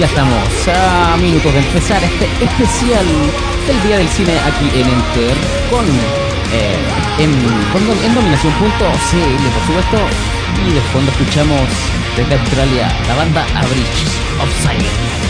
ya estamos a minutos de empezar este especial del Día del Cine aquí en Enter con, eh, en, con en dominación.cl, por supuesto. Y de fondo escuchamos desde Australia la banda Average of Silence.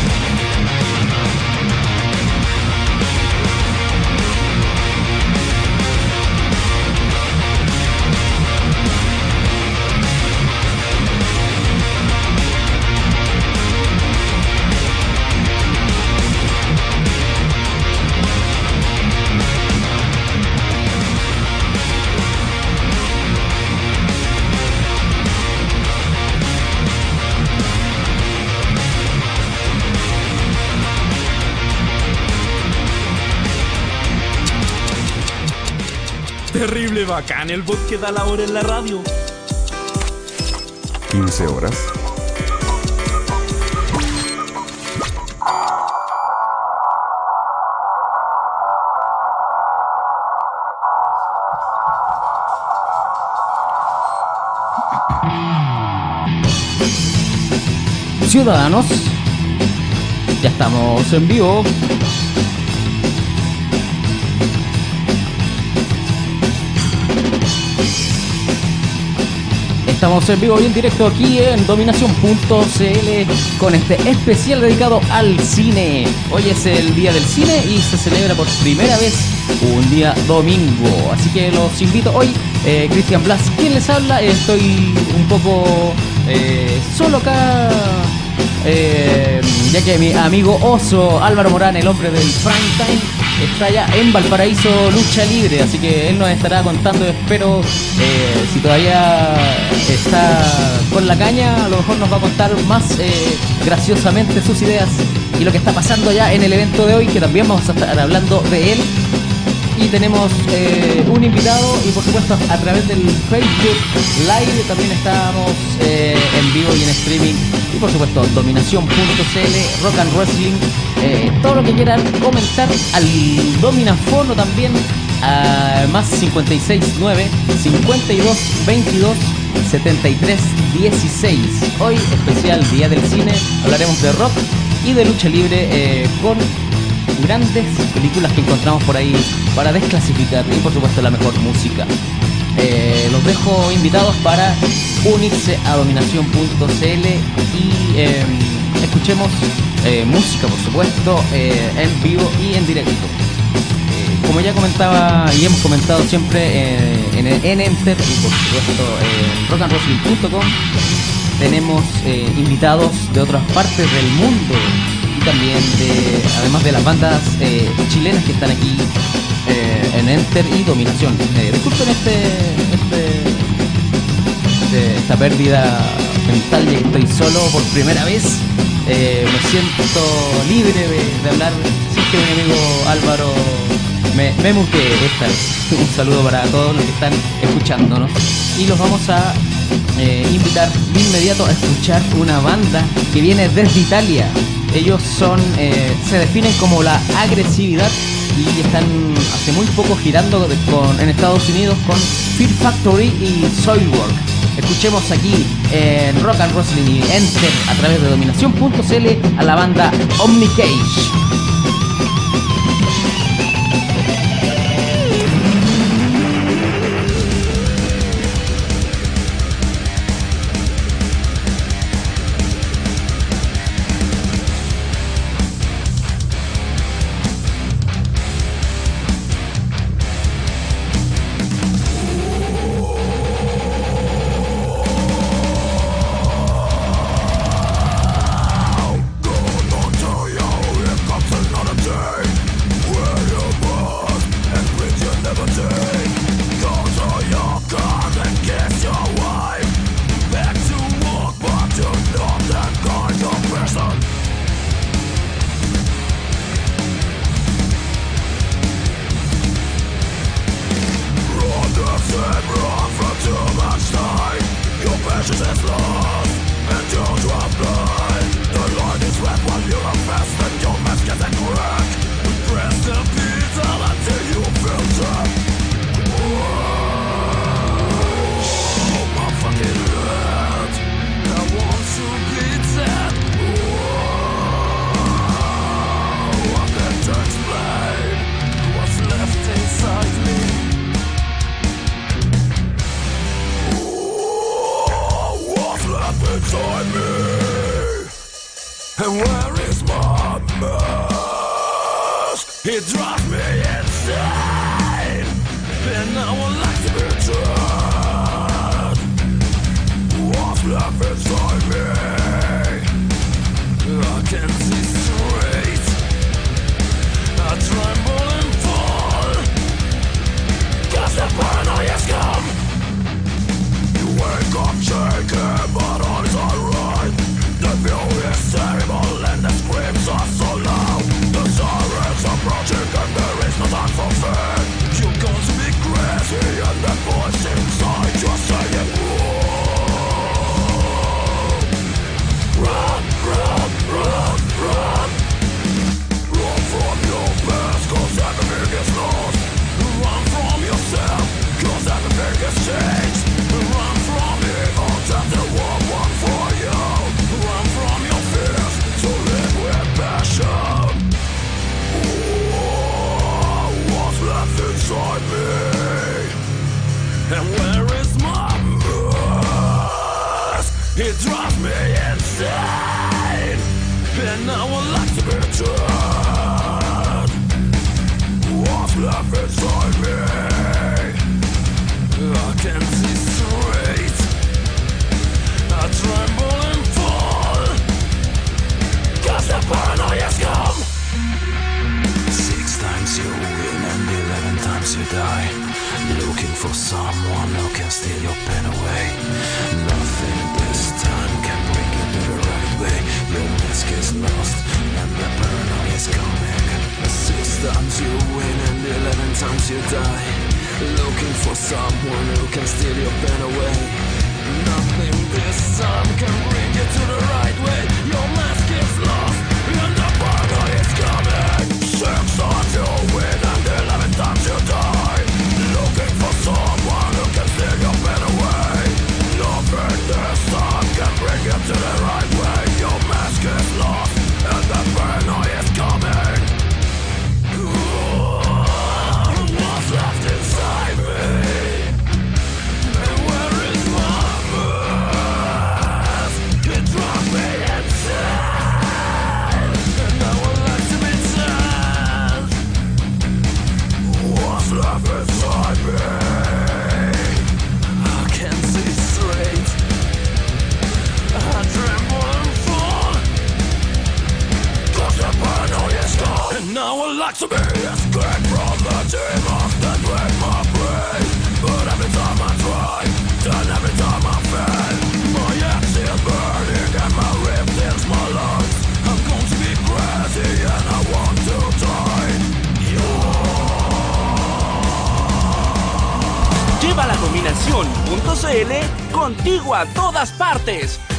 Terrible bacán el bot que da la hora en la radio. 15 horas. Ciudadanos, ya estamos en vivo. Estamos en vivo y en directo aquí en dominación.cl con este especial dedicado al cine. Hoy es el día del cine y se celebra por primera vez un día domingo. Así que los invito hoy, eh, Cristian Blas, quien les habla. Estoy un poco eh, solo acá eh, ya que mi amigo oso Álvaro Morán, el hombre del prime está ya en Valparaíso Lucha Libre, así que él nos estará contando, espero, eh, si todavía está con la caña, a lo mejor nos va a contar más eh, graciosamente sus ideas y lo que está pasando ya en el evento de hoy, que también vamos a estar hablando de él. Y tenemos eh, un invitado y por supuesto a través del Facebook Live también estamos en vivo y en streaming. Y por supuesto dominación.cl, rock and wrestling, eh, todo lo que quieran comentar al Dominafono también a más 569 52 22 73 16. Hoy especial Día del Cine, hablaremos de rock y de lucha libre con grandes películas que encontramos por ahí para desclasificar y por supuesto la mejor música. Eh, los dejo invitados para unirse a dominación.cl y em, escuchemos eh, música por supuesto eh, en vivo y en directo. como ya comentaba y hemos comentado siempre en, en Enter y por supuesto en rockandrossing.com tenemos invitados de otras partes del mundo también de, además de las bandas eh, chilenas que están aquí eh, en Enter y Dominación. Eh, disculpen este, este, este, esta pérdida mental ya que estoy solo por primera vez. Me siento libre de, hablar. Si es que mi amigo Álvaro me, me Un saludo para todos los que están escuchándonos. Y los vamos a invitar de inmediato a escuchar una banda que viene desde Italia. Ellos son, eh, se definen como la agresividad y están hace muy poco girando en Estados Unidos con Fear Factory y Soilwork. Escuchemos aquí en Rock and Wrestling y Enter a través de dominación.cl a la banda Omnicage.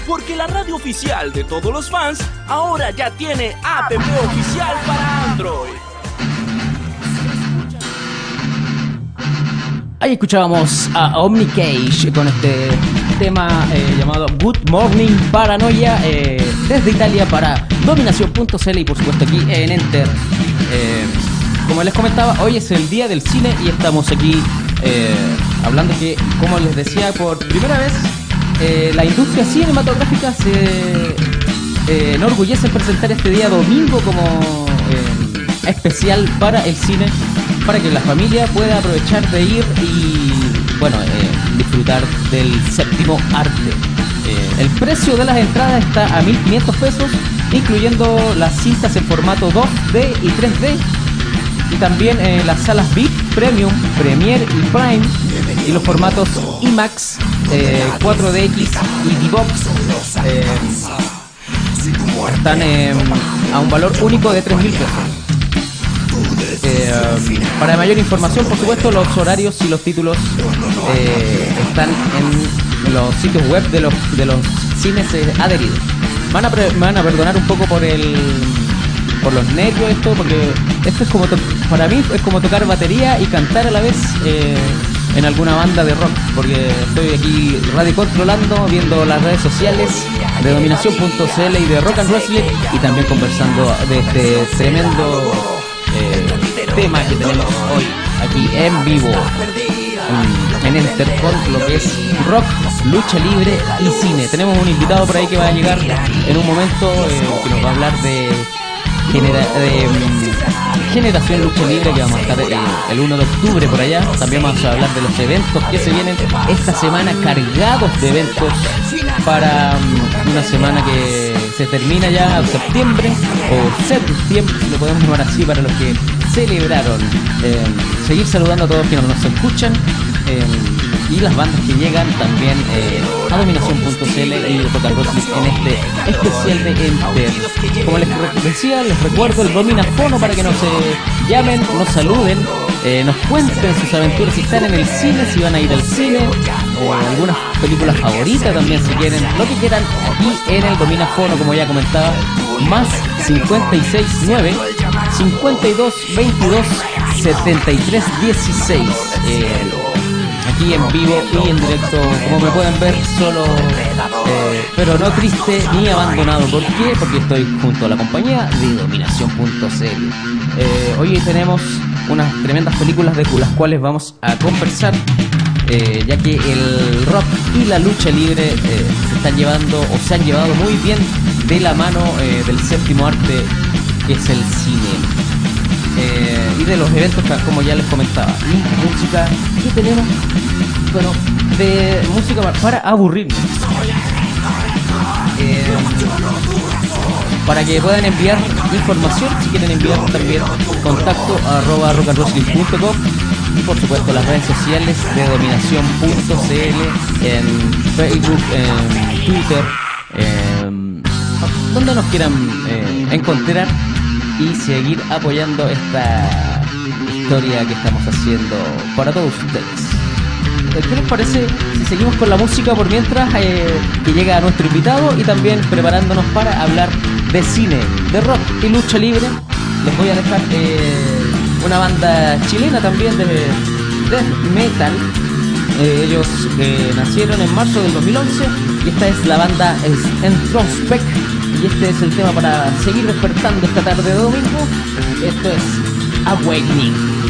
Porque la radio oficial de todos los fans ahora ya tiene app oficial para Android. Ahí escuchábamos a Omnicage con este tema eh, llamado Good Morning Paranoia eh, desde Italia para dominación.cl y por supuesto aquí en Enter. Eh, como les comentaba, hoy es el día del cine y estamos aquí hablando que, como les decía, por primera vez eh, la industria cinematográfica se eh, enorgullece en presentar este día domingo como eh, especial para el cine, para que la familia pueda aprovechar de ir y, bueno, disfrutar del séptimo arte. El precio de las entradas está a 1.500 pesos, incluyendo las cintas en formato 2D y 3D y también las salas VIP, Premium, Premier y Prime y los formatos IMAX, eh, 4DX y D-Box eh, están eh, a un valor único de 3.000 pesos. Eh, para mayor información, por supuesto, los horarios y los títulos eh, están en los sitios web de los, de los cines eh, adheridos. Van a, me van a perdonar un poco por el por los nervios esto, porque esto es como para mí es como tocar batería y cantar a la vez en alguna banda de rock, porque estoy aquí radio controlando, viendo las redes sociales de dominación.cl y de rock and wrestling y también conversando de este tremendo eh, tema que tenemos hoy aquí en vivo. en Enter con lo que es rock, lucha libre y cine. Tenemos un invitado por ahí que va a llegar en un momento eh, que nos va a hablar de, genera- de, mm, Generación Lucha Libre que vamos a estar eh, el 1 de octubre por allá. También vamos a hablar de los eventos que se vienen esta semana cargados de eventos para mm, una semana que se termina ya septiembre o septiembre, lo podemos llamar así para los que celebraron. Eh, seguir saludando a todos quienes nos escuchan eh, y las bandas que llegan también eh, a dominación.cl y Roll en este especial de Enter. Como les decía, les recuerdo el Dominafono para que nos eh, llamen, nos saluden, eh, nos cuenten sus aventuras si están en el cine, si van a ir al cine, o algunas películas favoritas también si quieren, lo que quieran aquí en el Dominafono, como ya comentaba, más 569 52 22 73 16. Aquí en vivo y en directo, como me pueden ver, solo, eh, pero no triste ni abandonado. ¿Por qué? Porque estoy junto a la compañía de Dominación.cl. Eh, hoy tenemos unas tremendas películas de las cuales vamos a conversar. eh, ya que el rock y la lucha libre eh, se están llevando o se han llevado muy bien de la mano eh, del séptimo arte que es el cine eh, y de los eventos como ya les comentaba música que tenemos bueno de música pa- para aburrirnos. Eh, para que puedan enviar información si quieren enviar también contacto arroba rockandwrestling.com y por supuesto las redes sociales de dominación.cl en Facebook, en Twitter, em, donde nos quieran eh, encontrar y seguir apoyando esta historia que estamos haciendo para todos ustedes. ¿Qué les parece si seguimos con la música por mientras eh, que llega nuestro invitado y también preparándonos para hablar de cine, de rock y lucha libre? Les voy a dejar eh, una banda chilena también de death metal. Eh, ellos eh, nacieron en marzo del 2011 y esta es la banda es Entrospect y este es el tema para seguir despertando esta tarde de domingo. Esto es Awakening.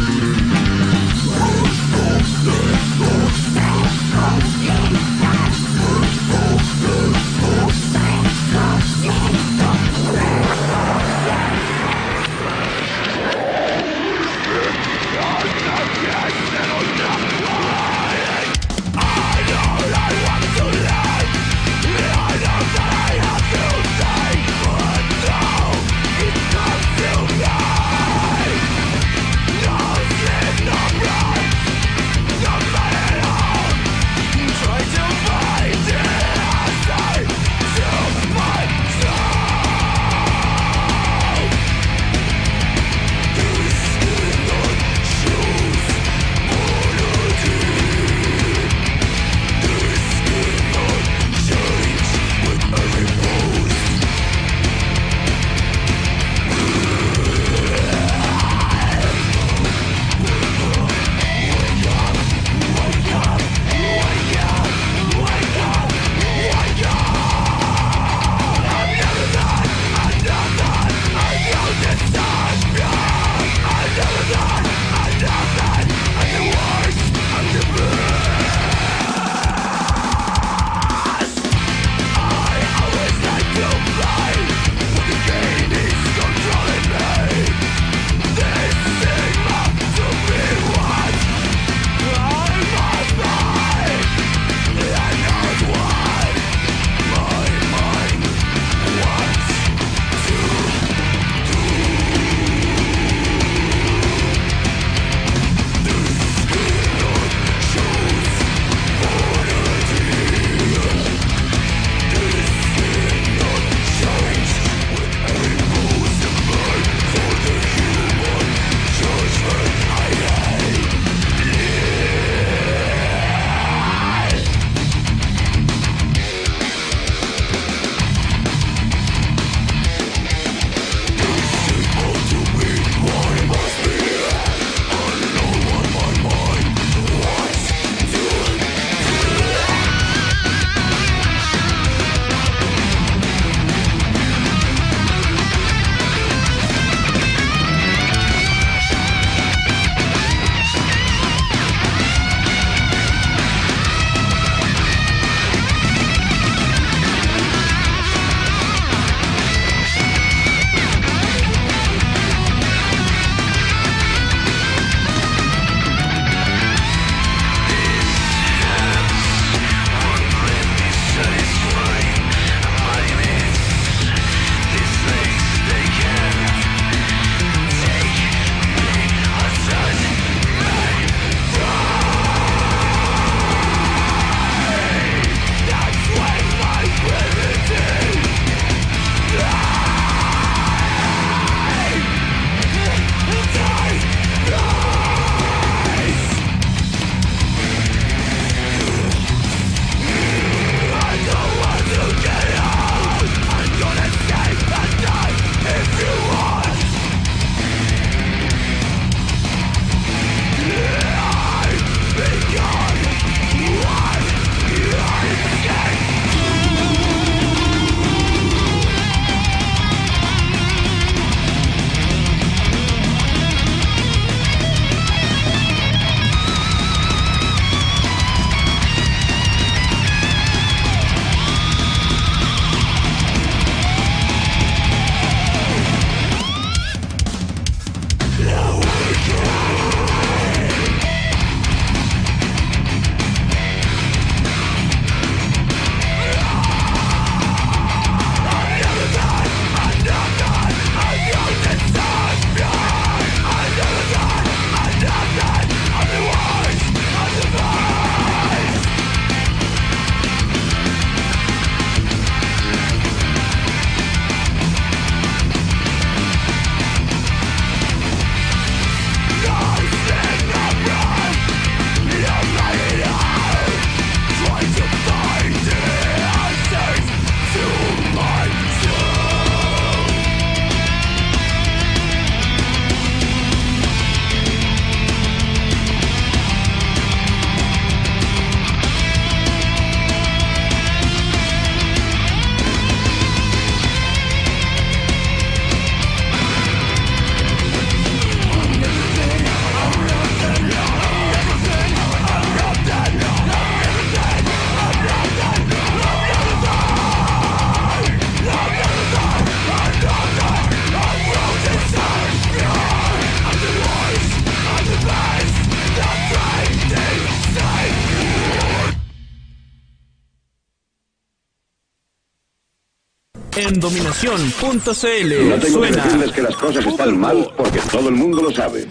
dominación.cl. No tengo que Suena. decirles que las cosas están mal porque todo el mundo lo sabe.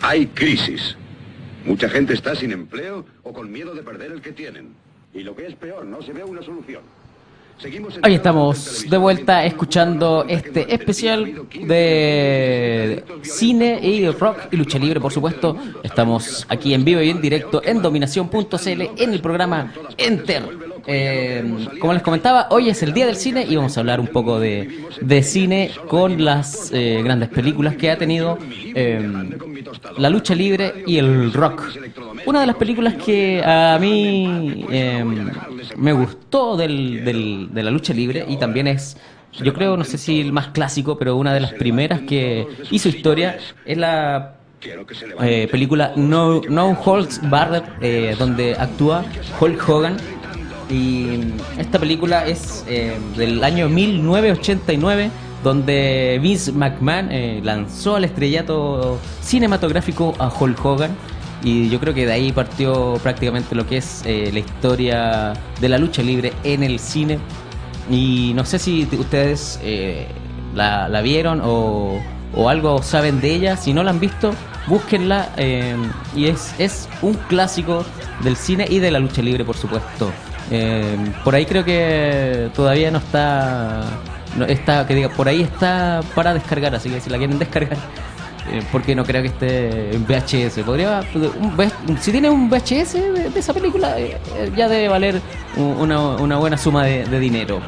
Hay crisis. Mucha gente está sin empleo o con miedo de perder el que tienen. Y lo que es peor, no se ve una solución. Seguimos Hoy estamos de vuelta escuchando este especial de cine y rock y lucha libre, por supuesto. Estamos aquí en vivo y en directo en dominación.cl en el programa Enter. Eh, como les comentaba, hoy es el día del cine y vamos a hablar un poco de, de cine con las eh, grandes películas que ha tenido eh, la lucha libre y el rock. Una de las películas que a mí eh, me gustó del, del- de la lucha libre y también es, yo creo, no sé si el más clásico, pero una de las primeras que hizo historia es la eh, película No, no Holds Barred, eh, donde actúa Hulk Hogan. Y esta película es eh, del año 1989, donde Vince McMahon eh, lanzó al estrellato cinematográfico a Hulk Hogan. Y yo creo que de ahí partió prácticamente lo que es eh, la historia de la lucha libre en el cine. Y no sé si ustedes la, vieron o, algo saben de ella. Si no la han visto, búsquenla. y es, es un clásico del cine y de la lucha libre, por supuesto. Eh, por ahí creo que todavía no está. No está que diga, por ahí está para descargar. Así que si la quieren descargar, eh, porque no creo que esté en VHS. Podría, si tiene un VHS de, esa película, eh, ya debe valer una, una buena suma de, de dinero.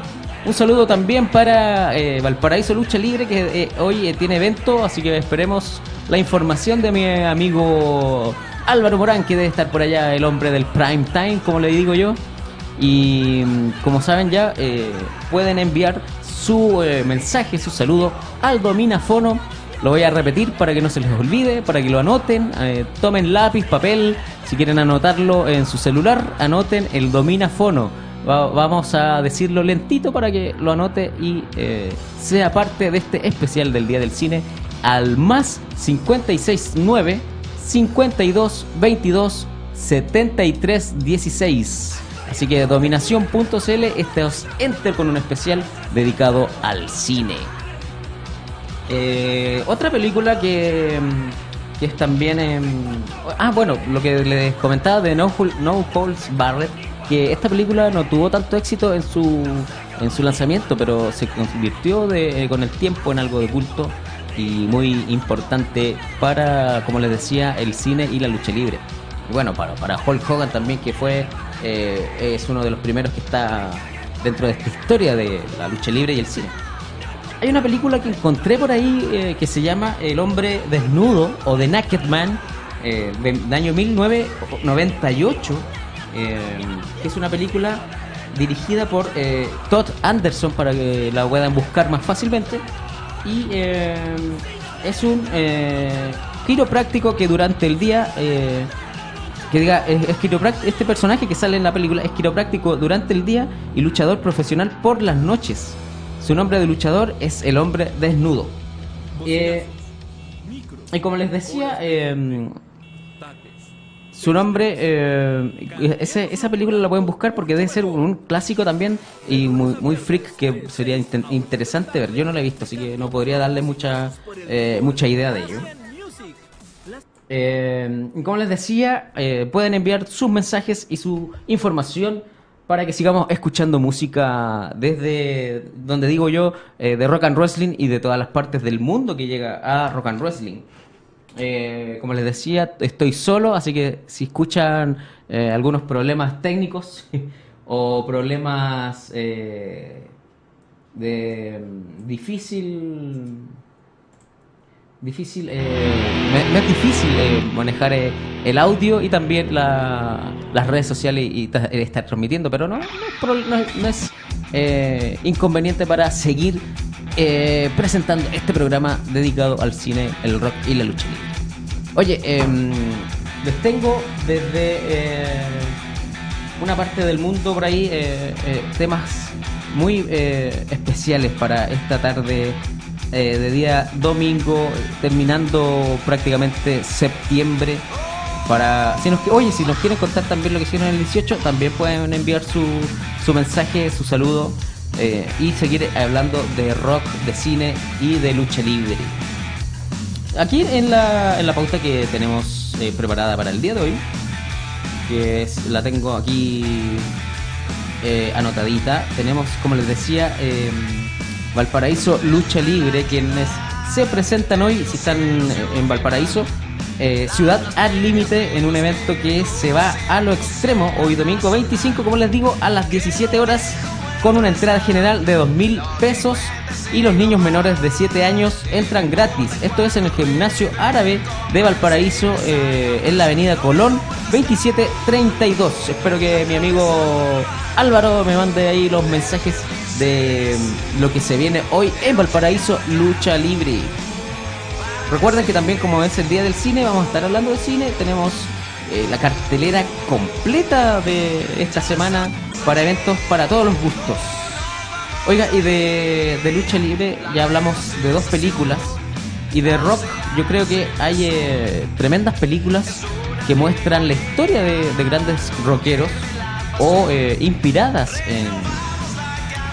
Un saludo también para Valparaíso Lucha Libre, que hoy tiene evento, así que esperemos la información de mi amigo Álvaro Morán, que debe estar por allá, el hombre del prime time, como le digo yo. Y mm, como saben ya, eh, pueden enviar su eh, mensaje, su saludo al Dominafono. Lo voy a repetir para que no se les olvide, para que lo anoten. eh, tomen lápiz, papel. Si quieren anotarlo en su celular, anoten el Dominafono. Va- vamos a decirlo lentito para que lo anote y sea parte de este especial del Día del Cine al más 569 52 22 73 16. Así que dominación.cl, este os enter con un especial dedicado al cine. Eh, otra película que, que es también. em, ah, bueno, lo que les comentaba de No, no Holds Barrett, que esta película no tuvo tanto éxito en su, en su lanzamiento, pero se convirtió de- eh, con el tiempo en algo de culto y muy importante para, como les decía, el cine y la lucha libre. Y bueno, para, para Hulk Hogan también, que fue eh, es uno de los primeros que está dentro de esta historia de la lucha libre y el cine. Hay una película que encontré por ahí eh, que se llama El hombre desnudo o The Naked Man, eh, de- del año 1998, eh, que es una película dirigida por Todd Anderson para que la puedan buscar más fácilmente. Y es un quiropráctico que durante el día que diga, es, es este personaje que sale en la película es quiropráctico durante el día y luchador profesional por las noches. Su nombre de luchador es el hombre desnudo. Eh, y como les decía, eh, su nombre, eh, ese- esa película la pueden buscar porque debe ser un clásico también y muy, muy freak que sería interesante ver. Yo no la he visto, así que no podría darle mucha, eh, mucha idea de ello. Eh, como les decía, eh, pueden enviar sus mensajes y su información para que sigamos escuchando música desde donde digo yo, eh, de rock and wrestling y de todas las partes del mundo que llega a rock and wrestling. Como les decía, estoy solo, así que si escuchan algunos problemas técnicos o problemas de mm, difícil difícil eh, me, es difícil eh, manejar eh, el audio y también la- las redes sociales y, eh, estar transmitiendo pero no, no es, no no es, eh, inconveniente para seguir presentando este programa dedicado al cine, el rock y la lucha libre. Oye, em, les tengo desde una parte del mundo por ahí temas muy especiales para esta tarde eh, de día domingo, terminando prácticamente septiembre. Para, si nos, oye, si nos quieren contar también lo que hicieron en el 18, también pueden enviar su, su mensaje, su saludo eh, y seguir hablando de rock, de cine y de lucha libre. Aquí en la, en la pauta que tenemos eh, preparada para el día de hoy, que la tengo aquí anotadita, tenemos, como les decía, eh, Valparaíso Lucha Libre, quienes se presentan hoy, si están en Valparaíso, eh, Ciudad al Límite, en un evento que se va a lo extremo, hoy domingo 25, como les digo, a las 17 horas, con una entrada general de 2 mil pesos y los niños menores de 7 años entran gratis. Esto es en el gimnasio árabe de Valparaíso, eh, en la avenida Colón 2732. Espero que mi amigo Álvaro me mande ahí los mensajes de lo que se viene hoy en Valparaíso Lucha Libre. Recuerden que también como es el día del cine, vamos a estar hablando de cine. Tenemos eh, la cartelera completa de esta semana para eventos para todos los gustos. Oiga, y de, de lucha libre ya hablamos de dos películas. Y de rock, yo creo que hay eh, tremendas películas que muestran la historia de, de grandes rockeros o eh, inspiradas en,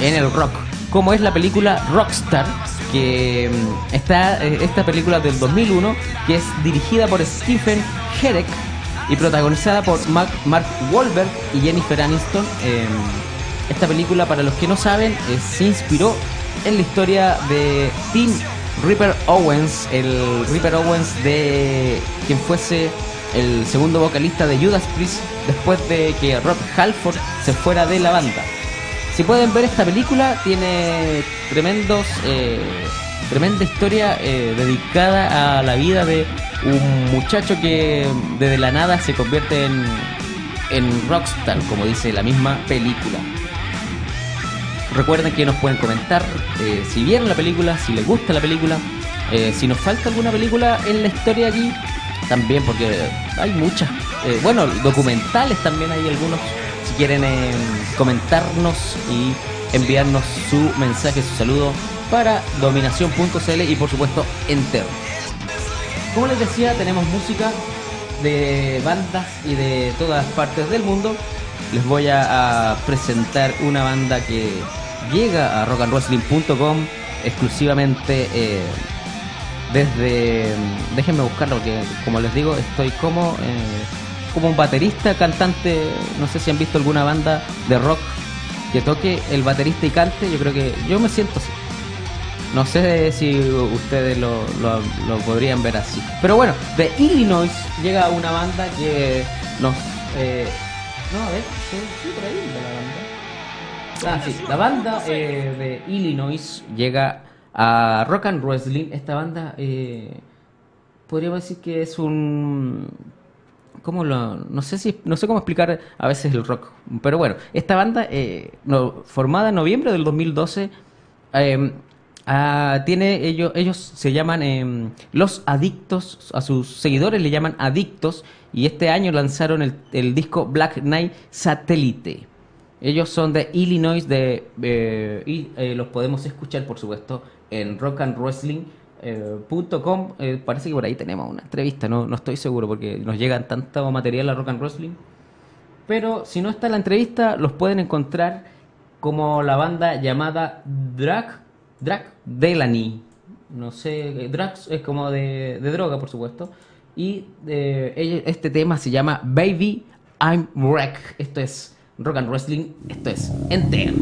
en el rock, como es la película Rockstar, que mm, está eh, esta película del 2001, que es dirigida por Stephen Herek y protagonizada por Mark, Mark Wahlberg y Jennifer Aniston. Eh, esta película, para los que no saben, eh, se inspiró en la historia de Tim Ripper Owens, el Ripper Owens de quien fuese el segundo vocalista de Judas Priest después de que Rob Halford se fuera de la banda. Si pueden ver esta película, tiene tremendos, eh, tremenda historia eh, dedicada a la vida de un muchacho que desde la nada se convierte en, en rockstar, como dice la misma película. Recuerden que nos pueden comentar eh, si vieron la película, si les gusta la película, si nos falta alguna película en la historia aquí, también porque hay muchas. eh, bueno, documentales también hay algunos. Si quieren eh, comentarnos y enviarnos su mensaje, su saludo para dominación.cl y por supuesto entero. Como les decía, tenemos música de bandas y de todas partes del mundo. Les voy a, presentar una banda que llega a rockandwrestling.com exclusivamente eh, desde... Déjenme buscarlo porque, como les digo, estoy como, eh, como un baterista, cantante. No sé si han visto alguna banda de rock que toque el baterista y cante. Yo creo que yo me siento así. No sé si ustedes lo, lo- podrían ver así. Pero bueno, de Illinois llega una banda que nos... eh, no, a ver, sí, sí, por ahí la banda. Ah, sí, la banda eh, de Illinois llega a Rock and Wrestling. Esta banda, eh, podríamos decir que es un... ¿Cómo lo.? No sé si. No sé cómo explicar a veces el rock. Pero bueno, esta banda, eh, formada en noviembre del 2012, eh, ah, tiene. Ellos, ellos se llaman eh, Los Adictos. A sus seguidores le llaman Adictos. Y este año lanzaron el, el disco Black Knight Satellite. Ellos son de Illinois, de, eh, y eh, los podemos escuchar, por supuesto, en rockandwrestling.com. Eh, parece que por ahí tenemos una entrevista, no, no estoy seguro porque nos llegan tanto material a Rock. Pero si no está la entrevista, los pueden encontrar como la banda llamada Drag, Drag Delany. No sé, Drugs es como de, de droga, por supuesto. Y eh, este tema se llama Baby I'm Wreck. Esto es Rock esto es Enter.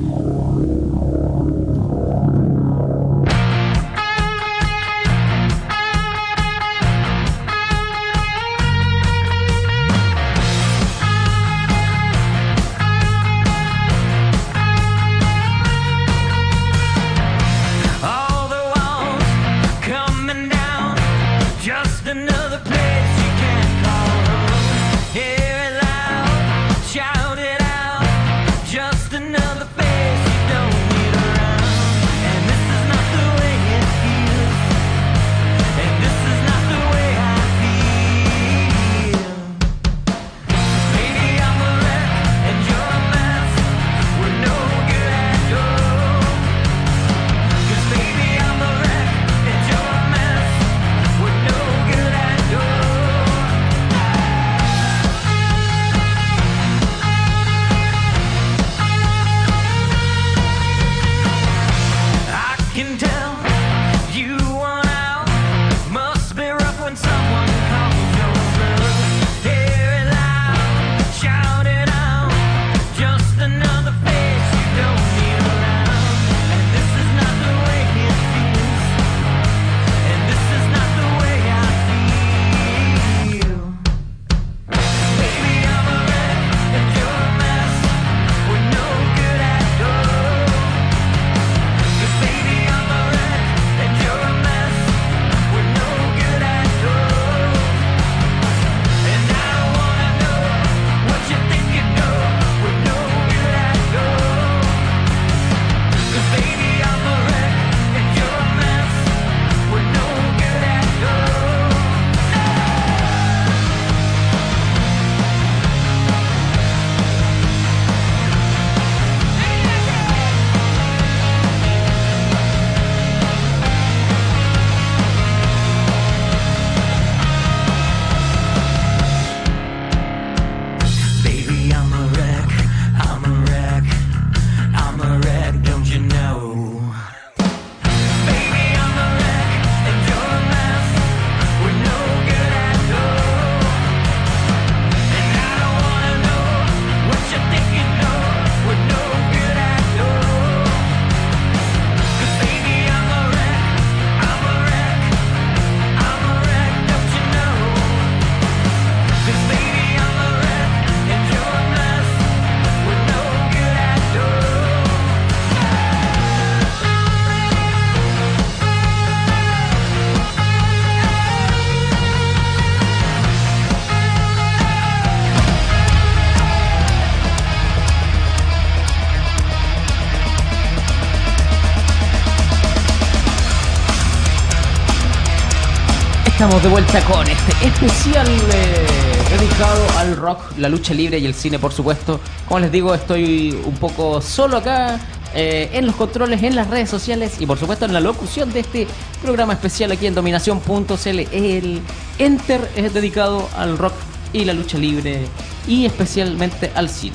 Estamos de vuelta con este especial eh, dedicado al rock, la lucha libre y el cine, por supuesto. Como les digo, estoy un poco solo acá eh, en los controles, en las redes sociales y por supuesto en la locución de este programa especial aquí en dominación.cl. El Enter es dedicado al rock y la lucha libre y especialmente al cine.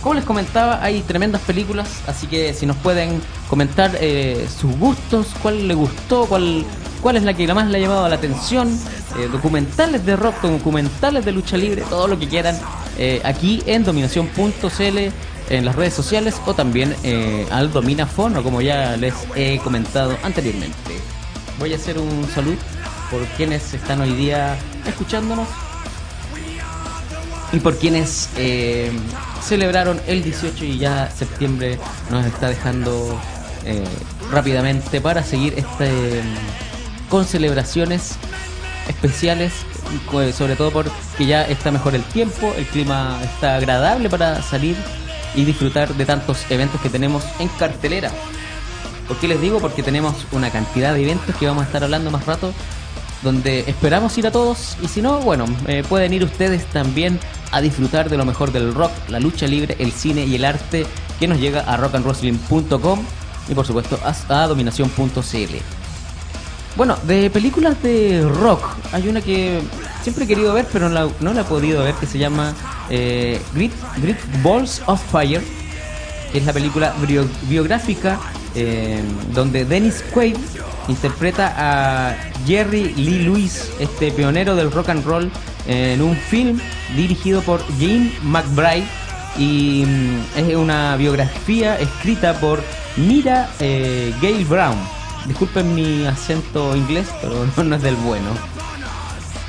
Como les comentaba, hay tremendas películas, así que si nos pueden comentar eh, sus gustos, cuál le gustó, cuál, cuál es la que más le ha llamado la atención, eh, documentales de rock, documentales de lucha libre, todo lo que quieran, eh, aquí en dominación.cl, en las redes sociales o también eh, al Dominafono, como ya les he comentado anteriormente. Voy a hacer un salud por quienes están hoy día escuchándonos y por quienes celebraron el 18 y ya septiembre nos está dejando rápidamente para seguir este con celebraciones especiales sobre todo porque ya está mejor el tiempo el clima está agradable para salir y disfrutar de tantos eventos que tenemos en cartelera ¿Por qué les digo? Porque tenemos una cantidad de eventos que vamos a estar hablando más rato, donde esperamos ir a todos, y si no, bueno, eh, pueden ir ustedes también a disfrutar de lo mejor del rock, la lucha libre, el cine y el arte que nos llega a rockandwrestling.com y por supuesto a dominación.cl. Bueno, de películas de rock, hay una que siempre he querido ver, pero no la, he podido ver, que se llama eh, Great, Balls of Fire, que es la película bio- biográfica eh, donde Dennis Quaid interpreta a Jerry Lee Lewis, este pionero del rock and roll, en un film dirigido por Jane McBride y mm, es una biografía escrita por Mira eh, Gail Brown. Disculpen mi acento inglés, pero no, es del bueno.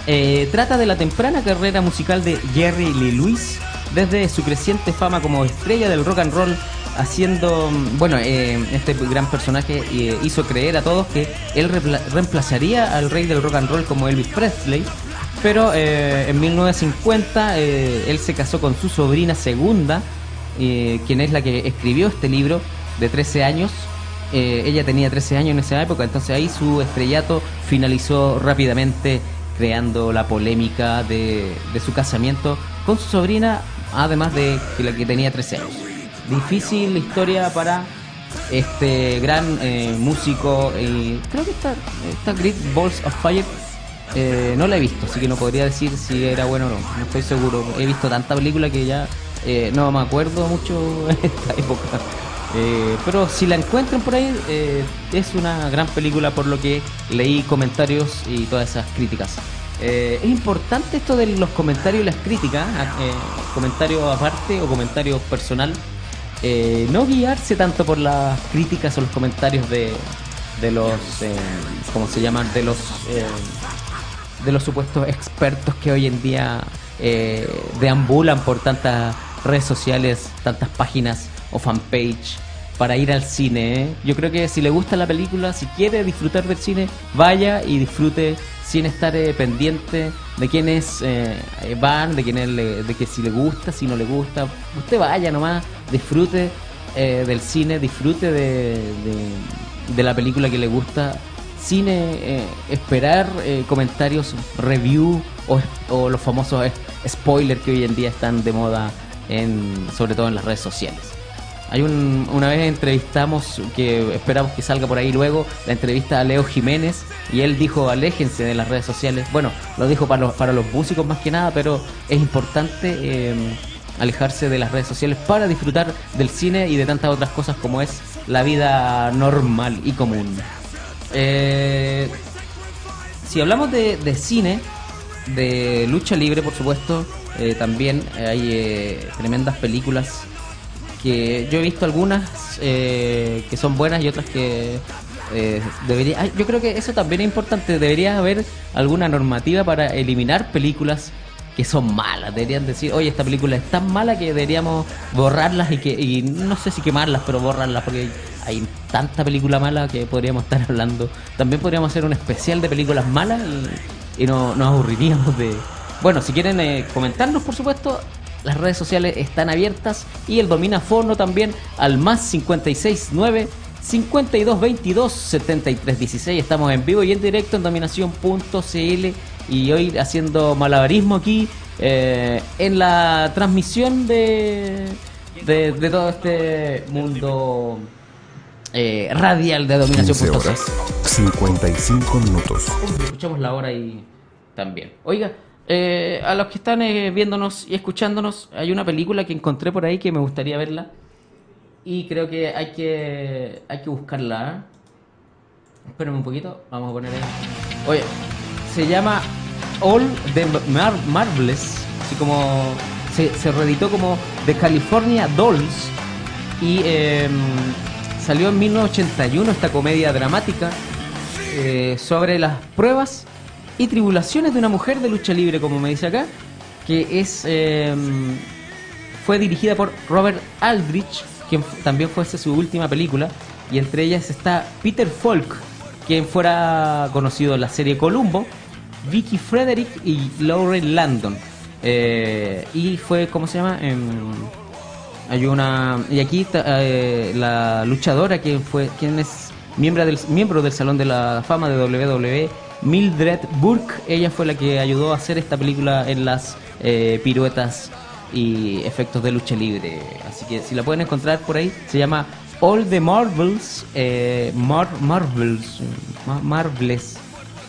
Eh, trata de la temprana carrera musical de Jerry Lee Lewis, desde su creciente fama como estrella del rock and roll, haciendo, bueno, eh, este gran personaje eh, hizo creer a todos que él reemplazaría al rey del rock and roll como Elvis Presley, pero en 1950 eh, él se casó con su sobrina segunda, quien es la que escribió este libro de 13 años. Eh, ella tenía 13 años en esa época, entonces ahí su estrellato finalizó rápidamente creando la polémica de, su casamiento con su sobrina, además de que la que tenía 13 años. Difícil historia para este gran eh, músico. y creo que esta, esta Great Balls of Fire eh, no la he visto, así que no podría decir si era bueno o no. No estoy seguro. He visto tanta película que ya no me acuerdo mucho en esta época. Eh, pero si la encuentran por ahí, eh, es una gran película por lo que leí comentarios y todas esas críticas. Eh, es importante esto de los comentarios y las críticas, eh, comentarios aparte o comentarios personal. Eh, no guiarse tanto por las críticas o los comentarios de, de los, ¿cómo se llaman? De los, de los supuestos expertos que hoy en día deambulan por tantas redes sociales, tantas páginas o fanpage para ir al cine. ¿eh? Yo creo que si le gusta la película, si quiere disfrutar del cine, vaya y disfrute sin estar eh, pendiente de quiénes eh, eh, van, de quiénes le- de que si le gusta, si no le gusta. Usted vaya nomás, disfrute eh, del cine, disfrute de, de- la película que le gusta. Cine, esperar comentarios, review o, o los famosos spoilers que hoy en día están de moda, en, sobre todo en las redes sociales. Hay un, una vez entrevistamos, que esperamos que salga por ahí luego, la entrevista a Leo Jiménez y él dijo aléjense de las redes sociales. Bueno, lo dijo para los, para los músicos más que nada, pero es importante eh, alejarse de las redes sociales para disfrutar del cine y de tantas otras cosas como es la vida normal y común. Eh, si hablamos de, de cine, de lucha libre, por supuesto, eh, también hay eh, tremendas películas que yo he visto algunas eh, que son buenas y otras que eh, debería. yo creo que eso también es importante. Debería haber alguna normativa para eliminar películas que son malas. Deberían decir, oye, esta película es tan mala que deberíamos borrarlas y que y no sé si quemarlas, pero borrarlas porque hay tanta película mala que podríamos estar hablando. También podríamos hacer un especial de películas malas y, y no nos aburriríamos de. Bueno, si quieren eh, comentarnos, por supuesto, las redes sociales están abiertas y el domina fono también al más 569 52 22 73 16. Estamos en vivo y en directo en dominación.cl y hoy haciendo malabarismo aquí eh, en la transmisión de, de, de todo este mundo eh, radial de 15 dominación.cl. horas, 55 minutos. Escuchamos la hora y también. Oiga, eh, a los que están eh, viéndonos y escuchándonos, hay una película que encontré por ahí que me gustaría verla. Y creo que hay que, hay que buscarla. ¿eh? Espérame un poquito, vamos a poner ahí. Oye, se llama All the Mar Marvelous. Así como. Se, se reeditó como The California Dolls. Y em, salió en 1981 esta comedia dramática eh, sobre las pruebas y tribulaciones de una mujer de lucha libre, como me dice acá, que es em, fue dirigida por Robert Aldrich, quien también fue su última película, y entre ellas está Peter Falk, quien fuera conocido en la serie Columbo, Vicky Frederick y Lauren Landon. Eh, y fue, ¿cómo se llama? Em, hay una y aquí eh, la luchadora que fue quien es miembro del miembro del salón de la fama de WWE Mildred Burke ella fue la que ayudó a hacer esta película en las eh, piruetas y efectos de lucha libre así que si la pueden encontrar por ahí se llama All the Marvels eh, Mar- Marvels Ma- Marvelous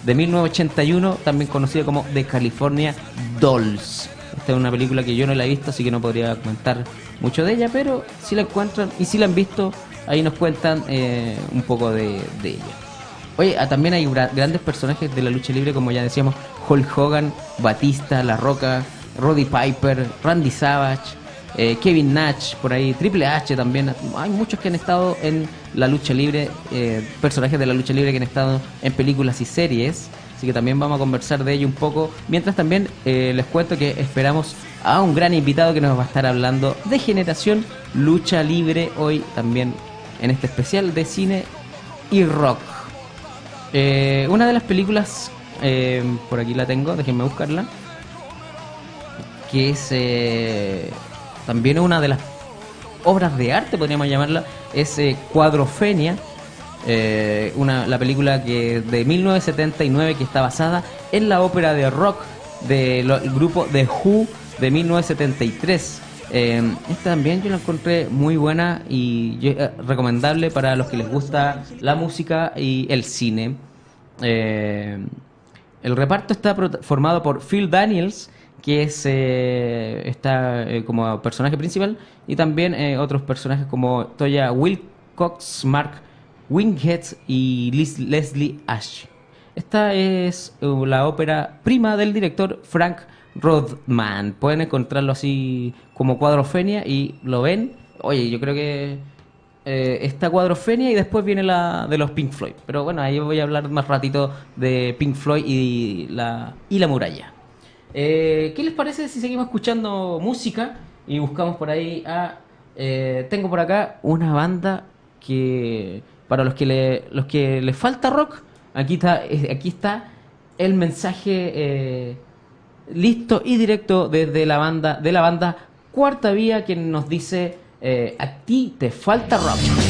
de 1981, también conocida como The California Dolls. Esta es una película que yo no la he visto, así que no podría comentar mucho de ella, pero si la encuentran y si la han visto, ahí nos cuentan eh, un poco de ella. Oye, ah, también hay gra- grandes personajes de la lucha libre, como ya decíamos, Hulk Hogan, Batista, La Roca, Roddy Piper, Randy Savage, eh, Kevin Nash, por ahí, Triple H también. Hay muchos que han estado en la lucha libre, eh, personajes de la lucha libre que han estado en películas y series. Así que también vamos a conversar de ello un poco. Mientras también eh, les cuento que esperamos a un gran invitado que nos va a estar hablando de generación lucha libre hoy también en este especial de cine y rock. Eh, una de las películas, eh, por aquí la tengo, déjenme buscarla, que es eh, también una de las obras de arte, podríamos llamarla, es eh, Cuadrofenia, eh, una, la película que de 1979 que está basada en la ópera de rock del grupo The Who de 1973. Eh, esta también yo la encontré muy buena y eh, recomendable para los que les gusta la música y el cine. Eh, el reparto está formado por Phil Daniels, que es eh, está eh, como personaje principal, y también otros personajes como Toya Wilcox, Mark Winghead y Liz- Leslie Ash. Esta es la ópera prima del director Frank Rodman. Pueden encontrarlo así como cuadrofenia y lo ven. Oye, yo creo que eh, está cuadrofenia y después viene la de los Pink Floyd. Pero bueno, ahí voy a hablar más ratito de Pink Floyd y la, y la muralla. Eh, ¿Qué les parece si seguimos escuchando música y buscamos por ahí a... eh, tengo por acá una banda que para los que le, los que les falta rock, aquí está, aquí está el mensaje eh, listo y directo desde la banda, de la banda Cuarta Vía, que nos dice eh, a ti te falta rock.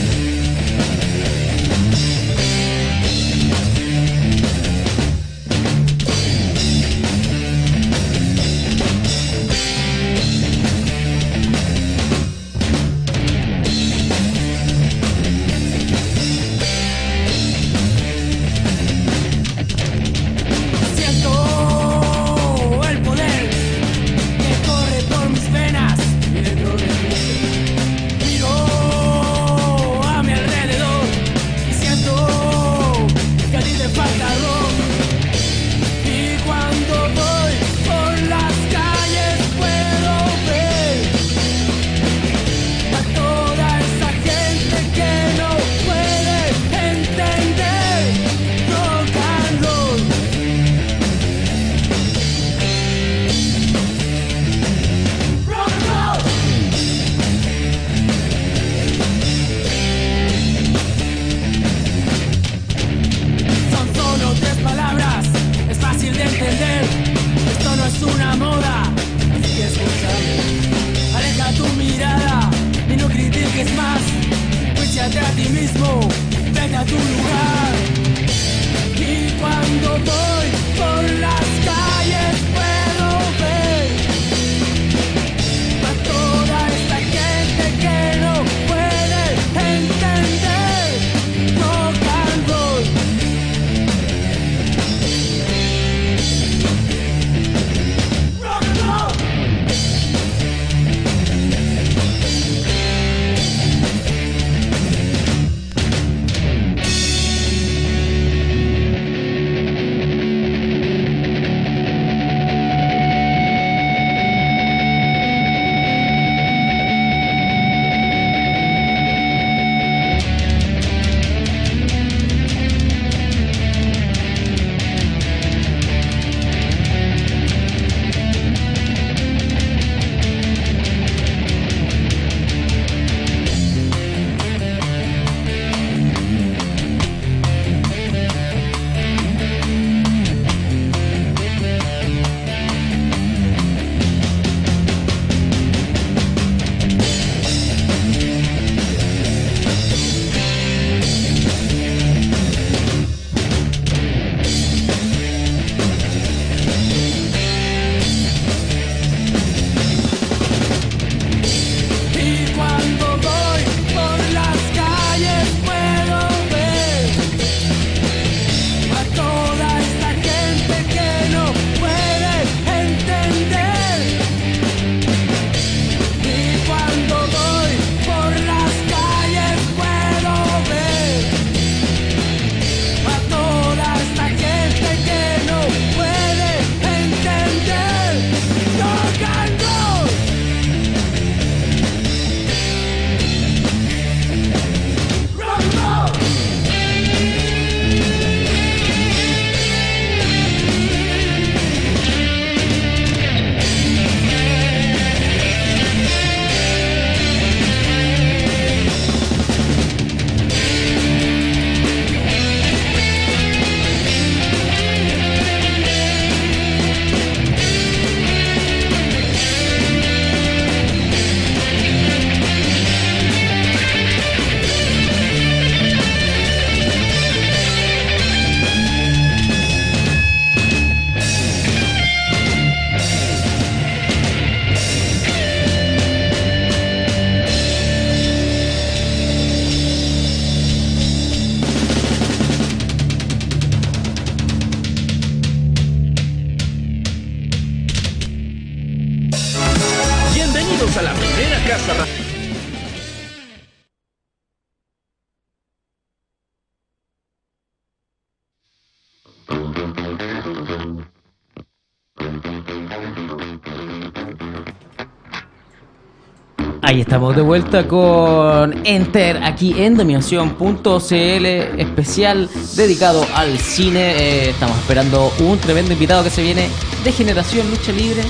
Estamos de vuelta con Enter aquí en Dominación.cl especial dedicado al cine. Eh, estamos esperando un tremendo invitado que se viene de Generación Lucha Libre.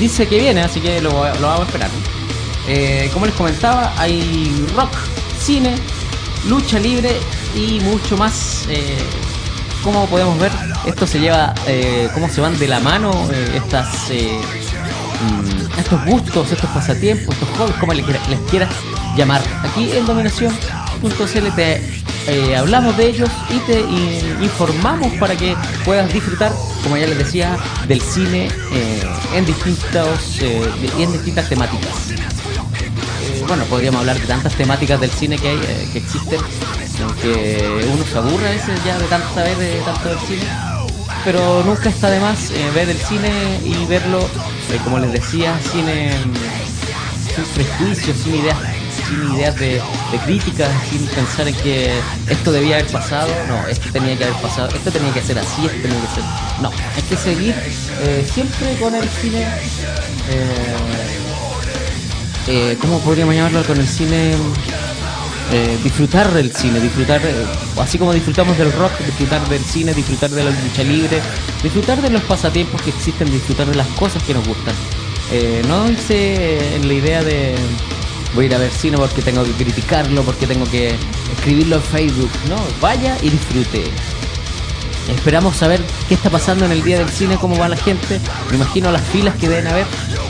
Dice que viene, así que lo, vamos a esperar. Eh, como les comentaba, hay rock, cine, lucha libre y mucho más. Eh, como podemos ver, esto se lleva, cómo se van de la mano estas mm, estos gustos, estos pasatiempos, estos hobbies, como les quieras llamar. Aquí en Dominación.cl te eh, hablamos de ellos y te informamos para que puedas disfrutar, como ya les decía, del cine eh, en distintos eh, en distintas temáticas. Eh, bueno, podríamos hablar de tantas temáticas del cine que hay, eh, que existen, aunque uno se aburre a veces ya de tanto saber de tanto del cine, pero nunca está de más eh, ver el cine y verlo, eh, como les decía, cine mm, sin prejuicios, sin ideas, sin ideas de, de críticas, sin pensar en que esto debía haber pasado, no, esto tenía que haber pasado, esto tenía que ser así, esto tenía que ser, no, hay que seguir eh, siempre con el cine. eh, eh, ¿cómo podríamos llamarlo con el cine? Eh, disfrutar del cine, disfrutar, eh, así como disfrutamos del rock, disfrutar del cine, disfrutar de la lucha libre, disfrutar de los pasatiempos que existen, disfrutar de las cosas que nos gustan. Eh, no irse en la idea de voy a ir a ver cine porque tengo que criticarlo, porque tengo que escribirlo en Facebook. No, vaya y disfrute. Esperamos saber qué está pasando en el día del cine, cómo va la gente. Me imagino las filas que deben haber,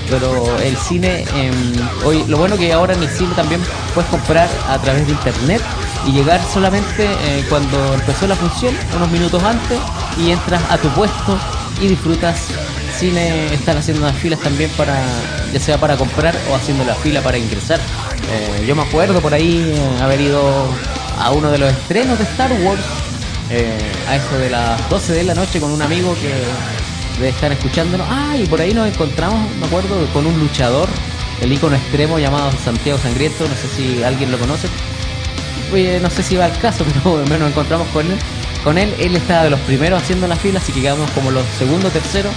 pero el cine, em, hoy, lo bueno que ahora en el cine también puedes comprar a través de internet y llegar solamente eh, cuando empezó la función, unos minutos antes, y entras a tu puesto y disfrutas cine. Están haciendo unas filas también para, ya sea para comprar o haciendo la fila para ingresar. Eh, yo me acuerdo por ahí eh, haber ido a uno de los estrenos de Star Wars eh, a eso de las 12 de la noche con un amigo que debe estar escuchándonos. Ah, y por ahí nos encontramos, me acuerdo, con un luchador, el ícono extremo llamado Santiago Sangriento, no sé si alguien lo conoce. Eh, no sé si va al caso, pero nos encontramos con él. Con él, él estaba de los primeros haciendo la fila, así que quedamos como los segundos, terceros,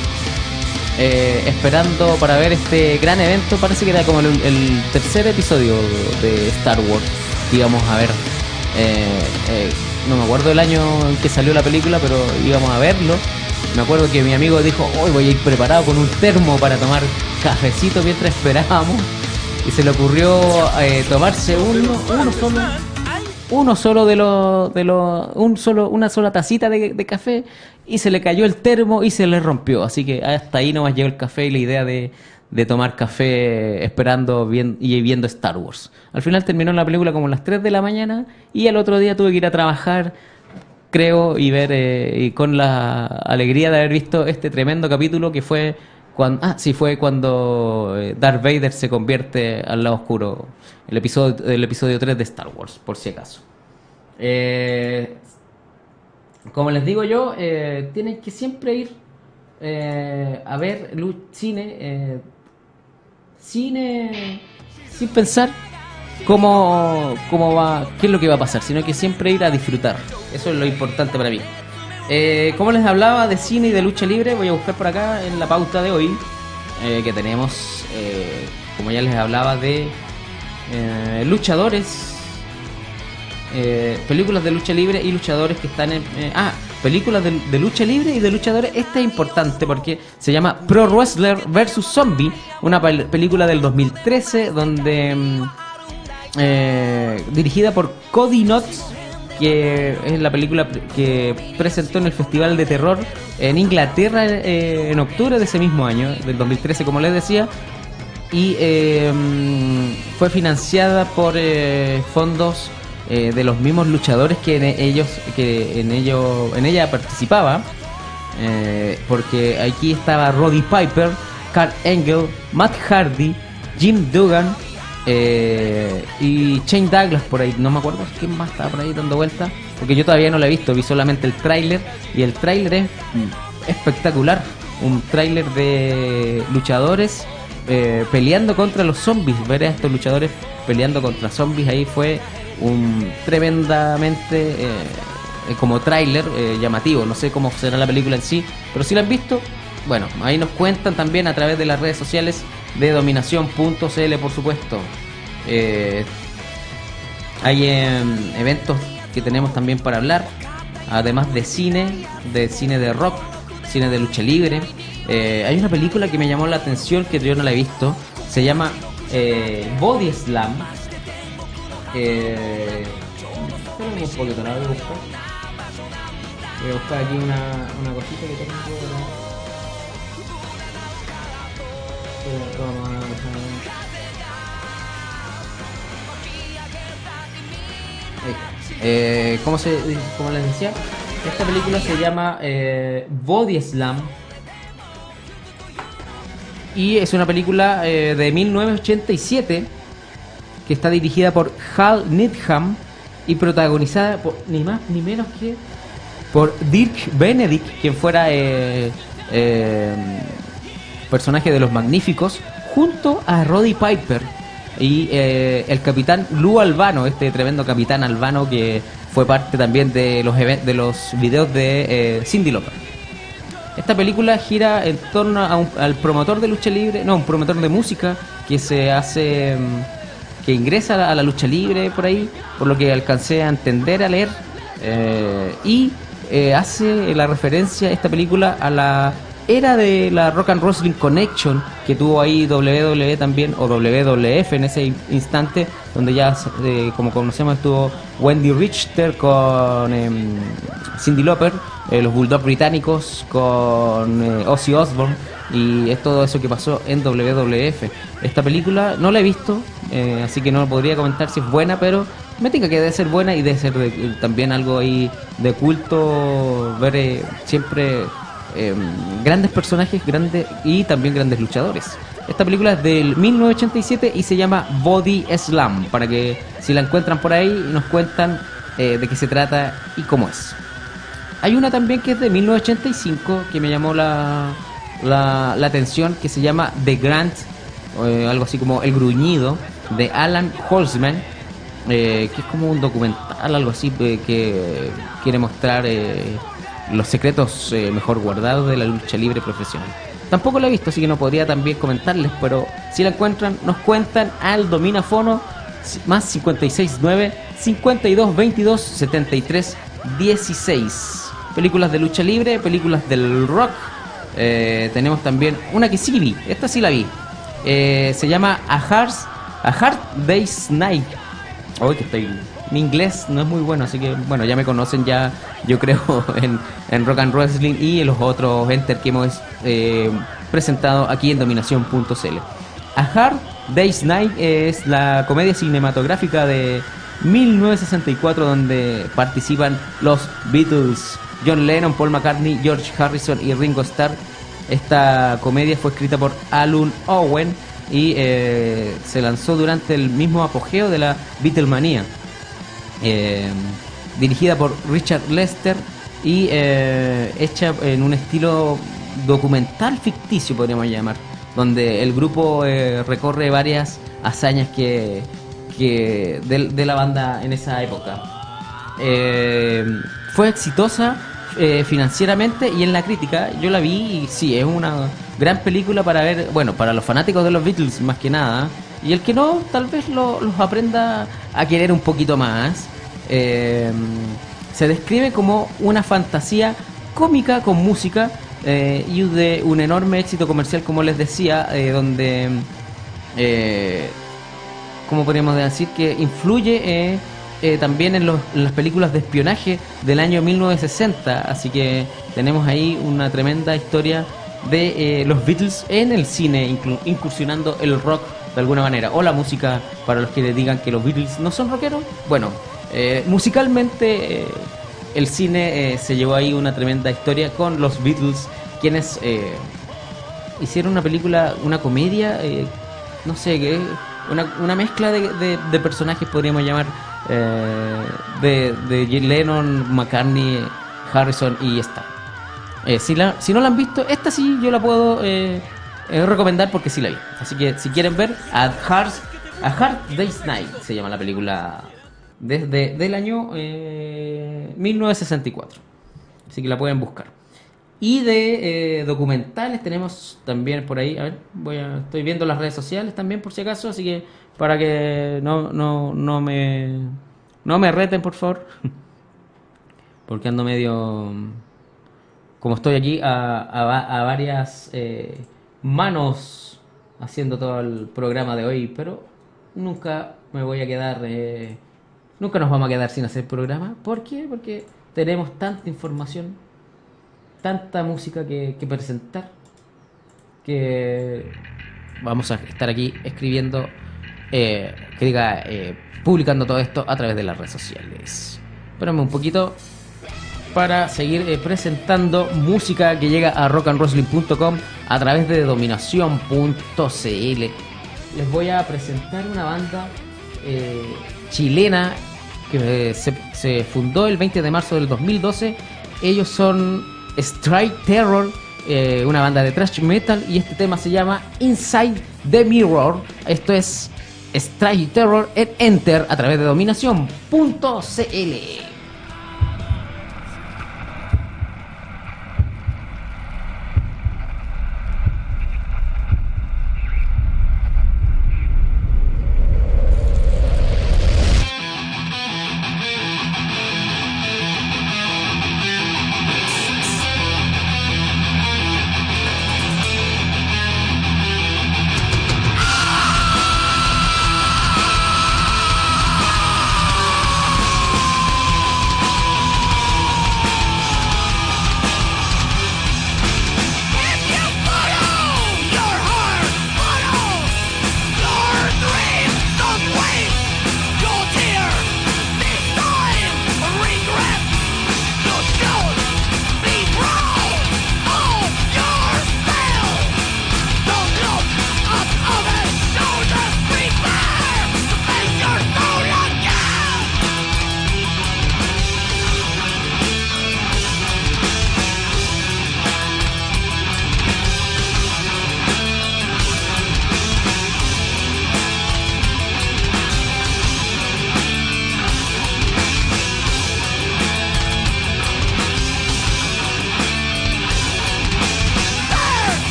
eh, esperando para ver este gran evento. Parece que era como el, tercer episodio de Star Wars que íbamos a ver. Eh, no me acuerdo el año en que salió la película, pero íbamos a verlo. Me acuerdo que mi amigo dijo, hoy voy a ir preparado con un termo para tomar cafecito mientras esperábamos. Y se le ocurrió eh, tomarse uno, uno solo, uno solo de los, de los, un solo, una sola tacita de, de café y se le cayó el termo y se le rompió. Así que hasta ahí nomás llegó el café y la idea de, de tomar café esperando y viendo Star Wars. Al final terminó la película como a las 3 de la mañana y al otro día tuve que ir a trabajar, creo, y ver eh, y con la alegría de haber visto este tremendo capítulo que fue cuando, ah, sí, fue cuando eh, Darth Vader se convierte al lado oscuro, el episodio, el episodio 3 de Star Wars, por si acaso. Eh, como les digo yo, eh, tienen que siempre ir eh, a ver lu- cine, cine sin pensar cómo, cómo va, qué es lo que va a pasar, sino que siempre ir a disfrutar. Eso es lo importante para mí. Eh, como les hablaba de cine y de lucha libre, voy a buscar por acá en la pauta de hoy eh, que tenemos, eh, como ya les hablaba, de eh, luchadores eh, películas de lucha libre y luchadores que están en... eh, ah, películas de, lucha libre y de luchadores. Esta es importante porque se llama Pro Wrestler vs. Zombie, una pel- película del 2013 donde... mm, eh, dirigida por Cody Knotts, que es la película que presentó en el Festival de Terror en Inglaterra eh, en octubre de ese mismo año, del 2013, como les decía, y eh, mm, fue financiada por eh, fondos eh, de los mismos luchadores que en ellos que en ello en ella participaba eh, porque aquí estaba Roddy Piper, Carl Engel, Matt Hardy, Jim Duggan eh, y Shane Douglas por ahí, no me acuerdo quién más estaba por ahí dando vueltas, porque yo todavía no la he visto, vi solamente el tráiler y el tráiler es espectacular, un tráiler de luchadores eh, peleando contra los zombies. Ver a estos luchadores peleando contra zombies ahí fue un tremendamente eh, eh, como tráiler eh, llamativo. No sé cómo será la película en sí, pero si la han visto, bueno, ahí nos cuentan también a través de las redes sociales de dominación.cl, por supuesto. Eh, hay em, eventos que tenemos también para hablar, además de cine, de cine de rock, cine de lucha libre. Eh, hay una película que me llamó la atención que yo no la he visto, se llama Body Slam. Eh, un poquito, la voy a buscar. Voy a buscar aquí una, una cosita que tengo. Eh, vamos a dejar-. Eh, ¿cómo, se, ¿Cómo les decía? Esta película se llama eh, Body Slam. Y es una película eh, de 1987 que está dirigida por Hal Needham y protagonizada por ni más ni menos que por Dirk Benedict, quien fuera eh, eh, personaje de los Magníficos, junto a Roddy Piper y eh, el capitán Lou Albano, este tremendo capitán albano que fue parte también de los de los videos de eh, Cindy Lauper. Esta película gira en torno a un- al promotor de lucha libre, no, un promotor de música que se hace, mm, que ingresa a la, lucha libre por ahí, por lo que alcancé a entender, a leer, eh, y eh, hace la referencia esta película a la era de la Rock and Wrestling Connection que tuvo ahí WWE también, o WWF en ese in- instante, donde ya, eh, como conocemos, estuvo Wendy Richter con em, Cindy Lauper, eh, los Bulldogs británicos con eh, Ozzy Osbourne y es todo eso que pasó en WWF. Esta película no la he visto, eh, así que no podría comentar si es buena, pero me tinca que debe ser buena y debe ser de- eh, también algo ahí de culto, ver eh, siempre eh, grandes personajes grandes y también grandes luchadores. Esta película es del 1987 y se llama Body Slam, para que si la encuentran por ahí nos cuentan de qué se trata y cómo es. Hay una también que es de 1985 que me llamó la, la, atención, que se llama The Grant, algo así como El Gruñido, de Alan Holzman, eh, que es como un documental, algo así, eh, que quiere mostrar eh, los secretos mejor guardados de la lucha libre profesional. Tampoco la he visto, así que no podría también comentarles, pero si la encuentran, nos cuentan al Dominafono más 569 52 22 73 16. Películas de lucha libre, películas del rock. Tenemos también una que sí vi, esta sí la vi. Se llama A Hard, A Hard Day's Night. Hoy que estoy. Mi inglés no es muy bueno, así que bueno, ya me conocen ya, yo creo, en, en Rock and Wrestling y en los otros enter que hemos eh, presentado aquí en dominación.cl. A Hard Day's Night es la comedia cinematográfica de 1964 donde participan los Beatles, John Lennon, Paul McCartney, George Harrison y Ringo Starr. Esta comedia fue escrita por Alun Owen y eh, se lanzó durante el mismo apogeo de la Beatlemania. Eh, dirigida por Richard Lester y eh, hecha en un estilo documental ficticio, podríamos llamar, donde el grupo eh, recorre varias hazañas que, que de, de la banda en esa época. Fue exitosa eh, financieramente y en la crítica. Yo la vi y sí, es una gran película para ver, bueno, para los fanáticos de los Beatles más que nada. Y el que no, tal vez lo- los aprenda a querer un poquito más. Eh, se describe como una fantasía cómica con música eh, y de un enorme éxito comercial, como les decía, eh, donde, ¿cómo podríamos decir? Que influye eh, también en, los- las películas de espionaje del año 1960. Así que tenemos ahí una tremenda historia de eh, los Beatles en el cine, incursionando el rock de alguna manera, o la música para los que le digan que los Beatles no son rockeros. Bueno, eh, musicalmente el cine se llevó ahí una tremenda historia con los Beatles, quienes hicieron una película, una comedia, no sé, que una, una mezcla de- de personajes podríamos llamar, eh, de, de Jay Lennon, McCartney, Harrison y esta. Eh, si, la- si no la han visto, esta sí yo la puedo eh, eh, recomendar porque sí la vi. Así que si quieren ver, A Hard, A Hard Day's Night se llama la película desde del año eh, 1964. Así que la pueden buscar. Y de eh, documentales tenemos también por ahí, a ver, voy a, estoy viendo las redes sociales también por si acaso, así que para que no, no, no me no me reten por favor, porque ando medio, como estoy aquí a, a a varias eh, manos haciendo todo el programa de hoy, pero nunca me voy a quedar, eh, nunca nos vamos a quedar sin hacer programa. ¿Por qué? Porque tenemos tanta información, tanta música que, que presentar, que vamos a estar aquí escribiendo, eh, que diga, eh, publicando todo esto a través de las redes sociales. Espérame un poquito para seguir eh, presentando música que llega a rockandwrestling.com a través de dominación.cl. Les voy a presentar una banda chilena que se, fundó el 20 de marzo del 2012. Ellos son Strike Terror, una banda de thrash metal, y este tema se llama Inside the Mirror. Esto es Strike Terror en Enter a través de dominación.cl.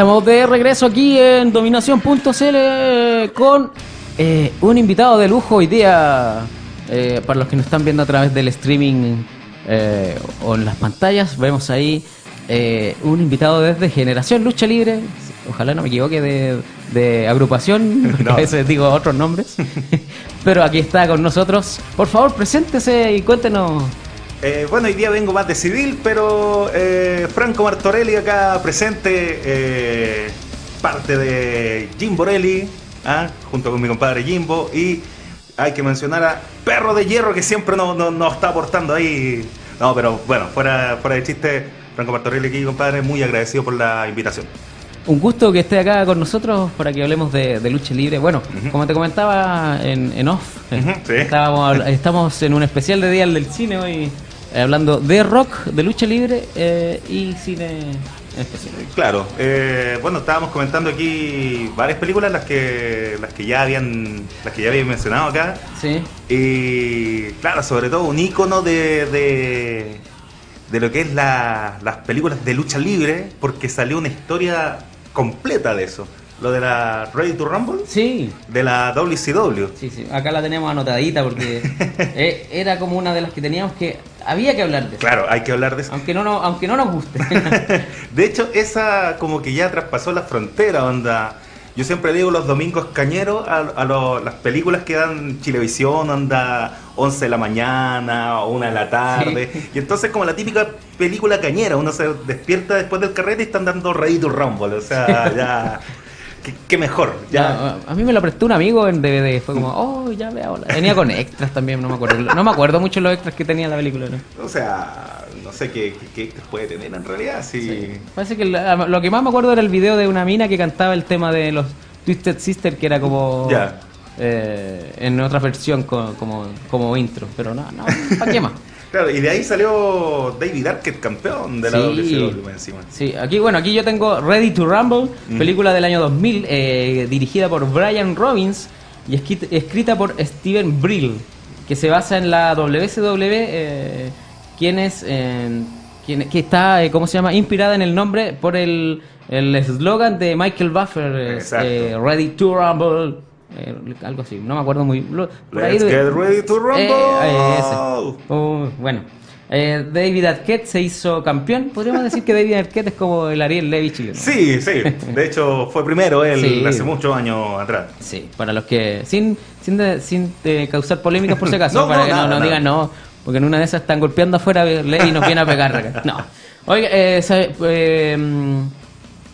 estamos de regreso aquí en dominación.cl con eh, un invitado de lujo hoy día. Eh, para los que nos están viendo a través del streaming eh, o en las pantallas, vemos ahí un invitado desde Generación Lucha Libre. Ojalá no me equivoque de, de agrupación, porque No. a veces digo otros nombres. Pero aquí está con nosotros. Por favor, preséntese y cuéntenos. Eh, bueno, hoy día vengo más de civil, pero eh, Franco Martorelli acá presente, eh, parte de Jim Borelli, ¿ah? junto con mi compadre Jimbo, y hay que mencionar a Perro de Hierro que siempre nos no, nos está aportando ahí. No, pero bueno, fuera, fuera de chiste, Franco Martorelli aquí, compadre, muy agradecido por la invitación. Un gusto que esté acá con nosotros para que hablemos de, de lucha libre. Bueno, como te comentaba en, en off, sí. estábamos, estamos en un especial de Día del Cine hoy, eh, hablando de rock, de lucha libre eh, y cine especial. Claro, eh, bueno, estábamos comentando aquí varias películas, las que, las que ya habían, las que ya habían mencionado acá. Sí, Y claro, sobre todo un icono de, de, de lo que es la- las películas de lucha libre, porque salió una historia completa de eso. Lo de la Ready to Rumble, sí, de la WCW. sí, sí. Acá la tenemos anotadita porque eh, era como una de las que teníamos que... Había que hablar de eso. Claro, hay que hablar de eso. Aunque no, no, aunque no nos guste. De hecho, esa como que ya traspasó la frontera, onda. Yo siempre digo los domingos cañeros a, a lo- las películas que dan Chilevisión, onda 11 de la mañana o 1 de la tarde. Y entonces como la típica película cañera, uno se despierta después del carrete y están dando Ready to Rumble. O sea, ya... ¿Qué, qué mejor? Ya, a mí me lo prestó un amigo en DVD. Fue como, oh, ya veo. Venía con extras también, no me acuerdo. No me acuerdo mucho los extras que tenía la película. ¿no? o sea, no sé qué, qué, qué puede tener en realidad. Sí. Parece que la- lo que más me acuerdo era el video de una mina que cantaba el tema de los Twisted Sister, que era como. Ya. eh, en otra versión co- como, como intro. Pero no, no, ¿para qué más? Claro, y de ahí salió David Arquette, campeón de la Sí. WCW encima. Sí, aquí, bueno, aquí yo tengo Ready to Rumble, película del año 2000, eh, dirigida por Brian Robbins y escrit- escrita por Steven Brill, que se basa en la WCW, eh, quien es, eh, quien- que está, ¿cómo se llama? Inspirada en el nombre por el el eslogan de Michael Buffer, Ready to Rumble, eh, algo así, no me acuerdo muy... lo- por ahí Let's get ready to rumble. Eh, eh, ese. Uh, bueno, eh, David Arquette se hizo campeón. Podríamos decir que David Arquette es como el Ariel Levy chileno. Sí, sí. De hecho, fue primero él Sí. hace muchos años atrás. Sí, para los que. Sin, sin, de- sin eh, causar polémicas por si acaso, No, para no, que nada, no, digan no, porque en una de esas están golpeando afuera Levy y nos viene a pegar acá. No. Oiga, eh, eh, mm,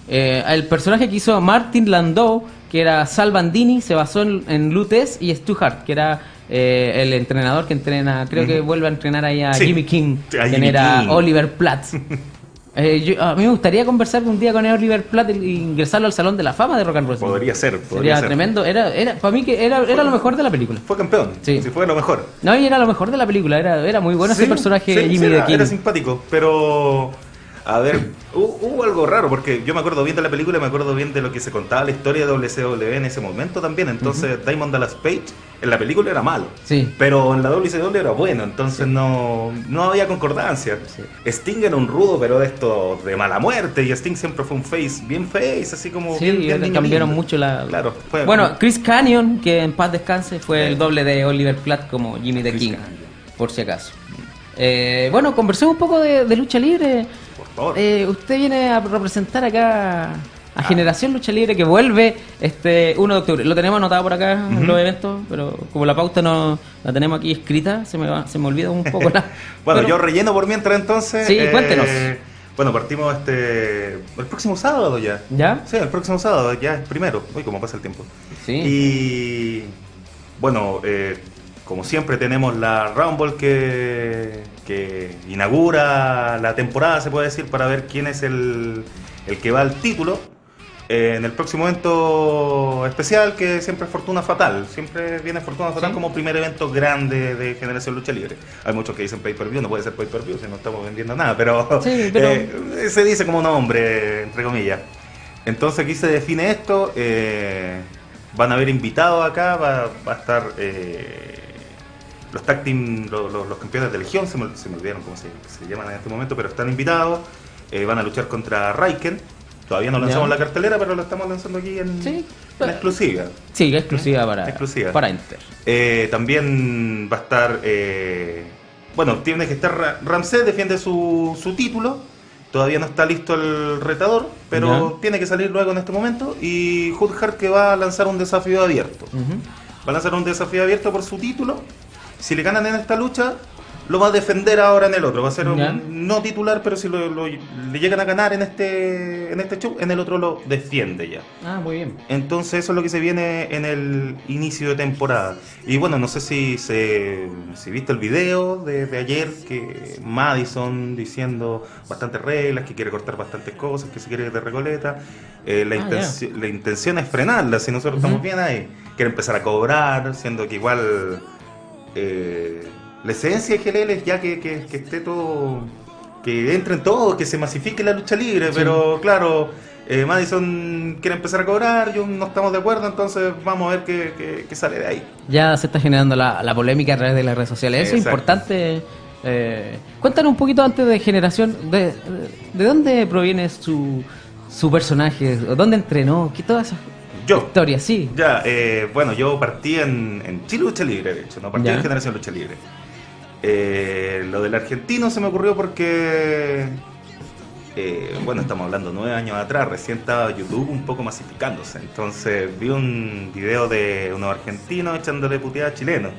eh, el personaje que hizo Martin Landau, que era Sal Bandini, se basó en, en Lutes y Stu Hart, que era eh, el entrenador que entrena, creo que vuelve a entrenar ahí a Sí. Jimmy King, a quien Jimmy era King. Oliver Platt. Eh, yo- a mí me gustaría conversar un día con Oliver Platt e ingresarlo al Salón de la Fama de Rock and Roll. Podría ser, podría Sería ser. tremendo. Era, era, para mí que era, era lo mejor de la película. Fue campeón. Sí. Sí. fue lo mejor. No, y era lo mejor de la película. Era, era muy bueno ese personaje Jimmy de King. era simpático, pero a ver, hu- hubo algo raro porque yo me acuerdo bien de la película, y me acuerdo bien de lo que se contaba la historia de WCW en ese momento también. Entonces, Diamond Dallas Page en la película era malo, Sí. pero en la WCW era bueno, entonces no, no había concordancia. Sting era un rudo, pero de esto de mala muerte, y Sting siempre fue un face, bien face, así como Sí, bien, bien niño cambiaron lindo. mucho la. Claro, fue- bueno, Chris Canyon, que en paz descanse, fue el doble de Oliver Platt como Jimmy the Chris King, por si acaso. Eh, bueno, conversemos un poco de, de lucha libre. Favor. Eh, usted viene a representar acá a Ah. Generación Lucha Libre que vuelve este 1 de octubre. Lo tenemos anotado por acá en los eventos, pero como la pauta no la tenemos aquí escrita, se me, va- se me olvida un poco la. Bueno, pero- yo relleno por mientras entonces. Sí, cuéntenos. Bueno, partimos este el próximo sábado ya. ¿Ya? Sí, el próximo sábado, ya es primero. Uy, cómo pasa el tiempo. Sí. Y bueno, eh, como siempre tenemos la Rumble que, que inaugura la temporada, se puede decir, para ver quién es el, el que va al título. Eh, en el próximo evento especial, que siempre es Fortuna Fatal. Siempre viene Fortuna Fatal Sí. como primer evento grande de Generación Lucha Libre. Hay muchos que dicen pay-per-view, no puede ser pay-per-view si no estamos vendiendo nada, pero, Sí, pero- eh, se dice como nombre, entre comillas. Entonces aquí se define esto. eh, van a haber invitados acá, va, va a estar eh, los tag team, lo- lo- los, campeones de Legión, se me, se me olvidaron cómo se, se llaman en este momento, pero están invitados. eh, van a luchar contra Raiken Todavía no lanzamos la cartelera, pero lo estamos lanzando aquí en, Sí. en exclusiva. Sí, exclusiva para, Exclusiva. para Inter. Eh, también va a estar. eh, bueno, tiene que estar. Ra- Ramsés defiende su, su título. Todavía no está listo el retador, pero tiene que salir luego en este momento. Y Hart que va a lanzar un desafío abierto. Ujú. Va a lanzar un desafío abierto por su título. Si le ganan en esta lucha, lo va a defender ahora en el otro. Va a ser un- no titular, pero si lo, lo- le llegan a ganar en este, en este show, en el otro lo defiende ya. Ah, muy bien. Entonces eso es lo que se viene en el inicio de temporada. Y bueno, no sé si, se, si viste el video de, de ayer que Madison diciendo bastantes reglas, que quiere cortar bastantes cosas, que se quiere ir de Recoleta. Eh, la, Ah, la intención es frenarla, si nosotros estamos bien ahí. Quiere empezar a cobrar, siendo que igual eh, la esencia de GLL es ya que, que- que esté todo, que entren todos, que se masifique la lucha libre, Sí. pero claro, eh, Madison quiere empezar a cobrar, yo no estamos de acuerdo, entonces vamos a ver qué, qué- qué sale de ahí. Ya se está generando la, la polémica a través de las redes sociales. Eso es importante. eh, cuéntanos un poquito antes de generación, de, de dónde proviene su, su personaje, dónde entrenó, ¿Qué todas esas Yo. historias, sí. Ya, eh, bueno, yo partí en, en Chile Lucha Libre, de hecho, no partí Ya. en Generación Lucha Libre. Eh, lo del argentino se me ocurrió porque, eh, bueno, estamos hablando nueve años atrás, recién estaba YouTube un poco masificándose. Entonces vi un video de unos argentinos echándole puteada a chilenos.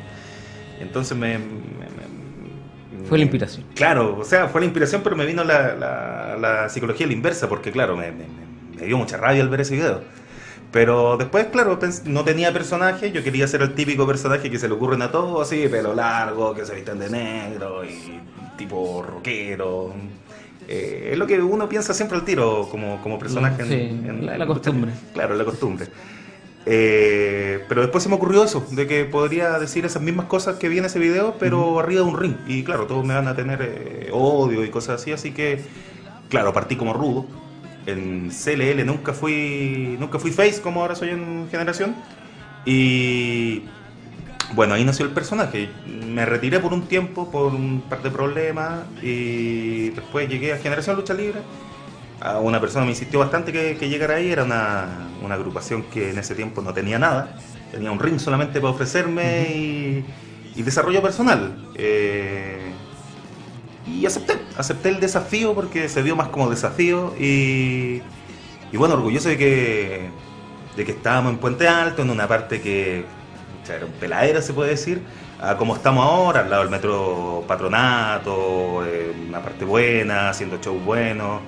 Entonces me, me- me- Fue la inspiración. Claro, o sea, fue la inspiración, pero me vino la, la- la psicología a la inversa, porque claro, me dio mucha rabia al ver ese video. Pero después, claro, no tenía personaje, yo quería ser el típico personaje que se le ocurren a todos, así, pelo largo, que se visten de negro y tipo rockero. Eh, es lo que uno piensa siempre al tiro como, como personaje. Sí, en- la- en la lucha costumbre. Claro, la costumbre. Eh, pero después se me ocurrió eso, de que podría decir esas mismas cosas que vi en ese video, pero arriba de un ring. Y claro, todos me van a tener eh, odio y cosas así, así que, claro, partí como rudo. En CLL nunca fui, nunca fui face como ahora soy en generación. Y bueno, ahí nació el personaje. Me retiré por un tiempo, por un par de problemas, y después llegué a Generación Lucha Libre. A una persona me insistió bastante que, que llegara ahí, era una, una agrupación que en ese tiempo no tenía nada, tenía un ring solamente para ofrecerme y, y desarrollo personal. Eh, y acepté, acepté el desafío porque se vio más como desafío y, y bueno, orgulloso de que, de que estábamos en Puente Alto, en una parte que o sea, era un peladero se puede decir, a como estamos ahora, al lado del metro Patronato, eh, una parte buena, haciendo shows buenos.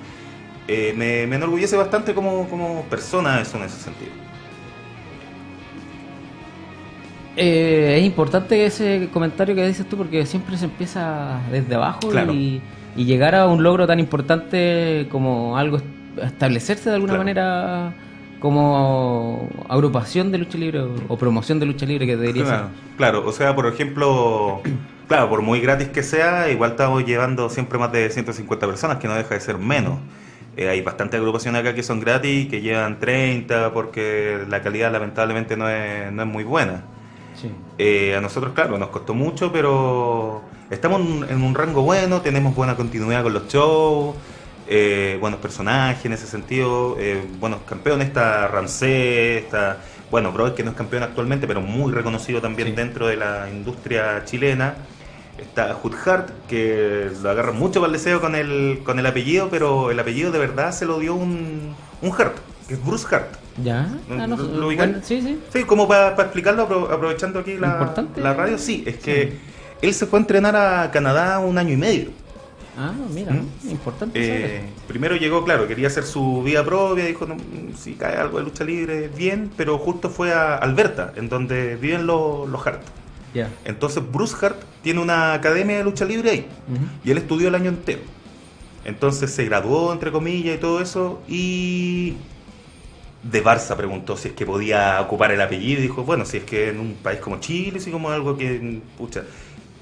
Eh, me, me enorgullece bastante como, como persona eso en ese sentido. Eh, es importante ese comentario que dices tú porque siempre se empieza desde abajo Claro. y, y llegar a un logro tan importante como algo est- establecerse de alguna Claro. manera como agrupación de lucha libre o, o promoción de lucha libre que debería Claro, claro, o sea, por ejemplo, claro, por muy gratis que sea, igual estamos llevando siempre más de 150 personas, que no deja de ser menos. Eh, hay bastantes agrupaciones acá que son gratis, que llevan 30, porque la calidad lamentablemente no es, no es muy buena. Sí. Eh, a nosotros, claro, nos costó mucho, pero estamos en, un rango bueno, tenemos buena continuidad con los shows, eh, buenos personajes en ese sentido, eh, buenos campeones, está Ramsés, está, bueno, Bro que no es campeón actualmente, pero muy reconocido también Sí. dentro de la industria chilena. Está Hood Hart, que lo agarran mucho para el deseo con el, con el apellido, pero el apellido de verdad se lo dio un, un Hart, es Bruce Hart. ¿Ya? Ah, no, ¿Lo- lo bueno, sí, sí. Sí, como para explicarlo, apro- aprovechando aquí la, la radio, sí, es que él se fue a entrenar a Canadá un año y medio. Ah, mira, ¿Mm? importante. Eh, primero llegó, claro, quería hacer su vida propia, dijo, no, si cae algo de lucha libre, bien, pero justo fue a Alberta, en donde viven los, los Hart. Ya. Entonces Bruce Hart tiene una academia de lucha libre ahí, y él estudió el año entero. Entonces se graduó, entre comillas, y todo eso, y de Barça preguntó si es que podía ocupar el apellido, y dijo, bueno, si es que en un país como Chile, si como algo que, pucha,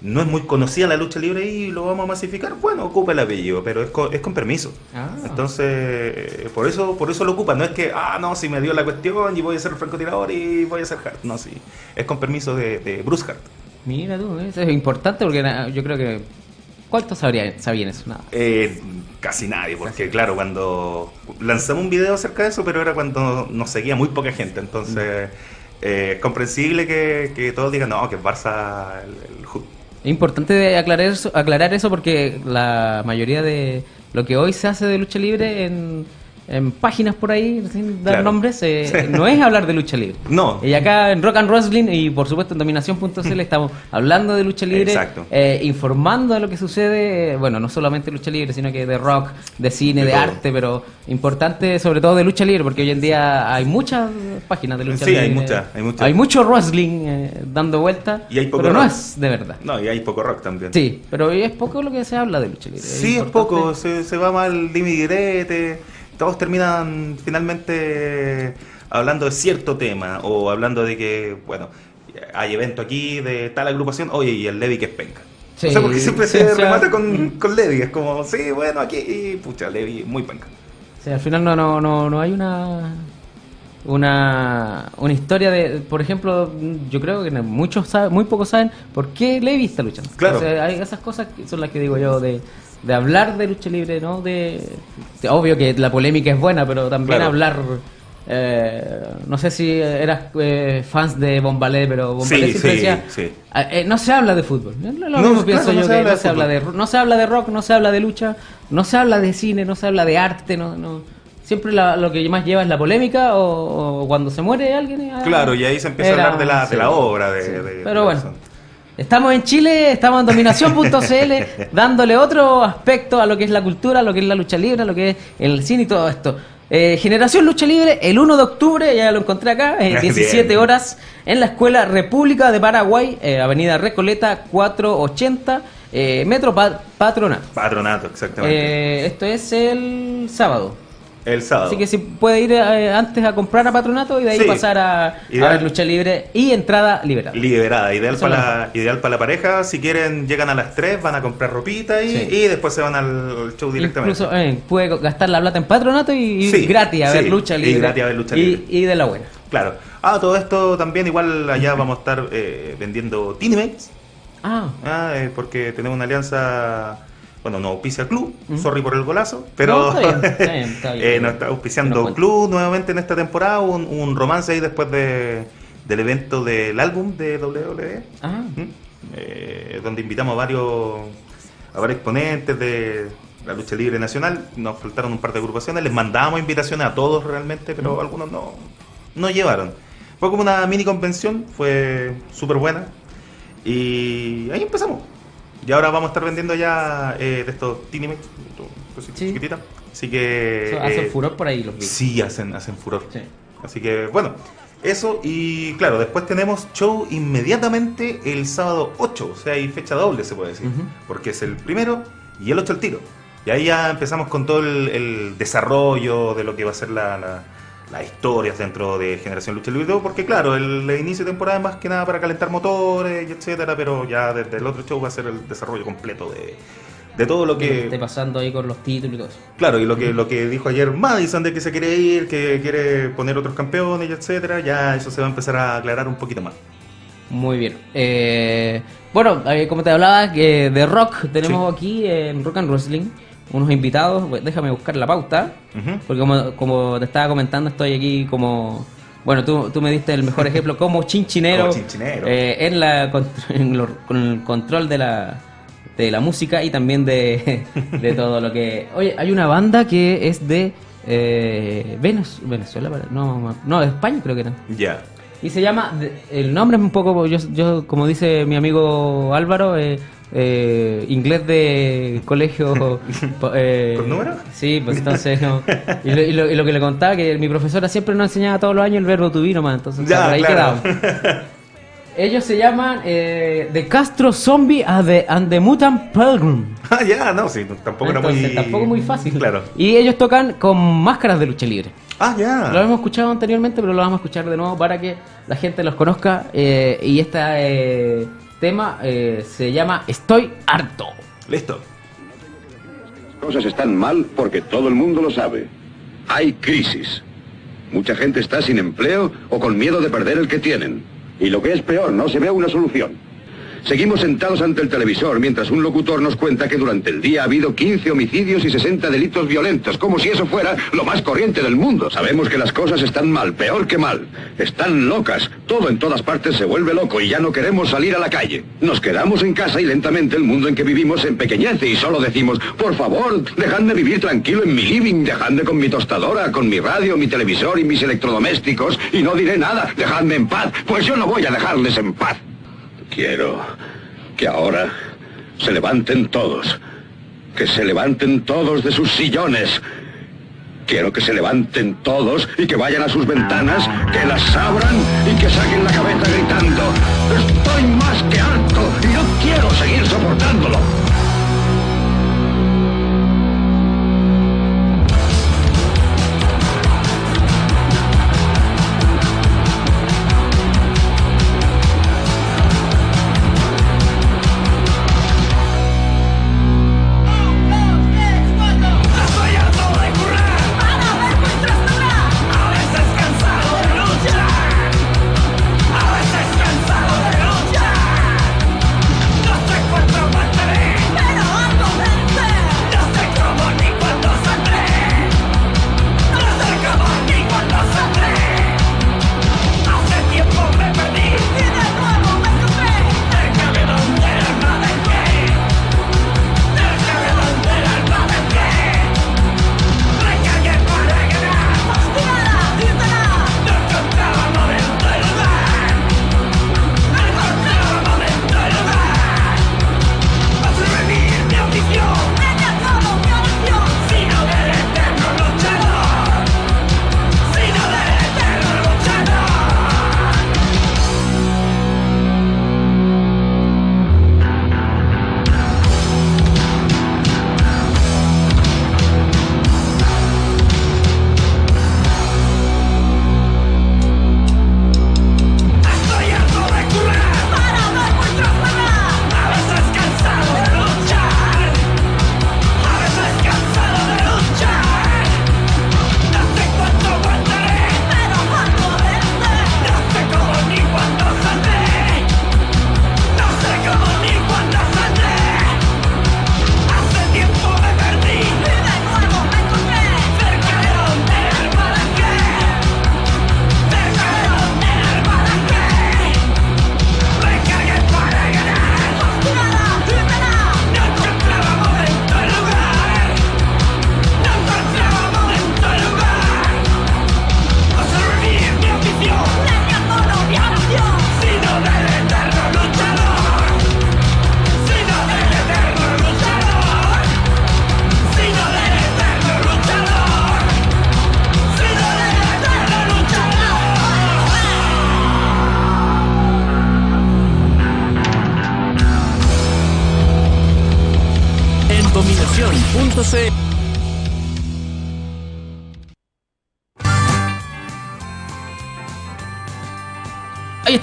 no es muy conocida la lucha libre y lo vamos a masificar, bueno, ocupa el apellido, pero es con, es con permiso. Ah. Entonces, eh, por eso por eso lo ocupa, no es que, ah, no, si me dio la cuestión y voy a ser francotirador y voy a ser Hart, no, sí, es con permiso de, de Bruce Hart. Mira tú, eso es importante porque yo creo que ¿Cuántos sabrían, sabían eso? Nada. Eh, casi nadie, porque claro, cuando lanzamos un video acerca de eso, pero era cuando nos seguía muy poca gente, entonces eh, es comprensible que, que todos digan, no, que es Barça el, el Hood". Es importante aclarar eso, aclarar eso porque la mayoría de lo que hoy se hace de lucha libre en, en páginas por ahí, sin dar Claro. nombres, eh, Sí. no es hablar de lucha libre. No. Y acá en Rock and Wrestling y por supuesto en Dominación.cl estamos hablando de lucha libre, Exacto. eh, informando de lo que sucede, bueno, no solamente lucha libre, sino que de rock, de cine, De arte, pero importante sobre todo de lucha libre, porque hoy en día hay muchas páginas de lucha Sí, libre. hay muchas, hay muchas. Hay mucho wrestling eh, dando vuelta, Y hay poco pero no rock. es de verdad. No, y hay poco rock también. Sí, pero es poco lo que se habla de lucha libre. Sí, es poco, se, se va mal dime y direte, todos terminan finalmente hablando de cierto tema o hablando de que, bueno, hay evento aquí de tal agrupación, oye, y el Levi que es penca. Sí, o sea, porque siempre sí, se o sea, remata con, con Levi, es como, sí, bueno, aquí, y pucha, Levi muy penca. O sea, al final no, no, no, no hay una una una historia de, por ejemplo, yo creo que muchos saben, muy pocos saben por qué Levi está luchando. Claro. O sea, hay esas cosas que son las que digo yo de, de hablar de lucha libre, ¿no? De, de- obvio que la polémica es buena, pero también Claro. hablar eh, no sé si eras eh, fans de Bombalé, pero Bombalé Sí, siempre sí, decía sí. Ah, eh, no se habla de fútbol. Lo mismo No, pienso claro, no yo se que habla no de se habla de no se habla de rock, no se habla de lucha, no se habla de cine, no se habla de arte, no, no. siempre la- lo que más lleva es la polémica o, o cuando se muere alguien. ah, Claro, y ahí se empieza era- a hablar de la, de la obra, de, sí. de- Pero de bueno. Estamos en Chile, estamos en dominación.cl, dándole otro aspecto a lo que es la cultura, a lo que es la lucha libre, a lo que es el cine y todo esto. Eh, Generación Lucha Libre, el 1 de octubre, ya lo encontré acá, eh, Bien. 17 horas, en la Escuela República de Paraguay, eh, Avenida Recoleta 480, eh, Metro Pa- Patronato. Patronato, exactamente. Eh, esto es el sábado. El sábado. Así que si puede ir eh, antes a comprar a Patronato y de ahí Sí. pasar a, a ver lucha libre y entrada liberada. Liberada, ideal Eso es para, la, ideal para la pareja. Si quieren, llegan a las 3, van a comprar ropita y, Sí. y después se van al show directamente. Incluso eh, puede gastar la plata en patronato y, y Sí, gratis a ver sí, lucha y libre. gratis a ver lucha Y- libre. Y, de la buena. Claro. Ah, todo esto también, igual allá vamos a estar eh, vendiendo Tinemates. Ah, Ah, eh, porque tenemos una alianza. Bueno, no auspicia el club, Mm. sorry por el golazo, pero No, está bien, está bien, está bien. eh, nos está auspiciando club nuevamente en esta temporada, un, un romance ahí después de, del evento del álbum de WWE. ah, ¿Mm? Eh, donde invitamos a varios a varios exponentes de la lucha libre nacional. Nos faltaron un par de agrupaciones, les mandamos invitaciones a todos realmente, pero algunos no, no llevaron. Fue como una mini convención, fue súper buena. Y ahí empezamos. Y ahora vamos a estar vendiendo ya eh, de estos Tiny Mix, cositas Sí. chiquititas. Así que. eso hace eh, furor por ahí los videos. Sí, hacen, hacen furor. Sí. Así que, bueno, eso y claro, después tenemos show inmediatamente el sábado 8, o sea, hay fecha doble, se puede decir, porque es el primero y el 8 el tiro. Y ahí ya empezamos con todo el, el desarrollo de lo que va a ser la, la- las historias dentro de Generación Lucha Libre, porque claro, el, el inicio de temporada es más que nada para calentar motores y etcétera, pero ya desde el otro show va a ser el desarrollo completo de, de todo lo Que que... esté pasando ahí con los títulos y todo eso. Claro, y lo que, lo que dijo ayer Madison de que se quiere ir, que quiere poner otros campeones, y etcétera, ya eso se va a empezar a aclarar un poquito más. Muy bien. Eh, bueno, eh, como te hablaba que de rock, tenemos aquí en Rock and Wrestling unos invitados. Pues, Déjame buscar la pauta. Porque como, como te estaba comentando, estoy aquí como... Bueno, tú, tú me diste el mejor ejemplo como chinchinero, Como chinchinero. eh, en la, en lo- con el control de la, de la música y también de, de todo lo que... Oye, hay una banda que es de eh, Venez- Venezuela, no, no, de España creo que era. Ya. Y se llama, el nombre es un poco, yo, yo como dice mi amigo Álvaro, eh, eh, inglés de colegio. eh, ¿Con número? Sí, pues entonces no. Y lo, y lo- y lo que le contaba, que mi profesora siempre nos enseñaba todos los años el verbo to be nomás, entonces o sea, Ya, por ahí claro. quedamos. Ellos se llaman eh, The Castro Zombie and the, and the Mutant Pilgrim. Ah, ya, no, sí, tampoco era Entonces, muy... tampoco muy fácil. Claro. Y ellos tocan con máscaras de lucha libre. Ah, ya. Lo hemos escuchado anteriormente, pero lo vamos a escuchar de nuevo para que la gente los conozca. eh, y este eh, tema eh, se llama Estoy harto. Listo. Las cosas están mal porque todo el mundo lo sabe. Hay crisis. Mucha gente está sin empleo o con miedo de perder el que tienen. Y lo que es peor, no se ve una solución. Seguimos sentados ante el televisor mientras un locutor nos cuenta que durante el día ha habido 15 homicidios y 60 delitos violentos, como si eso fuera lo más corriente del mundo. Sabemos que las cosas están mal, peor que mal. Están locas. Todo en todas partes se vuelve loco y ya no queremos salir a la calle. Nos quedamos en casa y lentamente el mundo en que vivimos se empequeñece y solo decimos, por favor, dejadme vivir tranquilo en mi living, dejadme con mi tostadora, con mi radio, mi televisor y mis electrodomésticos y no diré nada, dejadme en paz, pues yo no voy a dejarles en paz. Quiero que ahora se levanten todos, que se levanten todos de sus sillones. Quiero que se levanten todos y que vayan a sus ventanas, que las abran y que saquen la cabeza gritando. Estoy más que harto y no quiero seguir soportándolo.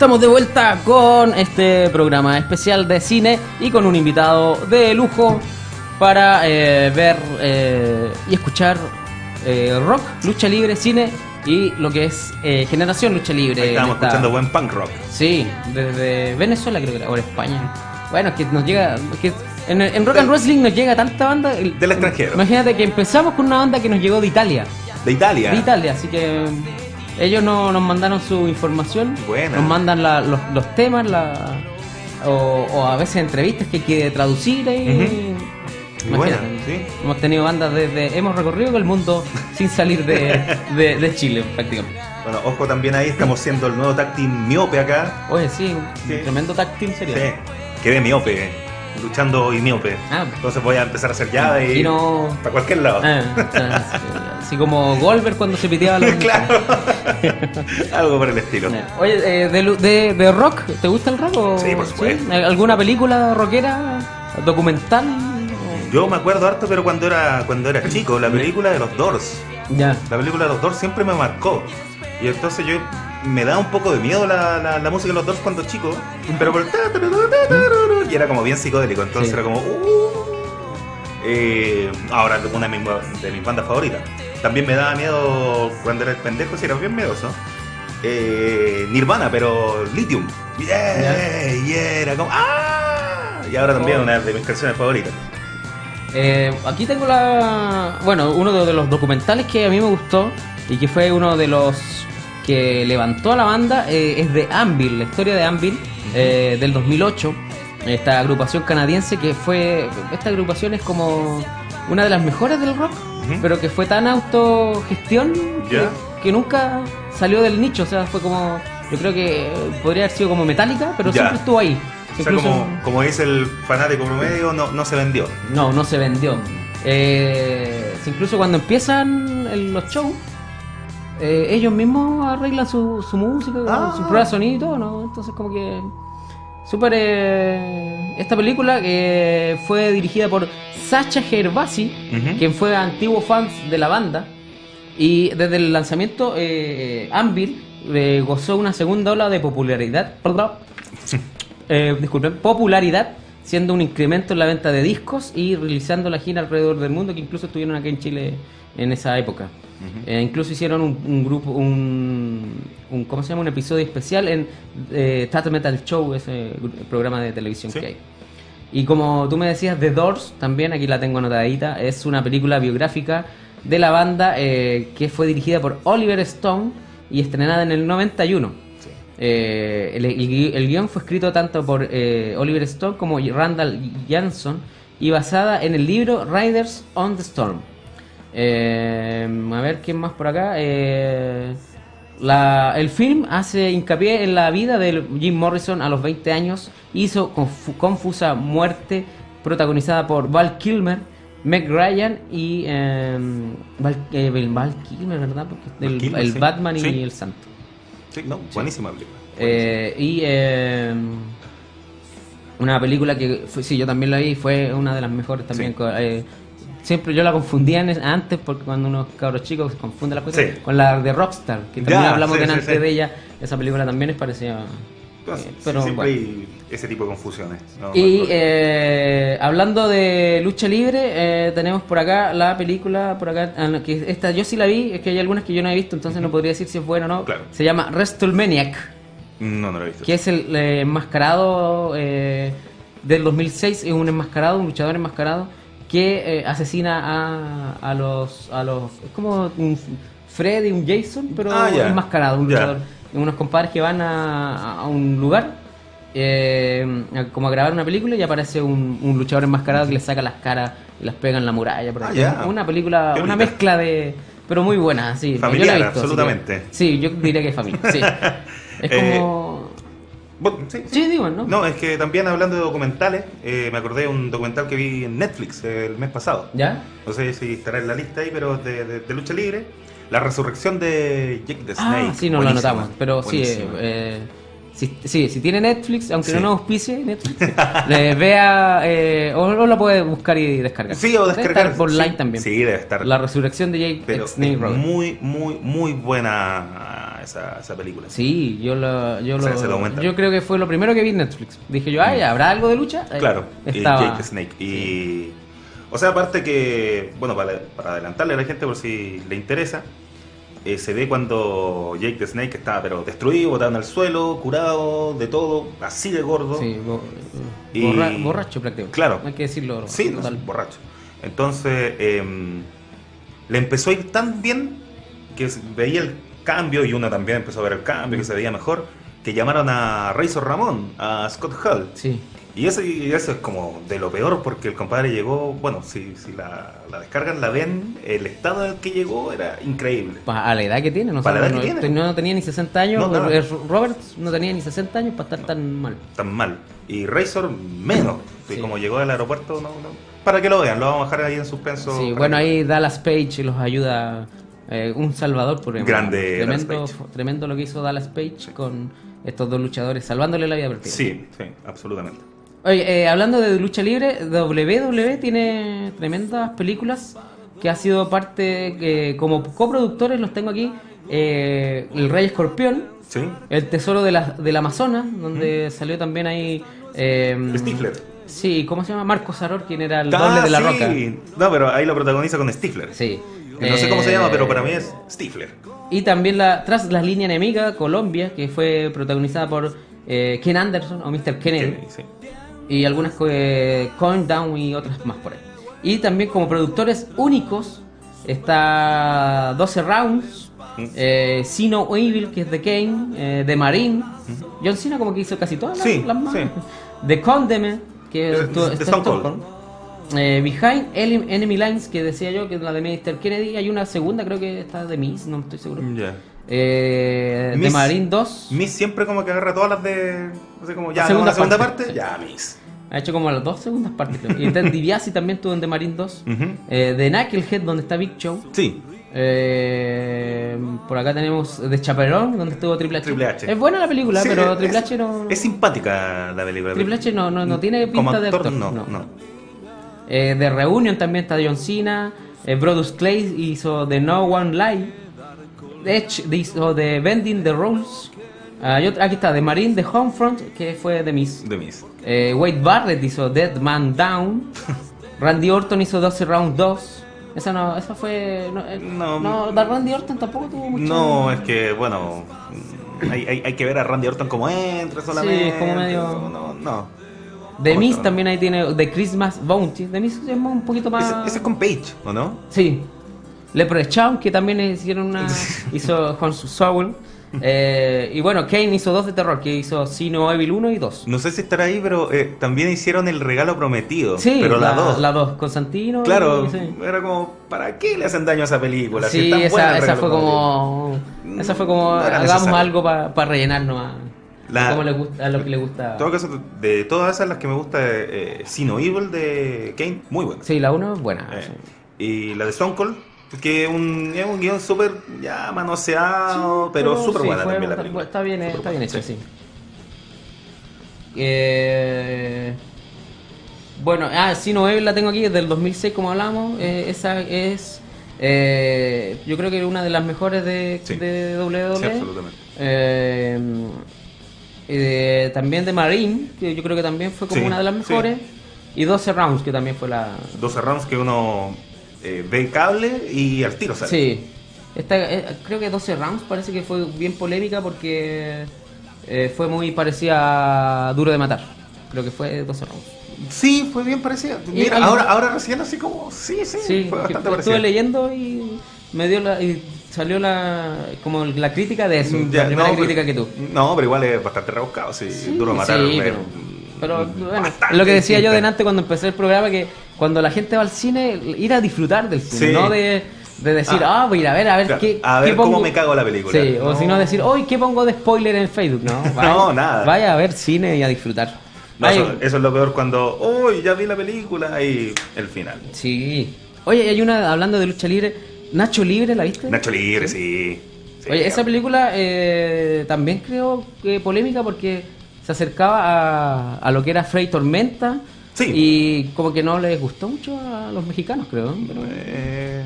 Estamos de vuelta con este programa especial de cine y con un invitado de lujo para eh, ver eh, y escuchar eh, rock, lucha libre, cine y lo que es eh, generación lucha libre. Ahí estábamos esta- escuchando buen punk rock. Sí, desde Venezuela creo que era, o España. Bueno, que nos llega... que en, en Rock and Wrestling nos llega tanta banda... el- Del extranjero. Imagínate que empezamos con una banda que nos llegó de Italia. De Italia. De Italia, así que ellos no- nos mandaron su información, Buena. nos mandan la- los, los temas, la, o, o a veces entrevistas que hay que traducir ahí. Buena, Imagínate. sí. Hemos tenido bandas desde, hemos recorrido el mundo sin salir de, de- de Chile prácticamente. Bueno, ojo también ahí, estamos siendo el nuevo team miope acá. Oye, sí, un tremendo team sería. Sí, quedé miope, luchando y miope. Ah. Entonces voy a empezar a hacer llave y no- para cualquier lado. Ah, sí, así como Goldberg cuando se piteaba la claro. Algo por el estilo. Oye, eh, de, de, de rock, ¿te gusta el rock? o- Sí, por supuesto. ¿Alguna película rockera? ¿Documental? Yo me acuerdo harto, pero cuando era cuando era chico, la película de los Doors. Ya. La película de los Doors siempre me marcó. Y entonces yo me da un poco de miedo la, la, la música de los Doors cuando chico, pero por el y era como bien psicodélico, entonces Sí. era como uh. Eh, ahora una de mis, de mis bandas favoritas. También me daba miedo cuando era pendejo, si era bien miedoso. Eh, Nirvana, pero Lithium. Yeah, yeah, era como ¡Ah! y ahora también una de mis canciones favoritas. Eh, aquí tengo la. Bueno, uno de los documentales que a mí me gustó y que fue uno de los que levantó a la banda eh, es de Anvil, la historia de Anvil eh, del 2008. Esta agrupación canadiense que fue. Esta agrupación es como una de las mejores del rock, Pero que fue tan autogestión que, nunca salió del nicho. O sea, fue como. Yo creo que podría haber sido como Metallica, pero siempre estuvo ahí. O sea, Incluso- como, como dice el fanático promedio, no, no se vendió. no, no se vendió. Eh, incluso cuando empiezan el- los shows, eh, ellos mismos arreglan su, su música, Ah. su prueba de sonido y todo, ¿no? Entonces como que... Súper... eh, esta película que fue dirigida por Sacha Gervasi, quien fue antiguo fan de la banda. Y desde el lanzamiento, eh, Anvil eh, gozó una segunda ola de popularidad. Perdón. Eh, disculpen, popularidad, siendo un incremento en la venta de discos y realizando la gira alrededor del mundo, que incluso estuvieron aquí en Chile en esa época. Eh, incluso hicieron un, un grupo, un, un- ¿cómo se llama? Un episodio especial en eh, Tata Metal Show, ese programa de televisión Sí. que hay. Y como tú me decías, The Doors, también aquí la tengo anotadita, es una película biográfica de la banda eh, que fue dirigida por Oliver Stone y estrenada en el 91. Eh, el, el el guion fue escrito tanto por eh, Oliver Stone como Randall Jansson y basada en el libro Riders on the Storm. Eh, a ver, ¿quién más por acá? Eh, la- el film hace hincapié en la vida de Jim Morrison a los 20 años. Hizo confu- confusa muerte protagonizada por Val Kilmer, Meg Ryan y eh, Val, eh, Val Kilmer, ¿verdad? Porque el, Kilmer, el sí. Batman y Sí. el Santo. Sí, no, buenísima película. Eh, y eh, una película que fue- sí, yo también la vi, fue una de las mejores también. Sí. Siempre yo la confundía antes, porque cuando unos cabros chicos se confunden las cosas, Sí. con la de Rockstar, que también Ya, hablamos sí, antes de ella. Esa película también es parecida. Pues, eh, sí, pero siempre bueno. hay ese tipo de confusiones. ¿no? Y Más eh, hablando de lucha libre, eh, tenemos por acá la película, por acá, ah, no, que esta yo sí la vi, es que hay algunas que yo no he visto, entonces no podría decir si es buena o no. Claro. Se llama WrestleManiac. No, no lo he visto. que es el enmascarado del 2006, es un enmascarado, un luchador enmascarado que eh, asesina a, a los a los es como un Freddy, un Jason, pero Ah, enmascarado, un luchador, unos compadres que van a, a un lugar eh, como a grabar una película y aparece un, un luchador enmascarado que le saca las caras y las pega en la muralla. por Ah. Una película, Qué una bonita. mezcla de pero muy buena, sí. yo la he Familiar, visto, que- absolutamente. sí, yo diría que es familia, sí. Es Eh, como Bueno, sí, sí. Sí, digo, ¿no? No, es que también hablando de documentales, eh, me acordé de un documental que vi en Netflix el mes pasado. ¿Ya? No sé si estará en la lista ahí, pero de, de- de lucha libre. La resurrección de Jake the Snake. Ah, sí, nos lo anotamos. Pero sí, eh, si, sí, si tiene Netflix, aunque Sí. no nos auspicie Netflix, le vea eh, o, o la puede buscar y descargar. Sí, o Debe descargar. estar online sí. también. Sí, debe estar. La resurrección de Jake pero Snake es muy, muy, muy buena ah, esa, esa película. Sí, yo lo, yo lo- yo creo que fue lo primero que vi en Netflix. Dije yo, ay, ¿habrá algo de lucha? Claro, estaba. Jake Snake. Y. O sea, aparte que. Bueno, para, para adelantarle a la gente por si le interesa. eh, se ve cuando Jake the Snake estaba pero destruido, botado en el suelo, curado, de todo, así de gordo. Sí, bo- Y- borra- borracho prácticamente. Claro. Hay que decirlo. Sí, no, borracho. Entonces, em, le empezó a ir tan bien que veía el cambio y uno también empezó a ver el cambio, que se veía mejor, que llamaron a Razor Ramón, a Scott Hall. Sí. Y eso, y eso es como de lo peor porque el compadre llegó, bueno, si, si la, la descargan, la ven, el estado en el que llegó era increíble. A la edad que tiene, no, Para sé, la edad no, que tiene. no tenía ni 60 años. No, Roberts no tenía ni 60 años para estar tan mal. Tan mal. Y Razor menos. Y Sí. como llegó al aeropuerto, no, no. Para que lo vean, lo vamos a dejar ahí en suspenso. Sí, bueno, ahí Dallas Page los ayuda. Eh, un salvador por ejemplo. Grande Tremendo, tremendo lo que hizo Dallas Page con estos dos luchadores, salvándole la vida a Sí, sí, absolutamente. Oye, eh, hablando de lucha libre, WWE tiene tremendas películas que ha sido parte, eh, como coproductores los tengo aquí, eh, El Rey Escorpión, Sí. El Tesoro de la, del Amazonas, donde salió también ahí... Eh, Stifler. Sí, ¿cómo se llama? Marco Saror, quien era el Ah, doble de la sí. roca. No, pero ahí lo protagoniza con Stifler. Sí. No sé cómo se Eh, llama, pero para mí es Stifler. Y también la Tras la línea enemiga, Colombia, que fue protagonizada por eh, Ken Anderson o Mr. Kennedy. Sí. y algunas eh, Countdown y otras más por ahí. Y también como productores únicos está 12 Rounds, Mm. eh, Sino Evil, que es de Kane, eh, The Marine, John Cena como que hizo casi todas las, Sí, las más. sí. The Condemned, que De- estuvo- de Stone Stone Cold. Eh, Behind Enemy Lines, que decía yo, que es la de Mr. Kennedy. Hay una segunda, creo que está de Miss, no estoy seguro. Ya. Eh, The Miss- Marine 2. Miss siempre como que agarra todas las de. No sé como ya, La segunda, segunda la segunda parte. Ya, Miss. Ha hecho como las dos segundas partes, creo. Y Ted DiBiase también estuvo en The Marine 2. Ujú. Eh, The Knucklehead, donde está Big Show. Sí. Eh, por acá tenemos The Chaperón, donde estuvo Triple H. Triple H. Es buena la película, Sí, pero es- Triple H no. Es simpática la película. Triple H no, no, no tiene Como pinta de actor. no, no. no. Eh, de Reunion también está John Cena. Eh, Brodus Clay hizo The No One Lie. Edge hizo The Bending the Rules. Otra- aquí está The Marine, The Homefront, que fue The Miss. De Miss. Eh, Wade Barrett hizo Dead Man Down. Randy Orton hizo 12 Round 2. Esa no, esa fue. No, eh, No. no, da- Randy Orton tampoco tuvo mucho. No, es que, bueno. Hay, hay, hay que ver a Randy Orton como entra solamente. es como medio- No, no. The ¿Cómo Miz está? también ahí tiene The Christmas Bounty. The Miz es un poquito más. Ese, ese es con Page, ¿o no? Sí. Leprechaun, que también hicieron una. hizo Juan Sowell. Eh, y bueno, Kane hizo dos de terror, que hizo Sino Evil 1 y 2. No sé si estará ahí, pero eh, también hicieron el regalo prometido. Sí, pero la 2. La 2, Constantino. Claro, y- sí. era como, ¿para qué le hacen daño a esa película? Si Sí, buena esa, esa fue como. Esa fue como. No era hagamos necesario. algo para rellenarnos a, La- cómo le gusta, a lo que le gusta. En todo caso, de todas esas, las que me gusta, eh, Sino Evil de Kane, muy buena. Sí, la 1 es buena. Eh. Y la de Stone Cold, que es un, es un guion súper ya manoseado, pero, súper sí, buena fue- también la está- película. Está bien, Súper está bien hecho, sí. Eh, bueno, ah, Sino Evil la tengo aquí, es del 2006, como hablamos. Eh, esa es. eh, yo creo que es una de las mejores de, Sí. de WWE. Sí, absolutamente. Eh, de- también de Marine, que yo creo que también fue como Sí, una de las sí. mejores. Y 12 Rounds, que también fue la. 12 rounds que uno eh, ve cable y al tiro sale. Sí. Esta, eh, creo que 12 Rounds parece que fue bien polémica porque eh, fue muy parecida a Duro de Matar. Creo que fue 12 Rounds. Sí, fue bien parecida. Mira, ahora, ahora recién así como, sí, sí, Sí, fue bastante estuve parecida. leyendo y me dio la. Y salió la. como la crítica de eso. Ya, la primera no, crítica pero- que tú. No, pero igual es bastante rebuscado, sí, duro de matar. Sí, pero, pero, bueno, lo que decía yo delante cuando empecé el programa, que cuando la gente va al cine, ir a disfrutar del cine, Sí. no de, de decir, Ah. ah, voy a ir a ver, a ver Claro, qué, a qué ver cómo me cago la película. Sí, o si no decir, hoy ¿qué pongo de spoiler en Facebook? No, No, nada. Vaya a ver cine y a disfrutar. No, eso, eso es lo peor cuando, uy, ya vi la película y el final. Sí. Oye, hay una, hablando de lucha libre, Nacho Libre, ¿la viste? Nacho Libre, sí. Sí, Oye, esa película eh, también creo que polémica porque se acercaba a, a lo que era Frey Tormenta Sí. y como que no les gustó mucho a los mexicanos, creo. Pero- Eh,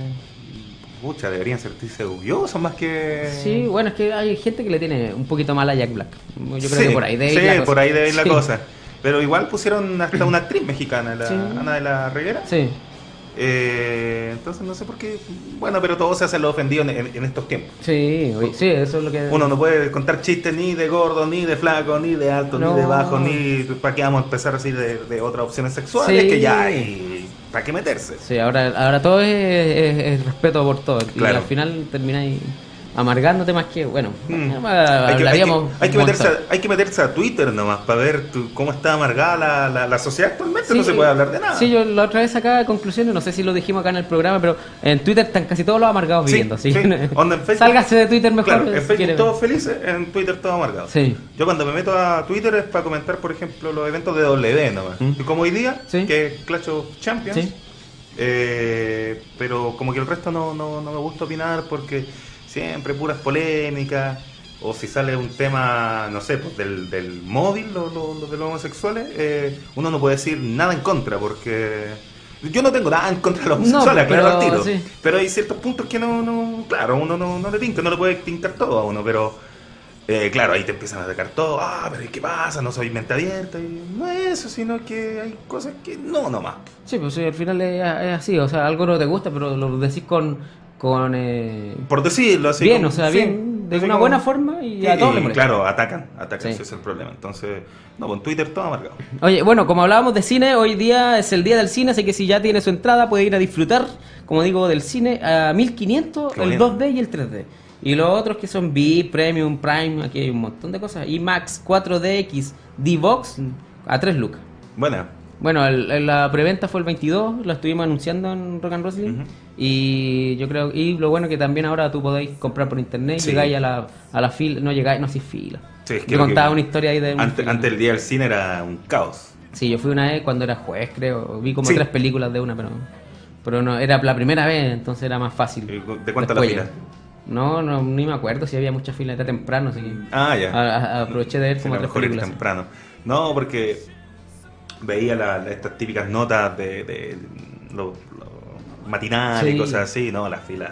pucha, deberían sentirse orgullosos más que... sí, bueno, es que hay gente que le tiene un poquito mal a Jack Black. Yo creo Sí, que por ahí debe sí, ir la cosa. por ahí debe ir la Sí. cosa. Pero igual pusieron hasta una actriz mexicana, la. Ana de la Reguera. Sí. Eh, entonces no sé por qué. Bueno, pero todo se hace lo ofendido en, en- en estos tiempos. Sí, sí, eso es lo que... Uno no puede contar chistes ni de gordo, ni de flaco, ni de alto, No. ni de bajo, ni para qué vamos a empezar así de, de otras opciones sexuales Sí. que ya hay. ¿Para qué meterse? Sí, ahora, ahora todo es, es- es respeto por todo. Y Claro. al final termináis amargándote más que, bueno, Mm. Hay que, hay que- hablaríamos hay que un meterse a, hay que meterse a Twitter nomás para ver tu- cómo está amargada la, la- la sociedad actualmente. no se puede hablar de nada. Sí, yo la otra vez sacaba conclusiones, no sé si lo dijimos acá en el programa, pero en Twitter están casi todos los amargados Sí, viviendo. sí. Facebook- Sálgase de Twitter mejor. Claro, si en Facebook todos felices, en Twitter todos amargados. Sí. Yo cuando me meto a Twitter es para comentar, por ejemplo, los eventos de W nomás. ¿Mm? Y como hoy día, que es Clash of Champions. Eh, pero como que el resto no, no, no me gusta opinar porque siempre puras polémicas. O si sale un tema, no sé, pues del, del móvil, lo, lo- lo de los homosexuales, eh, uno no puede decir nada en contra porque... Yo no tengo nada en contra de los No, homosexuales, pero claro, al tiro. sí. Pero hay ciertos puntos que no, no claro, uno no, no le tinca, no le puede tincar todo a uno, pero eh, claro, ahí te empiezan a atacar todo, ah, pero ¿y ¿qué pasa? No soy mente abierta, y no es eso, sino que hay cosas que no, nomás. Sí, pues sí, al final es, es así, o sea, algo no te gusta, pero lo decís con, con eh, Por decirlo así. bien, como- o sea, sí. bien, de una como- buena forma y Sí, a todos y les molesta. Claro, atacan, atacan, Sí. ese es el problema. Entonces, no, con Twitter todo amargado. Oye, bueno, como hablábamos de cine, hoy día es el día del cine, así que si ya tiene su entrada puede ir a disfrutar, como digo, del cine a 1500, Qué el bonito. 2D y el 3D. Y los otros que son VIP, Premium, Prime, aquí hay un montón de cosas. Y Max 4DX, D-Box a 3 lucas. Buena. Bueno, el- el- la preventa fue el 22, lo estuvimos anunciando en Rock and Wrestling. Y yo creo, y lo bueno que también ahora tú podéis comprar por internet, Sí. llegáis a la, a la fila, no llegáis, no si fila. Sí, Yo contaba que- una historia ahí de Antes, fila. antes el día del cine era un caos. Sí, yo fui una vez cuando era juez, creo. Vi como Sí. tres películas de una, pero pero no era la primera vez, entonces era más fácil. ¿Y ¿De cuánta la Después fila? ya. No, no, ni me acuerdo si había mucha fila, era temprano, así que Ah, ya. a- a- aproveché de ver Sí, como lo tres mejor ir películas. temprano. No, porque veía la- la- estas típicas notas de, de los los matinales y Sí. cosas así. No, las filas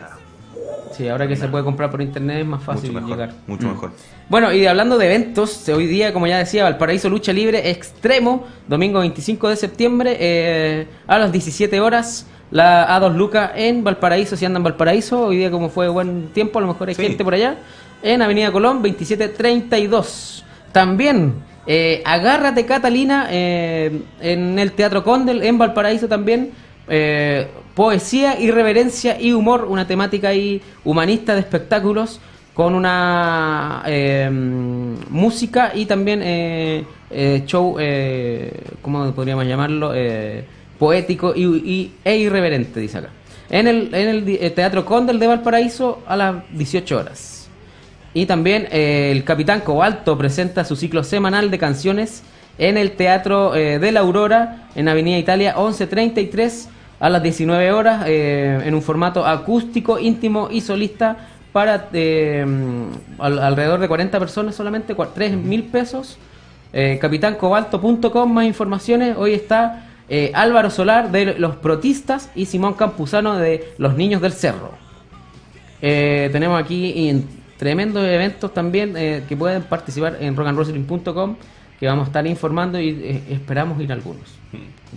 Sí, ahora que se puede comprar por internet es más fácil mucho mejor. llegar. Mucho Mm. mejor. Bueno, y hablando de eventos, hoy día, como ya decía, Valparaíso Lucha Libre Extremo, domingo 25 de septiembre, eh, a las 17 horas, la A2 Luca en Valparaíso, si andan en Valparaíso, hoy día como fue buen tiempo, a lo mejor hay Sí. gente por allá, en Avenida Colón 2732. También, eh, Agárrate Catalina, eh, en el Teatro Condel, en Valparaíso también, eh, poesía, irreverencia y humor, una temática ahí humanista de espectáculos con una eh, música y también eh, eh, show, ¿cómo podríamos llamarlo? Poético y, y- e irreverente, dice acá. En el, en el Teatro Condel de Valparaíso a las 18 horas. Y también eh, el Capitán Cobalto presenta su ciclo semanal de canciones en el Teatro eh, de la Aurora, en Avenida Italia 1133, a las 19 horas, eh, en un formato acústico, íntimo y solista para al- alrededor de 40 personas solamente, 3 mil pesos. Capitancobalto.com, más informaciones. Hoy está Álvaro Solar de Los Protistas y Simón Campuzano de Los Niños del Cerro. Tenemos aquí tremendos eventos también eh, que pueden participar en rockandwrestling.com que vamos a estar informando y eh, esperamos ir a algunos,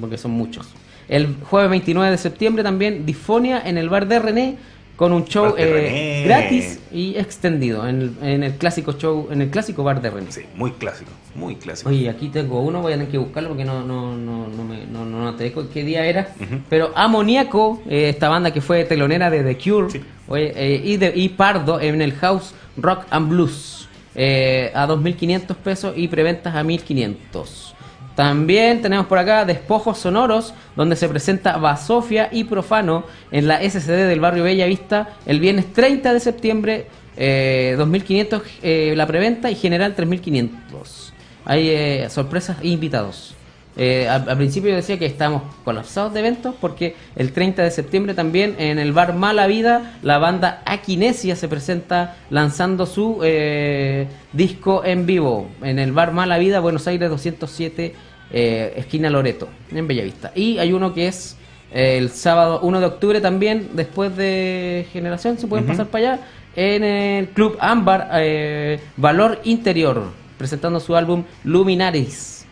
porque son muchos. El jueves 29 de septiembre también Disfonia en el bar de René con un show eh, gratis y extendido en el, en el clásico show, en el clásico bar de René. Sí, muy clásico. Muy clásico. Oye, aquí tengo uno, voy a tener que buscarlo porque no no no no me no, no noté cu- qué día era. Pero Amoníaco, eh, esta banda que fue telonera de The Cure, Sí. oye, eh, y, de, y Pardo en el House Rock and Blues eh, a 2.500 pesos y preventas a 1.500. También tenemos por acá Despojos Sonoros, donde se presenta Basofia y Profano en la SCD del barrio Bella Vista el viernes 30 de septiembre, eh, 2.500 eh, la preventa y general 3.500. Hay eh, sorpresas e invitados. Eh, al, al principio yo decía que estábamos colapsados de eventos porque el 30 de septiembre también en el bar Mala Vida la banda Aquinesia se presenta lanzando su eh, disco en vivo en el bar Mala Vida Buenos Aires 207 eh, esquina Loreto en Bellavista. Y hay uno que es eh, el sábado 1 de octubre también después de Generación se pueden pasar para allá en el Club Ámbar eh, Valor Interior presentando su álbum Luminaris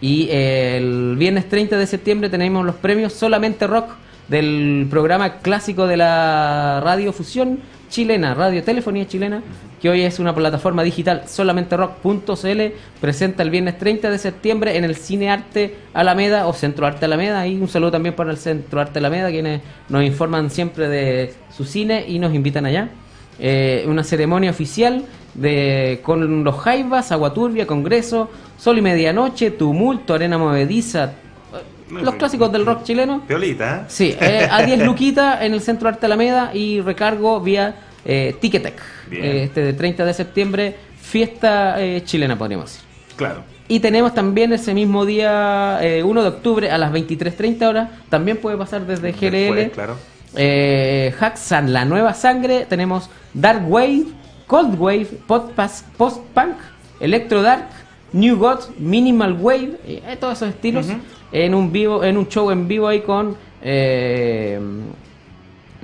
y eh, el viernes 30 de septiembre tenemos los premios Solamente Rock del programa clásico de la radiofusión chilena, radiotelefonía chilena, que hoy es una plataforma digital solamenterock.cl, presenta el viernes 30 de septiembre en el Cine Arte Alameda o Centro Arte Alameda. Y un saludo también para el Centro Arte Alameda, quienes nos informan siempre de su cine y nos invitan allá. Eh, una ceremonia oficial de con los Jaivas, Agua Turbia, Congreso, Sol y Medianoche, Tumulto, Arena Movediza, eh, los clásicos del rock chileno. Piolita, ¿eh? Sí, eh, a 10 luquita en el Centro Arte Alameda y recargo vía eh, Ticketek. Eh, este de 30 de septiembre, fiesta chilena podríamos decir. Claro. Y tenemos también ese mismo día, eh, 1 de octubre, a las 23.30 horas, también puede pasar desde GLL. Después, claro. Hacksan, la nueva sangre. Tenemos Dark Wave, Cold Wave, Post-Punk, Electro Dark, New God, Minimal Wave, eh, todos esos estilos en un vivo, en un show en vivo ahí con eh,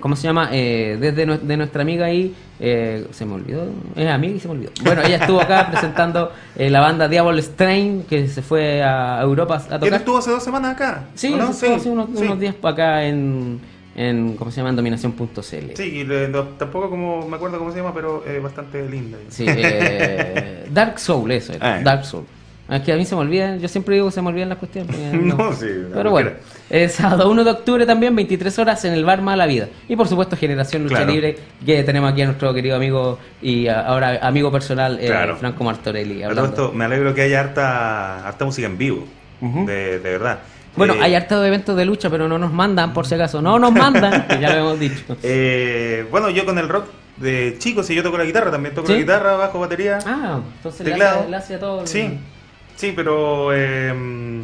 ¿cómo se llama? Eh, desde de nuestra amiga ahí, eh, se me olvidó, es amiga y se me olvidó. Bueno, ella estuvo acá presentando eh, la banda Diablo Strain que se fue a Europa a ¿Quién tocar. estuvo hace dos semanas acá? Sí, ¿O no? estuvo hace unos, sí. unos días para acá en, en ¿cómo se llama? En dominación.cl. Sí, y le- no, tampoco como me acuerdo cómo se llama, pero es bastante linda. Sí, eh, Dark Soul, eso era, Ah. Dark Soul. Es que a mí se me olvida, yo siempre digo que se me olvidan las cuestiones. No, sí, no, Pero bueno, es sábado 1 de octubre también, 23 horas en el bar Mala Vida. Y por supuesto, Generación Lucha Claro. Libre, que tenemos aquí a nuestro querido amigo y a- ahora amigo personal, eh, Claro. Franco Martorelli. Hablando. esto, me alegro que haya harta, harta música en vivo. De verdad. Bueno, Eh, hay hartos eventos de lucha, pero no nos mandan, por si acaso. No nos mandan, que ya lo hemos dicho. eh, bueno, yo con el rock de chico, si yo toco la guitarra, también toco ¿Sí? la guitarra, bajo batería. Ah, entonces le Teclado. hace, le hace a todo. el- Sí, sí, pero eh,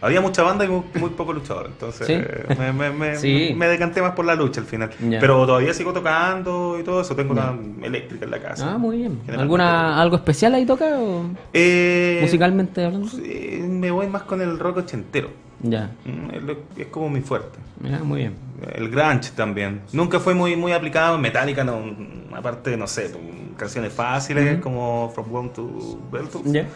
había mucha banda y muy, muy poco luchador. Entonces ¿Sí? eh, me, me- me- Sí. me decanté más por la lucha al final. Pero todavía sigo tocando y todo eso. Tengo una eléctrica en la casa. Ah, muy bien. ¿Alguna, ¿Algo especial ahí toca? O Eh, musicalmente hablando? sí, me voy más con el rock ochentero. Ya, Mm, Es, como mi fuerte. ya, muy bien. El grunge también. Nunca fue muy muy aplicado Metallica, no, aparte, no sé, canciones fáciles como From One to Belfast. Ya.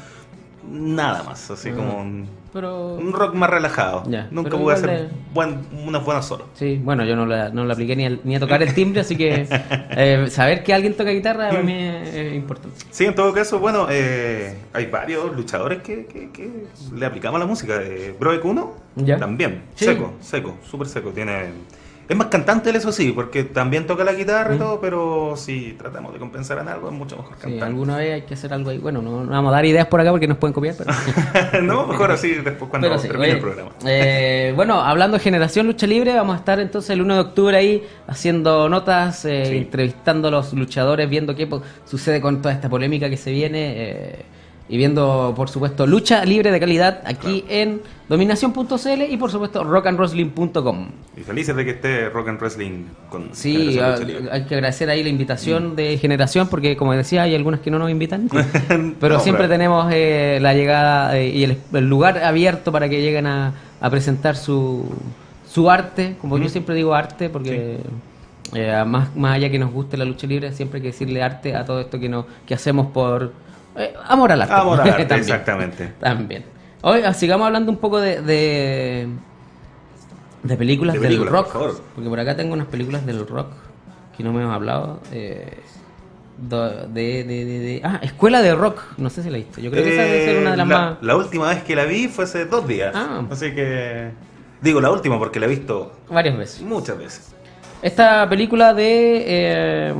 Nada más, así Ah. como un, Pero. un rock más relajado. Ya, Nunca pude hacer de- buen, unas buenas solos. Sí, bueno, yo no la, no la apliqué ni, al- ni a tocar el timbre, así que eh, saber que alguien toca guitarra para mí es, es importante. Sí, en todo caso, bueno, eh, hay varios luchadores que, que- que le aplicamos la música. Eh, Broek 1 Ya. también, Sí. seco, seco, súper seco. Tiene... Es más cantante él, eso sí, porque también toca la guitarra y Mm. todo, pero si tratamos de compensar en algo, es mucho mejor Sí, cantante. alguna vez hay que hacer algo ahí. Bueno, no, no vamos a dar ideas por acá porque nos pueden copiar, pero. no, mejor así después cuando Pero sí, termine el programa. eh, bueno, hablando de Generación Lucha Libre, vamos a estar entonces el 1 de octubre ahí haciendo notas, eh, Sí. entrevistando a los luchadores, viendo qué sucede con toda esta polémica que se viene eh, y viendo, por supuesto, lucha libre de calidad aquí en dominación.cl y, por supuesto, rockandwrestling.com. Y felices de que esté Rock and Wrestling con Sí, hay que agradecer ahí la invitación de Generación porque, como decía, hay algunas que no nos invitan. Pero No, siempre pero- tenemos eh, la llegada eh, y el, el lugar abierto para que lleguen a, a presentar su, su arte, como yo siempre digo arte, porque eh, más, más allá que nos guste la lucha libre, siempre hay que decirle arte a todo esto que, no, que hacemos por eh, amor al arte. Amor al arte, También. exactamente. También. Hoy sigamos hablando un poco de, de, de películas De del rock. por. Porque por acá tengo unas películas del rock que no me hemos hablado. eh, do- de, de, de, de- Ah, Escuela de Rock. No sé si la he visto. Yo creo que esa debe ser una de las Eh, la, más. la última vez que la vi fue hace dos días. Ah. Así que. Digo la última porque la he visto Varias veces. muchas veces. Esta película de. eh,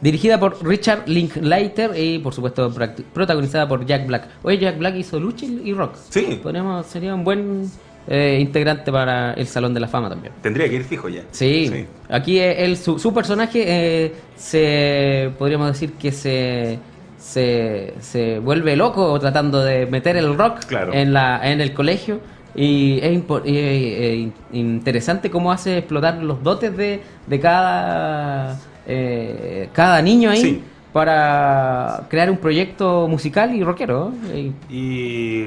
dirigida por Richard Linklater y por supuesto protagonizada por Jack Black. Oye, Jack Black hizo lucha y rock. Sí. Podríamos, sería un buen eh, integrante para el Salón de la Fama también. Tendría que ir fijo ya. Sí, aquí eh, él, su, su personaje eh, se, podríamos decir que se, se, se vuelve loco tratando de meter el rock Claro. en, la, en el colegio y es impo- eh, eh, interesante cómo hace explotar los dotes de, de cada, eh, cada niño ahí Sí. para crear un proyecto musical y rockero. ¿eh? Y-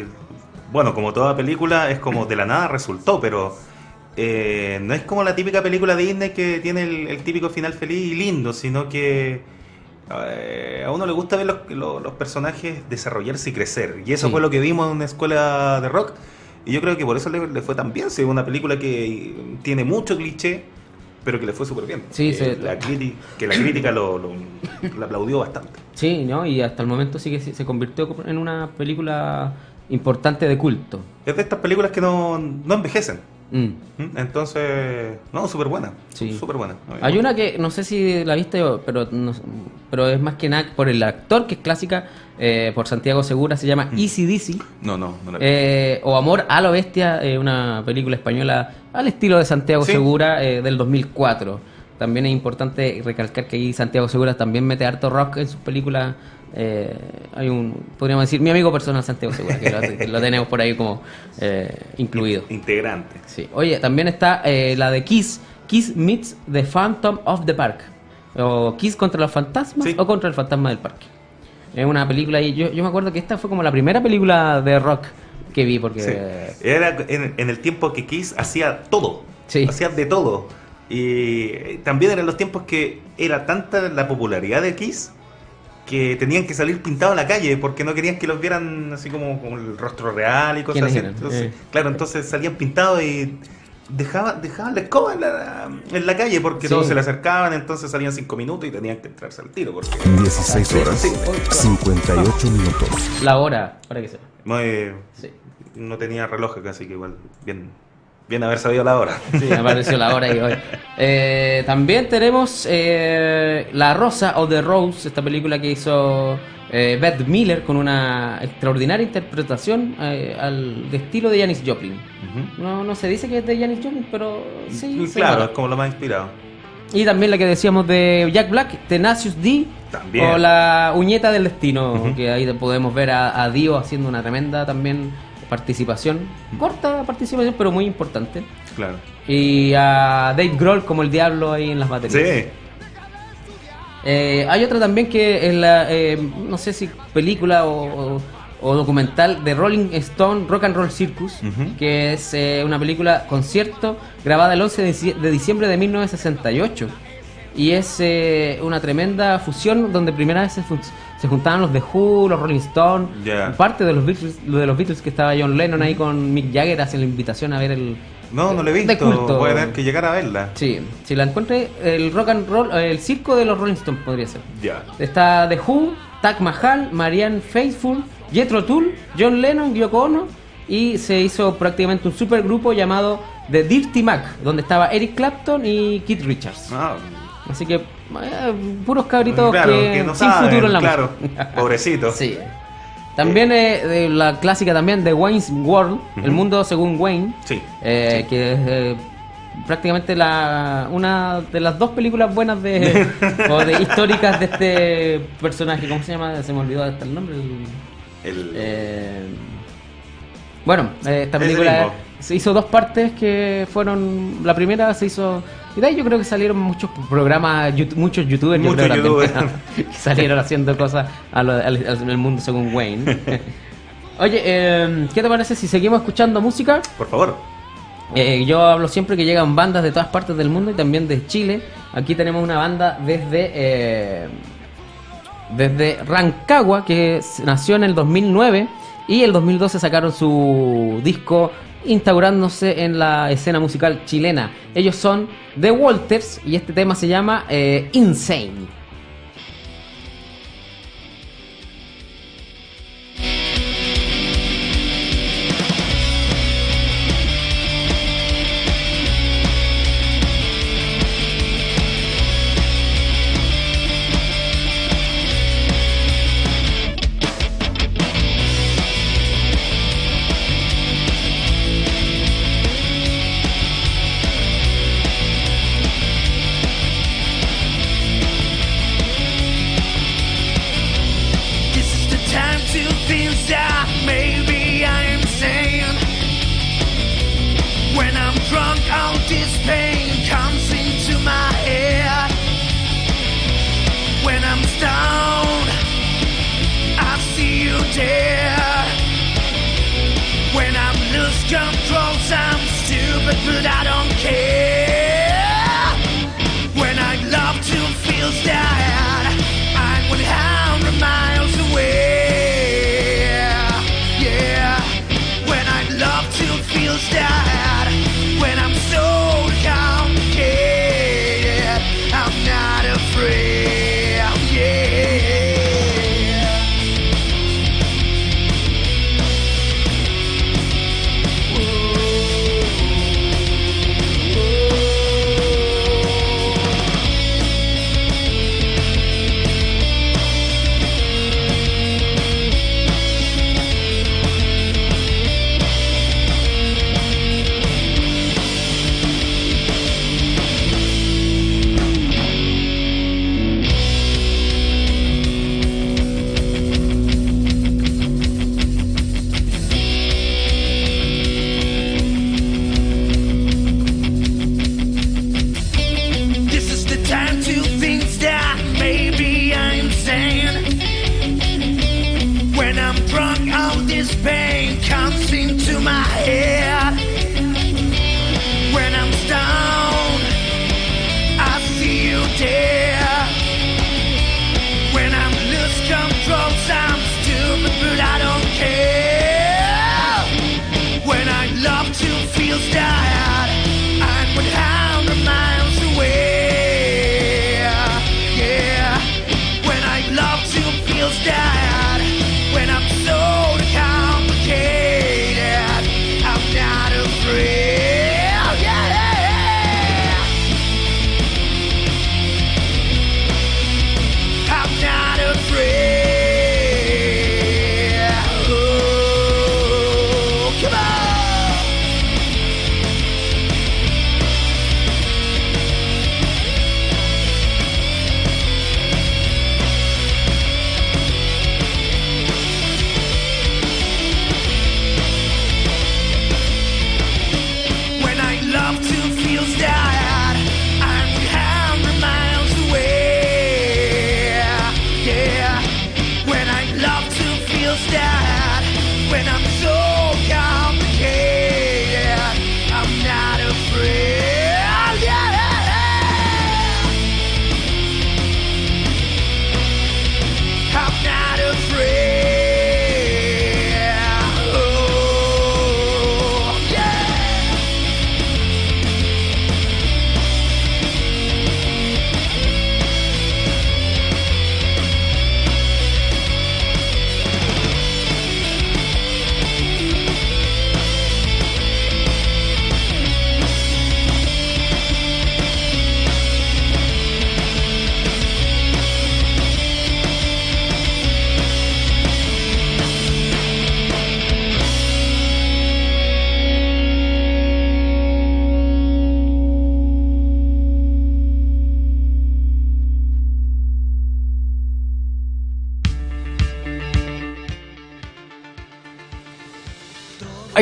bueno, como toda película, es como de la nada resultó, pero eh, no es como la típica película de Disney que tiene el, el típico final feliz y lindo, sino que eh, a uno le gusta ver los, los- los personajes desarrollarse y crecer. Y eso Sí. fue lo que vimos en una escuela de rock. Y yo creo que por eso le, le fue tan bien. Es una película que tiene mucho cliché, pero que le fue súper bien. Sí, la que la crítica lo, lo- lo aplaudió bastante. Sí, ¿no? Y hasta el momento sí que se se convirtió en una película importante de culto. Es de estas películas que no, no envejecen. Mm. ¿Mm? Entonces, no, súper buena. Sí. Súper buena. Hay una que no sé si la viste, pero no- pero es más que nada por el actor, que es clásica, eh, por Santiago Segura, se llama Easy Dizzy. No, no, no la vi. Eh, o Amor a lo Bestia, eh, una película española al estilo de Santiago Sí. Segura eh, del 2004. También es importante recalcar que ahí Santiago Segura también mete harto rock en sus películas. Eh, hay un, podríamos decir, mi amigo personal Santiago Segura, que lo, que lo tenemos por ahí como eh, incluido. Integrante. Sí. Oye, también está eh, la de Kiss. Kiss meets the Phantom of the Park. O Kiss contra los fantasmas Sí. o contra el fantasma del parque. Es una película y yo, yo me acuerdo que esta fue como la primera película de rock que vi porque... Sí. Era en, en el tiempo que Kiss hacía todo. Sí. Hacía de todo. Y eh, también eran los tiempos que era tanta la popularidad de Kiss que tenían que salir pintados a la calle porque no querían que los vieran así como con el rostro real y cosas ¿Quiénes así. Entonces, Eh. Claro, entonces salían pintados y dejaban, dejaban la escoba en la, en la calle porque Sí. todos se le acercaban, entonces salían 5 minutos y tenían que entrarse al tiro. Porque 16 horas, Sí, 58 minutos. La hora, para que sea. muy- Sí. no tenía reloj acá, así que igual, bien, bien haber sabido la hora. Sí, me apareció la hora y hoy. Eh, también tenemos eh, La Rosa o The Rose, esta película que hizo eh, Beth Miller con una extraordinaria interpretación eh, al de estilo de Janis Joplin. No, no se dice que es de Janis Joplin, pero sí. se claro, es como lo más inspirado. Y también la que decíamos de Jack Black, Tenacious D. También. O la uñeta del destino, que ahí podemos ver a, a Dio haciendo una tremenda también participación. Corta participación, pero muy importante. Claro. Y a Dave Grohl como el diablo ahí en las baterías. Sí, Eh, hay otra también que es la, eh, no sé si película o, o- o documental de Rolling Stone Rock and Roll Circus, que es eh, una película concierto grabada el 11 de, dici- de diciembre de 1968. Y es eh, una tremenda fusión donde primera vez se, se juntaban los The Who, los Rolling Stones, parte de los, Beatles, de los Beatles que estaba John Lennon ahí con Mick Jagger haciendo la invitación a ver el... no, no lo he de visto. culto. Voy a tener que llegar a verla. Sí, si la encuentre, el rock and roll, el circo de los Rolling Stones podría ser. Ya. Está The Who, Taj Mahal, Marianne Faithfull, Jethro Tull, John Lennon, Yoko Ono y se hizo prácticamente un supergrupo llamado The Dirty Mac, donde estaba Eric Clapton y Keith Richards. Ah, Así que puros cabritos claro, que, que no sin saben, futuro en la claro. música. Pobrecito. Sí. También eh, de la clásica también de Wayne's World, El mundo según Wayne, Sí. eh, que es eh, prácticamente la una de las dos películas buenas de o de históricas de este personaje, ¿cómo se llama? Se me olvidó hasta el nombre. el- El- eh, bueno, eh, esta película mismo. Se hizo dos partes que fueron la primera se hizo y de ahí yo creo que salieron muchos programas, muchos youtubers, Muchos que salieron haciendo cosas al, al- al mundo según Wayne. Oye, eh, ¿qué te parece si seguimos escuchando música? Por favor. Eh, yo hablo siempre que llegan bandas de todas partes del mundo y también de Chile. Aquí tenemos una banda desde eh, desde Rancagua que nació en el 2009 y el 2012 sacaron su disco instaurándose en la escena musical chilena. Ellos son The Walters y este tema se llama eh, Insane.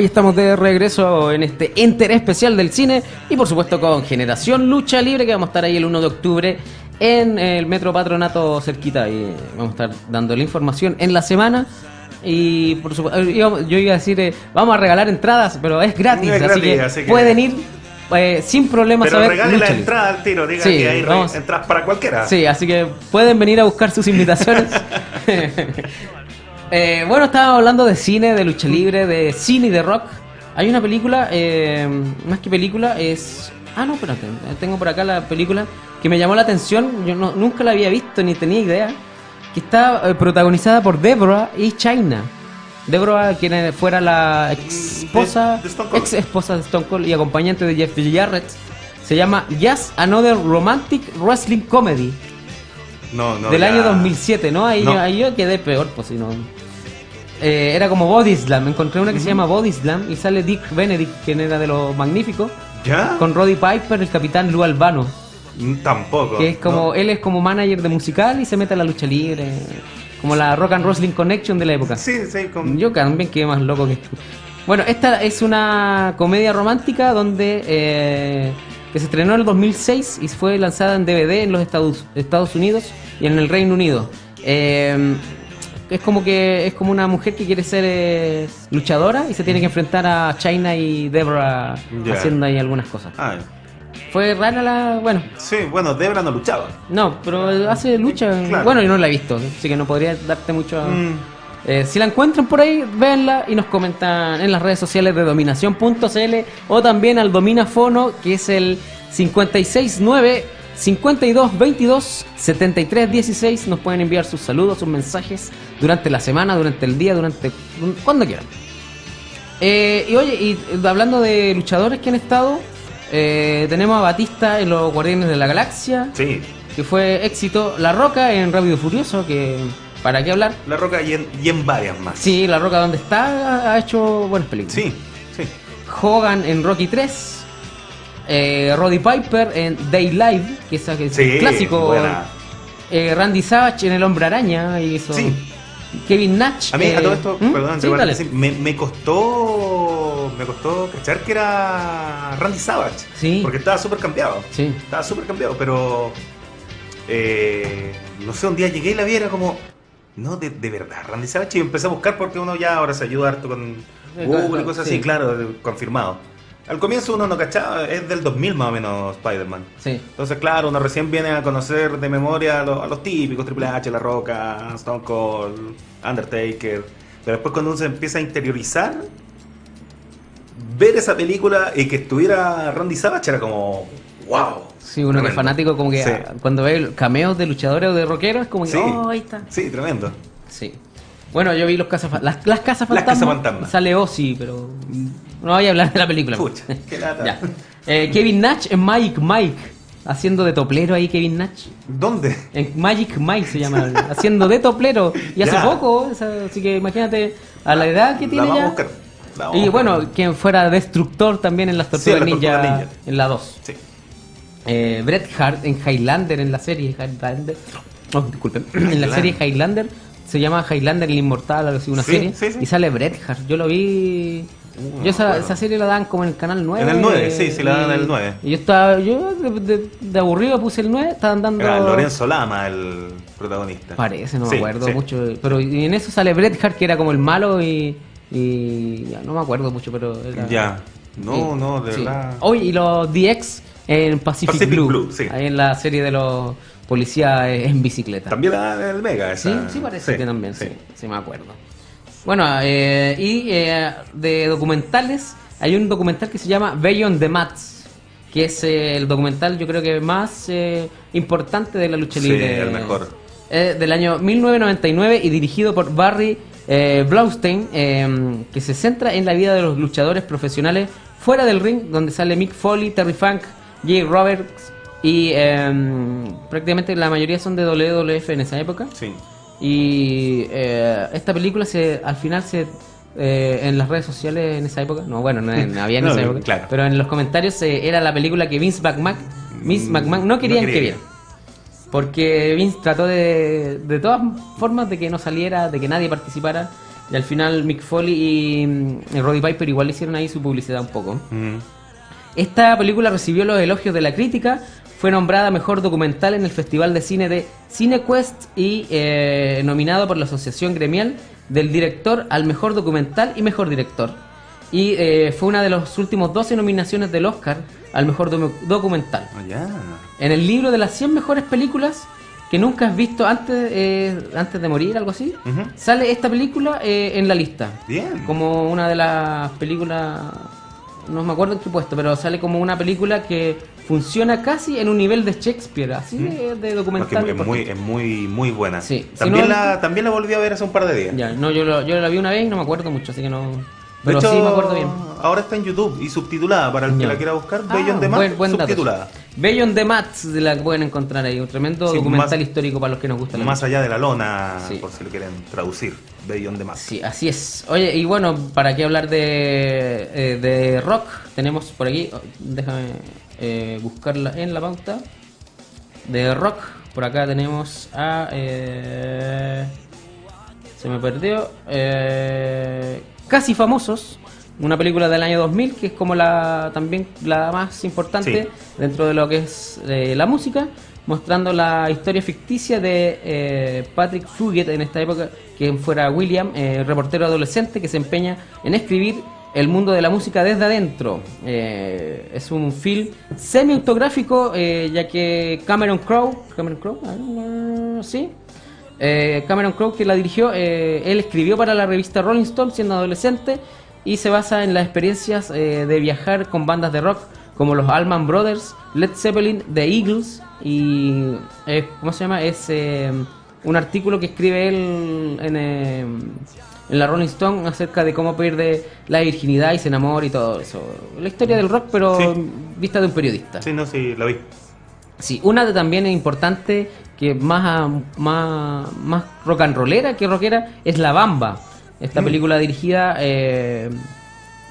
Ahí estamos de regreso en este enter especial del cine y por supuesto con Generación Lucha Libre que vamos a estar ahí el 1 de octubre en el Metro Patronato cerquita y vamos a estar dando la información en la semana y por supuesto yo yo iba a decir eh, vamos a regalar entradas pero es gratis, Es así, gratis, que así que- pueden ir eh, sin problemas Pero a ver regale Lucha la Libre. entrada al tiro, diga Sí, que hay entradas para cualquiera. Sí, así que pueden venir a buscar sus invitaciones. Eh, bueno, estábamos hablando de cine, de lucha libre, de cine y de rock. Hay una película, eh, más que película, es... Ah, no, espérate, tengo por acá la película que me llamó la atención, yo no- nunca la había visto ni tenía idea, que está eh, protagonizada por Deborah y China. Deborah, quien fuera la ex esposa, De- de Stone Cold. ex esposa de Stone Cold y acompañante de Jeff Jarrett, se llama Just Another Romantic Wrestling Comedy No, no, del ya- año 2007, ¿no? Ahí, No. ahí yo quedé peor, pues si no. Eh, era como Body Slam, encontré una que se llama Body Slam y sale Dick Benedict, quien era de los magníficos, ¿Ya? con Roddy Piper, el capitán Lou Albano, Mm, Tampoco. que es como, no. él es como manager de musical y se mete a la lucha libre, como la Rock and Wrestling Connection de la época. Sí, sí, con... Yo también quedé más loco que tú. Bueno, esta es una comedia romántica donde eh, que se estrenó en el 2006 y fue lanzada en DVD en los Estados, Estados Unidos y en el Reino Unido. Eh, es como que es como una mujer que quiere ser eh, luchadora y se tiene que enfrentar a China y Deborah Ya. haciendo ahí algunas cosas. Ah, Fue rara la, bueno, sí, bueno, Debra no luchaba. no, pero hace lucha. Claro. Bueno, yo no la he visto, así que no podría darte mucho. Mm. Eh, si la encuentran por ahí, véanla y nos comentan en las redes sociales de dominación.cl o también al Dominafono, que es el 569 52 22 73 16. Nos pueden enviar sus saludos, sus mensajes durante la semana, durante el día, durante cuando quieran. Eh, y oye, y hablando de luchadores que han estado, eh, tenemos a Batista en los Guardianes de la Galaxia, Sí, que fue éxito. La Roca en Rápido y Furioso, que para qué hablar. La Roca y en, y en varias más. Sí, La Roca donde está ha- ha hecho buenas películas. Sí, sí. Hogan en Rocky 3. Eh, Roddy Piper en Day Live, que es, que es Sí, un clásico. Eh, Randy Savage en El Hombre Araña. Y eso. Sí. Kevin Nash. A mí, eh, a todo esto, ¿hmm? perdón, Sí, te dale. sí, me, me costó me costó cachar que era Randy Savage. Sí. Porque estaba súper cambiado. Sí. Estaba súper cambiado, pero eh, no sé, un día llegué y la vi era como, no, de, de verdad, Randy Savage. Y empecé a buscar porque uno ya ahora se ayuda harto con Google y cosas sí. así, claro, confirmado. Al comienzo uno no cachaba, es del 2000 más o menos Spider-Man. Sí. Entonces, claro, uno recién viene a conocer de memoria a, los- a los típicos, Triple H, La Roca, Stone Cold, Undertaker. Pero después cuando uno se empieza a interiorizar, ver esa película y que estuviera Randy Savage era como, wow. Sí, uno que es fanático, como que Sí. cuando ve cameos de luchadores o de rockeros, como que, Sí. oh, ahí está. Sí, tremendo. Sí. Bueno, yo vi los casas, las, las casas Las fantasmas. cazafantasmas. Sale Ozzy, pero no voy a hablar de la película. Pucha, qué lata. Ya. Eh, Kevin Nash en Magic Mike, haciendo de toplero ahí Kevin Nash. ¿Dónde? En Magic Mike se llama, haciendo de toplero. Y hace Ya. poco, o sea, así que imagínate a la edad que La tiene vamos a ya. buscar. La vamos Y bueno, buscar. quien fuera destructor también en las Sí, tortugas las ninja, Ninja. en la 2. Sí. Eh, Bret Hart en Highlander, en la serie Highlander. No, disculpen. en la serie Highlander se llama Highlander el Inmortal, algo así, una Sí, serie. sí, sí. Y sale Bret Hart. Yo lo vi Uh, yo esa, serie la dan como en el canal 9. En el 9, sí, sí, la dan en el 9. Y yo estaba, yo de, de- de aburrido puse el 9, estaban dando... Era Lorenzo Lama el protagonista. Parece, no me acuerdo mucho. Pero y en eso sale Bret Hart, que era como el malo y... y ya, no me acuerdo mucho, pero... Era, Ya. No, no, de verdad. Hoy y los DX en Pacific, Pacific Blue, Blue, sí. ahí en la serie de los policías eh, en bicicleta. También la el Mega Sí, esa. sí parece Sí, que también, sí. sí. sí, me acuerdo. Bueno, eh, y eh, de documentales, hay un documental que se llama Beyond the Mats, que es eh, el documental yo creo que más importante de la lucha Sí, libre. el mejor. Del año 1999 y dirigido por Barry Blaustein, que se centra en la vida de los luchadores profesionales fuera del ring, donde sale Mick Foley, Terry Funk, Jay Roberts y eh, prácticamente la mayoría son de WWF en esa época. Sí. Y eh, esta película se al final se eh, en las redes sociales en esa época, no, bueno, no, no había en No, esa época, claro. pero en los comentarios era la película que Vince McMahon, Vince Mm, McMahon no querían no que quería. viera. Porque Vince trató de, de todas formas de que no saliera, de que nadie participara. Y al final Mick Foley y, mm, y Roddy Piper igual hicieron ahí su publicidad un poco. Mm. Esta película recibió los elogios de la crítica, fue nombrada mejor documental en el Festival de Cine de CineQuest y eh, nominado por la Asociación Gremial del Director al mejor documental y mejor director. Y eh, fue una de las últimos 12 nominaciones del Oscar al mejor docu- documental. Ah. En el libro de las 100 mejores películas que nunca has visto antes, eh, antes de morir, algo así, sale esta película eh, en la lista Bien. como una de las películas, no me acuerdo en qué puesto, pero sale como una película que funciona casi en un nivel de Shakespeare, así de, de documental. es muy, es muy, muy buena. Sí, si También, no- la, también la volví a ver hace un par de días. Ya, no, yo, lo- yo la vi una vez y no me acuerdo mucho, así que no... De Pero hecho, sí me acuerdo bien. Ahora está en YouTube y subtitulada para el que Ya. la quiera buscar. Ah, the Map, buen- subtitulada. Beyond the Mats, de la pueden encontrar ahí, un tremendo Sí, documental más- histórico para los que nos gusta la Más allá de la lona, Sí. por si lo quieren traducir. Beyond the Map. Sí, así es. Oye, y bueno, para qué hablar de, eh, de rock, tenemos por aquí, oh, déjame eh, buscarla en la pauta. De rock, por acá tenemos a... eh, se me perdió. eh, Casi Famosos, una película del año 2000 que es como la también la más importante Sí. dentro de lo que es eh, la música, mostrando la historia ficticia de eh, Patrick Fugit en esta época, que fuera William, eh, reportero adolescente que se empeña en escribir el mundo de la música desde adentro. Eh, es un film semi-autográfico, eh, ya que Cameron Crowe, Cameron Crowe, Ah, sí, eh, Cameron Crowe, que la dirigió, él escribió para la revista Rolling Stone siendo adolescente y se basa en las experiencias de viajar con bandas de rock como los Allman Brothers, Led Zeppelin, The Eagles y ¿cómo se llama? Es un artículo que escribe él en, en la Rolling Stone acerca de cómo pierde la virginidad y se enamora y todo eso. La historia del rock, pero Sí. vista de un periodista. Sí, no, sí, la vi. Sí, una de también es importante, que más, a- más, más rock and rollera que rockera, es La Bamba. Esta película dirigida, eh,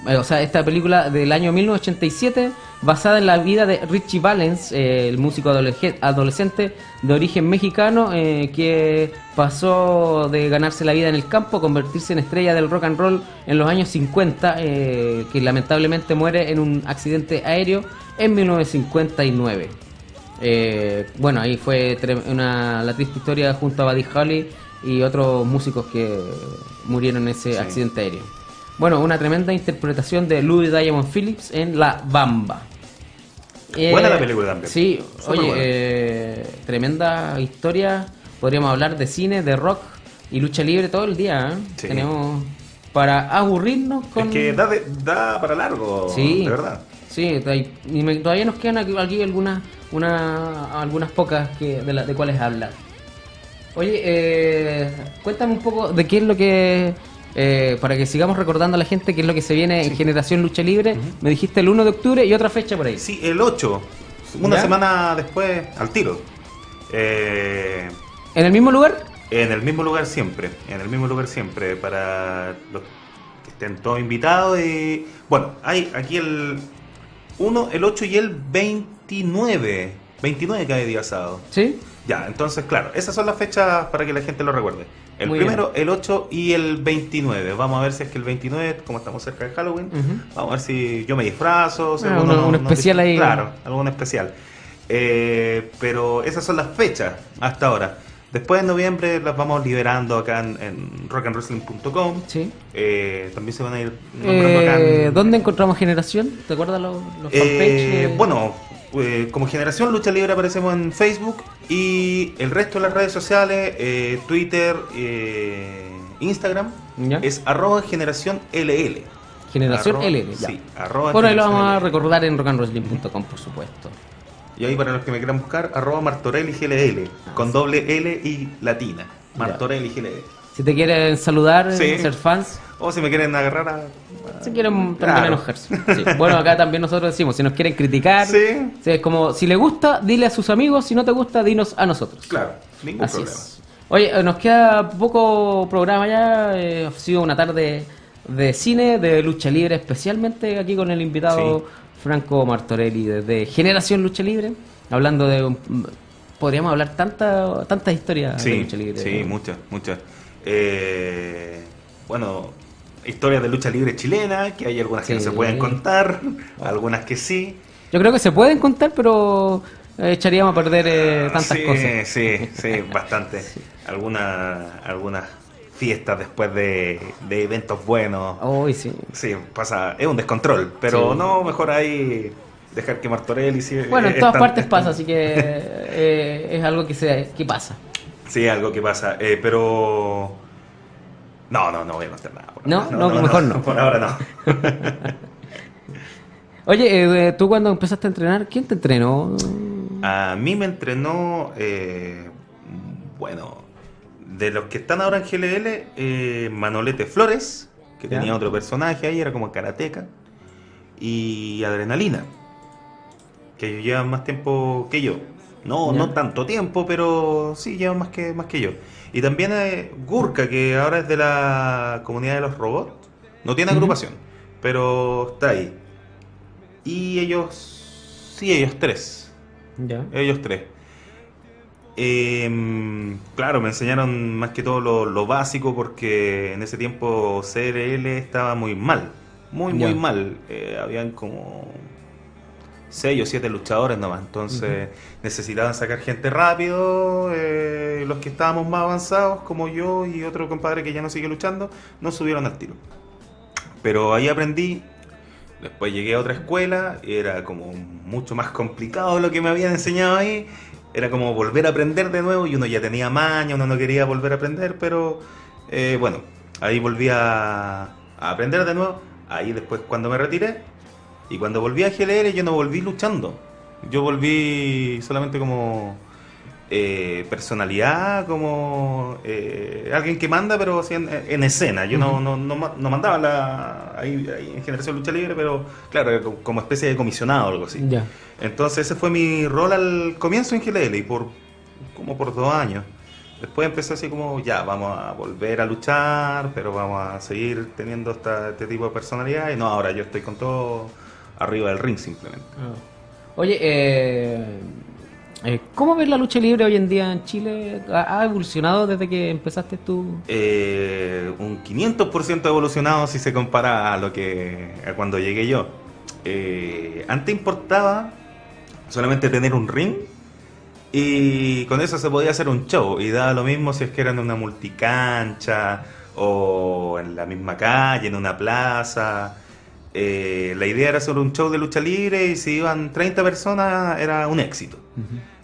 o sea, esta película del año 1987, basada en la vida de Richie Valens, eh, el músico adolescente, de origen mexicano, eh, que pasó de ganarse la vida en el campo a convertirse en estrella del rock and roll en los años 50, eh, que lamentablemente muere en un accidente aéreo en 1959. Eh, bueno, ahí fue una, la triste historia junto a Buddy Holly y otros músicos que murieron en ese Sí. accidente aéreo. Bueno, una tremenda interpretación de Louis Diamond Phillips en La Bamba. Eh, Buena la película también. Sí, oye, eh, tremenda historia. Podríamos hablar de cine, de rock y lucha libre todo el día. ¿eh? Sí. Tenemos para aburrirnos con... Es que da, de- da para largo, Sí, de verdad. Sí, y me- todavía nos quedan aquí, aquí algunas, una, algunas pocas que, de, la- de cuáles hablar. Oye, eh, cuéntame un poco de qué es lo que, eh, para que sigamos recordando a la gente qué es lo que se viene en Generación Lucha Libre. Me dijiste el 1 de octubre y otra fecha por ahí. Sí, el 8, una ¿Ya? semana después, al tiro. Eh, ¿En el mismo lugar? en el mismo lugar siempre, en el mismo lugar siempre, para los que estén todos invitados. Y, bueno, hay aquí el 1, el 8 y el 29. 29 cae día sábado. ¿Sí? Ya, entonces, claro, esas son las fechas para que la gente lo recuerde. El Muy primero, el 8 y el 29. Vamos a ver si es que el 29, como estamos cerca de Halloween, vamos a ver si yo me disfrazo. si Ah, alguno uno- un especial ahí. Claro, algún especial. Eh, pero esas son las fechas hasta ahora. Después de noviembre las vamos liberando acá en, en rockandwrestling.com. Sí. Eh, también se van a ir nombrando acá Eh, en- ¿Dónde encontramos Generación? ¿Te acuerdas los, los eh, fanpage? bueno, eh, como Generación Lucha Libre aparecemos en Facebook y el resto de las redes sociales, eh, Twitter, eh, Instagram, Ya. es arroba generación LL. Generación arroba- LL. ya. sí, arroba Bueno, ahí lo vamos a recordar en rockandwrestling.com, por supuesto. Y ahí para los que me quieran buscar, arroba Martorelli GLL, con doble L y latina. Martorelli GLL. Si te quieren saludar, Sí. ser fans, O si me quieren agarrar a... si quieren también Claro. enojarse. Sí. Bueno, acá también nosotros decimos, si nos quieren criticar, Sí. es como, si le gusta, dile a sus amigos, si no te gusta, dinos a nosotros. Claro, ningún Así problema. es. Oye, eh, nos queda poco programa ya. eh, ha sido una tarde de cine, de lucha libre, especialmente aquí con el invitado Franco Martorelli desde Generación Lucha Libre, hablando de. un- Podríamos hablar tanta, tantas historias de lucha libre. sí, muchas, muchas. Eh, bueno, historias de lucha libre chilena, que hay algunas que no Sí. se pueden contar, algunas que sí. Yo creo que se pueden contar, pero eh, echaríamos a perder eh, tantas sí, cosas. Sí, sí, bastante. Algunas, algunas fiestas después de, de eventos buenos. Hoy sí. Sí, pasa, es un descontrol, pero Sí. no, mejor ahí dejar que Martorelli sí, Bueno, en todas tan- partes tan- pasa, así que eh, es algo que, se, que pasa. Sí, algo que pasa, eh, pero... No, no, no voy a contar nada. por No, ahora. no, mejor no. Por ahora no. Oye, eh, tú cuando empezaste a entrenar, ¿quién te entrenó? A mí me entrenó, eh, bueno, de los que están ahora en GLL, eh, Manolete Flores, que Ya. tenía otro personaje ahí, era como karateca, y Adrenalina, que ellos llevan más tiempo que yo. No, Ya. no tanto tiempo, pero sí llevan más que, más que yo. Y también eh, Gurka, que ahora es de la comunidad de los robots. No tiene agrupación, pero está ahí. Y ellos, sí, ellos tres. Ya. Ellos tres. Em, claro, me enseñaron más que todo lo, lo básico porque en ese tiempo CRL estaba muy mal. Muy, muy mal. Eh, habían como seis o siete luchadores nomás. Entonces necesitaban sacar gente rápido. eh, los que estábamos más avanzados, como yo y otro compadre que ya no sigue luchando, no subieron al tiro. Pero ahí aprendí. Después llegué a otra escuela, era como mucho más complicado lo que me habían enseñado ahí. Era como volver a aprender de nuevo y uno ya tenía maña, uno no quería volver a aprender, pero eh, bueno, ahí volví a, a aprender de nuevo. Ahí después cuando me retiré y cuando volví a GLR yo no volví luchando. Yo volví solamente como eh, personalidad, como eh, alguien que manda, pero así en, en escena. Yo no, no, no, no mandaba la, ahí, ahí en Generación Lucha Libre, pero claro, como especie de comisionado o algo así. Ya. Entonces ese fue mi rol al comienzo en GLL y por como por dos años. Después empecé así como, ya, vamos a volver a luchar, pero vamos a seguir teniendo esta, este tipo de personalidad. Y no, ahora yo estoy con todo arriba del ring simplemente. Oye, eh, eh, ¿cómo ves la lucha libre hoy en día en Chile? ¿Ha, ha evolucionado desde que empezaste tú? Eh, un 500% evolucionado si se compara a lo que a cuando llegué yo. Eh, antes importaba solamente tener un ring y con eso se podía hacer un show y daba lo mismo si es que era en una multicancha o en la misma calle, en una plaza. Eh, la idea era hacer un show de lucha libre y si iban 30 personas era un éxito.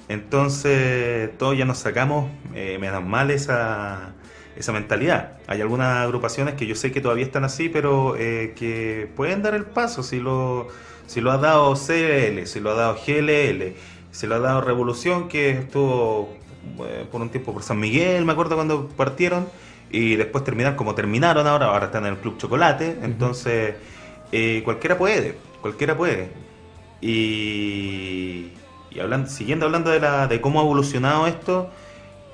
Entonces todos ya nos sacamos, eh, menos mal, esa, esa mentalidad. Hay algunas agrupaciones que yo sé que todavía están así, pero eh, que pueden dar el paso si lo, si lo ha dado CL, si lo ha dado GLL, si lo ha dado Revolución, que estuvo eh, por un tiempo por San Miguel, me acuerdo cuando partieron, y después terminaron como terminaron ahora, ahora están en el Club Chocolate, entonces eh, cualquiera puede, cualquiera puede. Y, y hablando, siguiendo hablando de, la, de cómo ha evolucionado esto,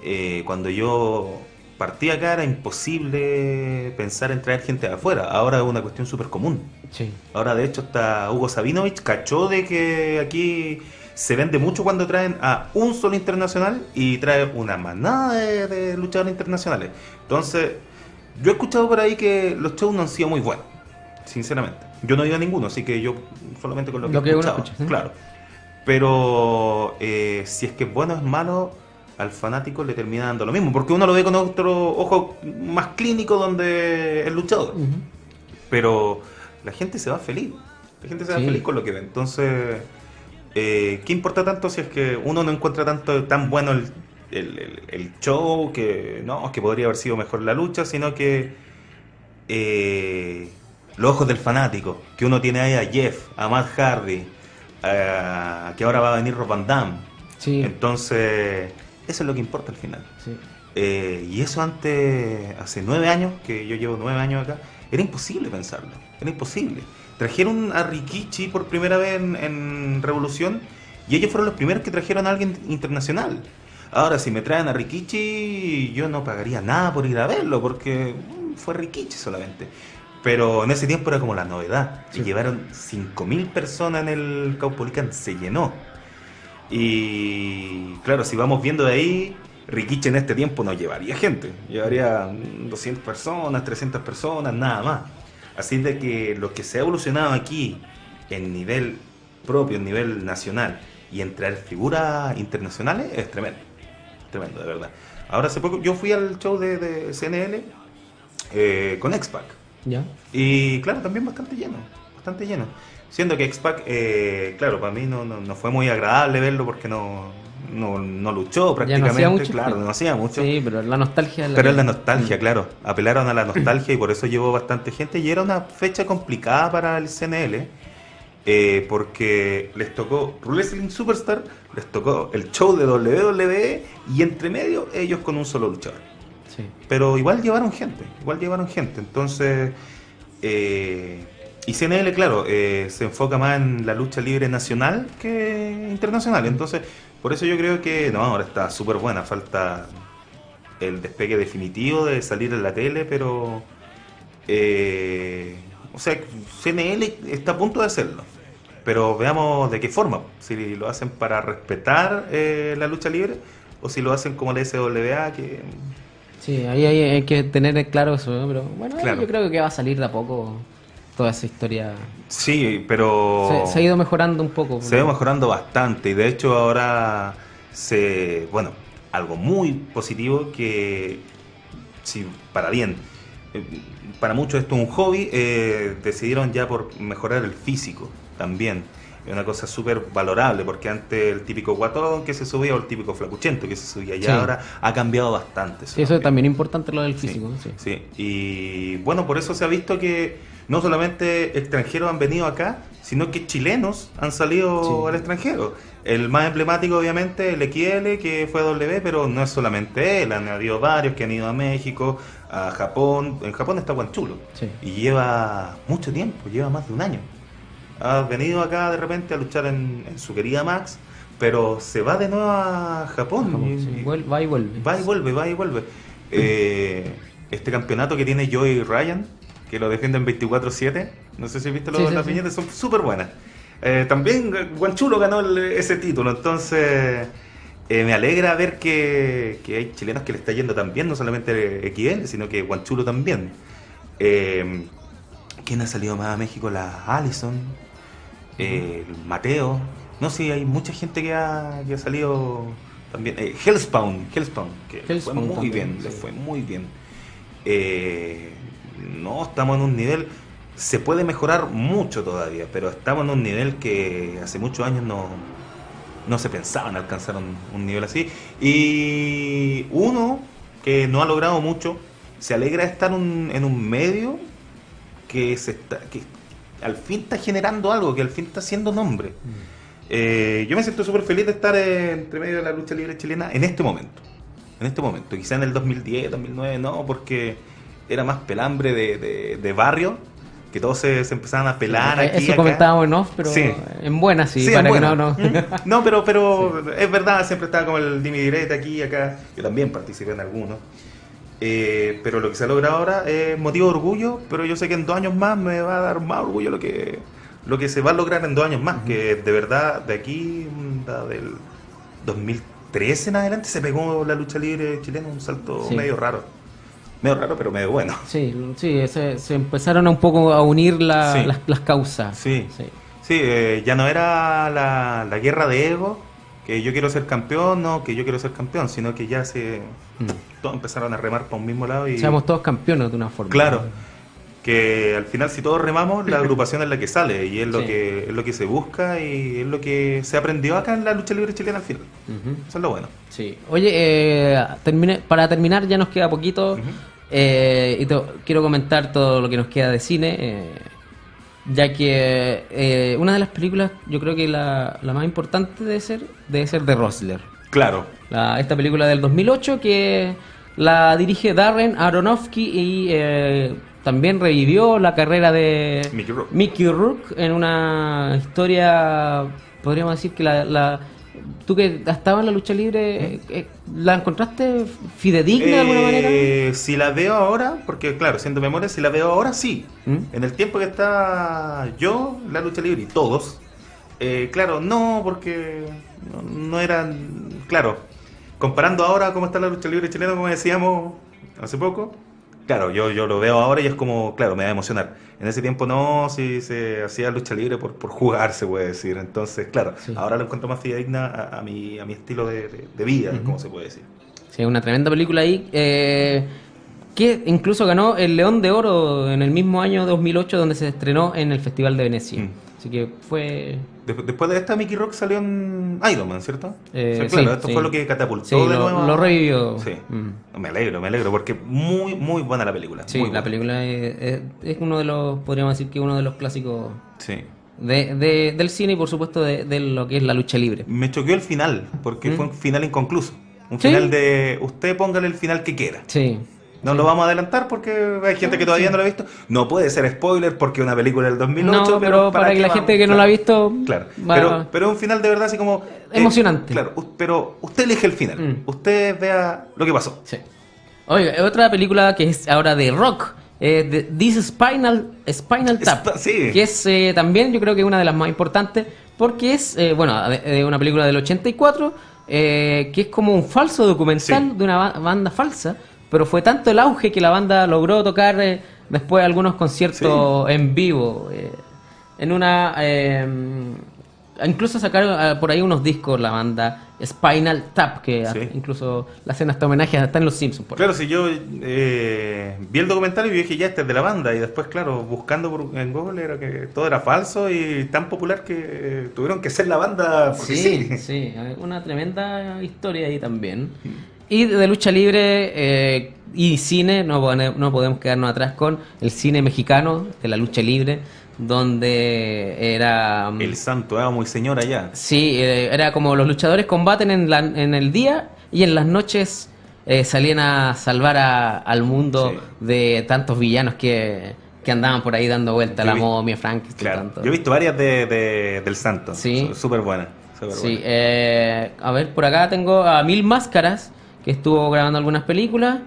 eh, cuando yo partí acá era imposible pensar en traer gente de afuera. Ahora es una cuestión súper común. Sí. Ahora de hecho está Hugo Sabinovich, cachó de que aquí se vende mucho cuando traen a un solo internacional y trae una manada de, de luchadores internacionales. Entonces, yo he escuchado por ahí que los shows no han sido muy buenos, sinceramente. Yo no he ido a ninguno, así que yo solamente con lo que, Lo he que escuchado, escucha, ¿sí? Claro. Pero eh, si es que es bueno o es malo, al fanático le termina dando lo mismo, porque uno lo ve con otro ojo más clínico donde es luchador. Pero la gente se va feliz. La gente se va Sí. feliz con lo que ve. Entonces, eh, ¿qué importa tanto si es que uno no encuentra tanto tan bueno el, el- el- el show que no, que podría haber sido mejor la lucha, sino que eh, los ojos del fanático, que uno tiene ahí a Jeff, a Matt Hardy, a- que ahora va a venir Rob Van Damme. Sí, Entonces, eso es lo que importa al final. sí. Eh, y eso antes, hace nueve años, que yo llevo nueve años acá, era imposible pensarlo. Era imposible. Trajeron a Rikichi por primera vez en, en Revolución y ellos fueron los primeros que trajeron a alguien internacional. Ahora, si me traen a Rikichi, yo no pagaría nada por ir a verlo, porque mm, fue Rikichi solamente. Pero en ese tiempo era como la novedad. Sí. Y llevaron 5.000 personas en el Caupolicán, se llenó. Y claro, si vamos viendo de ahí, Rikichi en este tiempo no llevaría gente. Llevaría mm, 200 personas, 300 personas, nada más. Así de que lo que se ha evolucionado aquí en nivel propio, en nivel nacional y en traer figuras internacionales es tremendo. Tremendo, de verdad. Ahora hace poco yo fui al show de, de CNL eh, con X-Pac. Ya. Y claro, también bastante lleno, bastante lleno. Siendo que X-Pac, eh, claro, para mí no, no, no fue muy agradable verlo porque no, no, no luchó prácticamente. mucho. Claro, no hacía mucho. Sí, pero la nostalgia. Pero es la nostalgia, claro. Apelaron a la nostalgia y por eso llevó bastante gente. Y era una fecha complicada para el CNL. eh, porque les tocó Wrestling Superstar, les tocó el show de WWE y entre medio ellos con un solo luchador. Pero igual llevaron gente, igual llevaron gente. Entonces, eh, y CNL, claro, eh, se enfoca más en la lucha libre nacional que internacional. Entonces, por eso yo creo que, no, ahora está súper buena. Falta el despegue definitivo de salir en la tele, pero, eh, o sea, CNL está a punto de hacerlo. Pero veamos de qué forma. Si lo hacen para respetar eh, la lucha libre o si lo hacen como la SWA, que Sí, ahí hay, hay que tener claro eso, ¿no? pero bueno, Claro. yo creo que va a salir de a poco toda esa historia. Sí, pero Se, se ha ido mejorando un poco. se ¿no? va mejorando bastante y de hecho ahora se, bueno, algo muy positivo que, sí, para bien, eh, para muchos esto es un hobby, eh, decidieron ya por mejorar el físico también. Es una cosa súper valorable porque antes el típico guatón que se subía o el típico flacuchento que se subía, ya Sí. ahora ha cambiado bastante. Sí, eso también es importante lo del físico. Sí. Sí, y bueno, por eso se ha visto que no solamente extranjeros han venido acá, sino que chilenos han salido al extranjero. El más emblemático, obviamente, el XL, que fue W, pero no es solamente él, han habido varios que han ido a México, a Japón. En Japón está Guanchulo, Sí. y lleva mucho tiempo, lleva más de un año. Ha venido acá de repente a luchar en, en su querida Max, pero se va de nuevo a Japón. Y- sí, va y vuelve. Va y vuelve, va y vuelve. Eh, este campeonato que tiene Joey Ryan, que lo defienden 24-7, no sé si viste lo- Sí, las sí. viñetas, son súper buenas. Eh, también Guanchulo ganó el- ese título, entonces eh, me alegra ver que, que hay chilenos que le está yendo tan bien, no solamente XL, sino que Guanchulo también. Eh, ¿Quién ha salido más a México? La Allison, eh, Mateo. No, sí, hay mucha gente que ha, que ha salido también. Eh, Hellspawn, Hellspawn, que le fue Hellspawn muy también, bien, le fue muy bien. Eh, no, estamos en un nivel. Se puede mejorar mucho todavía, pero estamos en un nivel que hace muchos años no, no se pensaba en alcanzar un, un nivel así. Y uno que no ha logrado mucho, se alegra de estar un- en un medio que se está, que al fin está generando algo, que al fin está haciendo nombre. Eh, yo me siento súper feliz de estar eh, entre medio de la lucha libre chilena en este momento. En este momento. Quizá en el 2010, 2009, no, porque era más pelambre de, de- de barrio, que todos se, se empezaban a pelar Eh, aquí. Eso acá. comentábamos en off, pero Sí. en buena sí, Sí, para que no, no. Mm. No, pero, pero es verdad, siempre estaba como el Dimi Direct aquí acá. Yo también participé en algunos. Eh, pero lo que se ha logrado ahora es motivo de orgullo, pero yo sé que en dos años más me va a dar más orgullo lo que, lo que se va a lograr en dos años más, que de verdad de aquí del 2013 en adelante se pegó la lucha libre chilena un salto Sí. medio raro. Medio raro, pero medio bueno. Sí, sí, se, se empezaron un poco a unir la- Sí. las, las causas. Sí. Sí. Sí, eh, ya no era la, la guerra de ego, que yo quiero ser campeón, no, que yo quiero ser campeón, sino que ya se todos empezaron a remar para un mismo lado y Seamos todos campeones de una forma. claro que al final si todos remamos la agrupación es la que sale y es lo Sí. que es lo que se busca y es lo que se aprendió acá en la lucha libre chilena al final. Eso es lo bueno. Sí. Oye, eh, termine- para terminar ya nos queda poquito eh, y te- quiero comentar todo lo que nos queda de cine, eh, ya que eh, una de las películas, yo creo que la, la más importante debe ser, debe ser The Rosler. Claro. La- esta película del 2008 que la dirige Darren Aronofsky y eh, también revivió la carrera de Mickey Rourke. Mickey Rourke en una historia, podríamos decir que la... la- Tú que has estado en la lucha libre, eh, ¿la encontraste fidedigna de alguna manera? Eh, Si la veo ahora, porque claro, siendo memoria, si la veo ahora, sí. ¿Mm? En el tiempo que está yo, la lucha libre y todos, eh, claro, no, porque no, no eran. Claro, comparando ahora cómo está la lucha libre chilena, como decíamos hace poco, claro, yo, yo lo veo ahora y es como, claro, me va a emocionar. En ese tiempo no, si se hacía lucha libre por, por jugar, se puede decir. Entonces, claro, Sí. ahora lo encuentro más fidedigna a, a mi, a mi estilo de, de- de vida, como se puede decir. Sí, una tremenda película ahí. eh, que incluso ganó el León de Oro en el mismo año 2008 donde se estrenó en el Festival de Venecia. Mm. Así que fue... Des- Después de esta, Mickey Rock salió en Iron Man, ¿cierto? Eh, O sea, claro, sí, esto sí. fue lo que catapultó Sí, de lo- nuevo. lo revivió. Sí. Mm. Me alegro, me alegro, porque muy, muy buena la película. Sí, muy la buena. película es, es- es uno de los, podríamos decir que uno de los clásicos Sí. de, de- del cine y por supuesto de, de lo que es la lucha libre. Me choqueó el final, porque Mm. fue un final inconcluso. Un final de. Usted póngale el final que quiera. Sí. No lo vamos a adelantar porque hay gente que todavía no lo ha visto. No puede ser spoiler porque una película del 2008. No, pero para que la gente que no la ha visto, Claro. Pero, pero un final de verdad así como. eh, Emocionante. claro, pero usted elige el final. Mm. Usted vea lo que pasó. Sí. Oiga, otra película que es ahora de rock, eh, de This Spinal, Spinal Tap, sí. que es eh, también yo creo que una de las más importantes, porque es, bueno, de, de una película del 84, eh, que es como un falso documental Sí. de una ba- banda falsa, pero fue tanto el auge que la banda logró tocar eh, después algunos conciertos en vivo, eh, en una... eh, Incluso sacaron eh, por ahí unos discos la banda Spinal Tap, que Sí. incluso le hacen hasta homenaje hasta en los Simpsons. por Claro, si yo eh, vi el documentario y dije ya este es de la banda y después claro, buscando por- en Google era que todo era falso y tan popular que tuvieron que ser la banda porque Sí, sí. sí, una tremenda historia ahí también. Y de lucha libre eh, y cine, no, pone- no podemos quedarnos atrás con el cine mexicano de la lucha libre, donde era... mm, El santo amo y señor allá. Sí, eh, era como los luchadores combaten en, la- en el día y en las noches eh, salían a salvar a- al mundo Sí. de tantos villanos que, que andaban por ahí dando vuelta, Yo la vi- momia, Claro. tanto. Yo he visto varias de, de- del santo. Sí. Sú- Súper buena. súper Sí, buena. eh, a ver, por acá tengo a Mil Máscaras, que estuvo grabando algunas películas.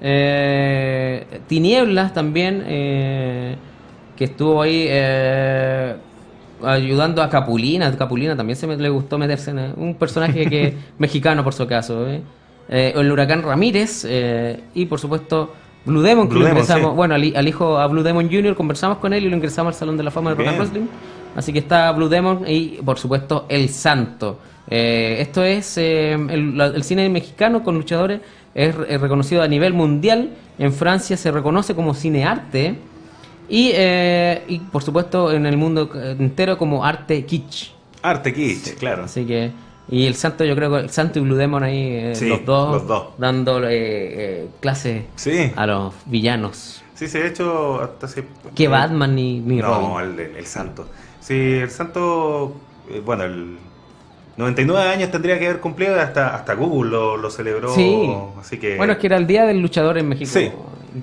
Eh, Tinieblas también, eh, que estuvo ahí eh, ayudando a Capulina. Capulina también se me, le gustó meterse en un personaje que mexicano, por su caso. eh. Eh, el Huracán Ramírez eh, y, por supuesto, Blue Demon, que Blue lo Demon, ingresamos, sí. bueno, al, hi- al hijo, a Blue Demon Jr., conversamos con él y lo ingresamos al Salón de la Fama de Rock and. Wrestling. Así que está Blue Demon y, por supuesto, El Santo. Eh, esto es eh, el, la- el cine mexicano con luchadores, es, re- reconocido a nivel mundial. En Francia se reconoce como cinearte y, eh, y, por supuesto, en el mundo entero como arte kitsch. Arte Kitsch, claro. Así que, y El Santo, yo creo que El Santo y Blue Demon ahí, eh, Sí, los dos, los dos. dando eh, eh, clases Sí. a los villanos. Sí, se ha hecho hasta hace... Que Batman ni, ni No, Robin. el, el- el santo. Sí, el santo, bueno, el 99 años tendría que haber cumplido, hasta, hasta Google lo, lo celebró. Sí. Así que... Bueno, es que era el día del luchador en México. Sí.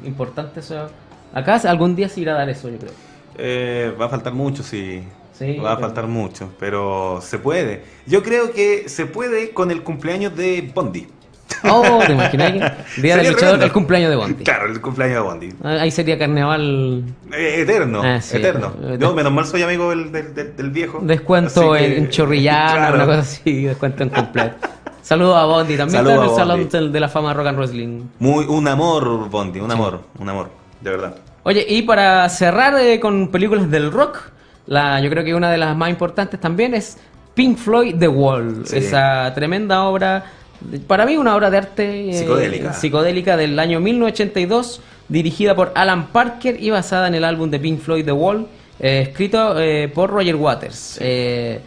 Importante eso. Acá algún día se irá a dar eso, yo creo. Eh, va a faltar mucho, sí. Sí, va a pero- faltar mucho, pero se puede. Yo creo que se puede con el cumpleaños de Bondi. Oh, ¿te imaginas? Día del luchador, el cumpleaños de Bondi. Claro, el cumpleaños de Bondi. Ah, Ahí sería carnaval. Eh, eterno, Ah, sí. eterno. Eh, Yo, menos mal soy amigo del, del, viejo. Descuento que- en Chorrillana, Claro. una cosa así, descuento en completo. Saludos a Bondi, también Saludos está en el Salón de la Fama Rock and Wrestling. Muy, un amor, Bondi, un amor, un amor, de verdad. Oye, y para cerrar eh, con películas del rock, la, yo creo que una de las más importantes también es Pink Floyd The Wall. Sí. Esa tremenda obra, para mí una obra de arte eh, Psicodélica. psicodélica del año 1982, dirigida por Alan Parker y basada en el álbum de Pink Floyd The Wall, eh, escrito eh, por Roger Waters. Eh,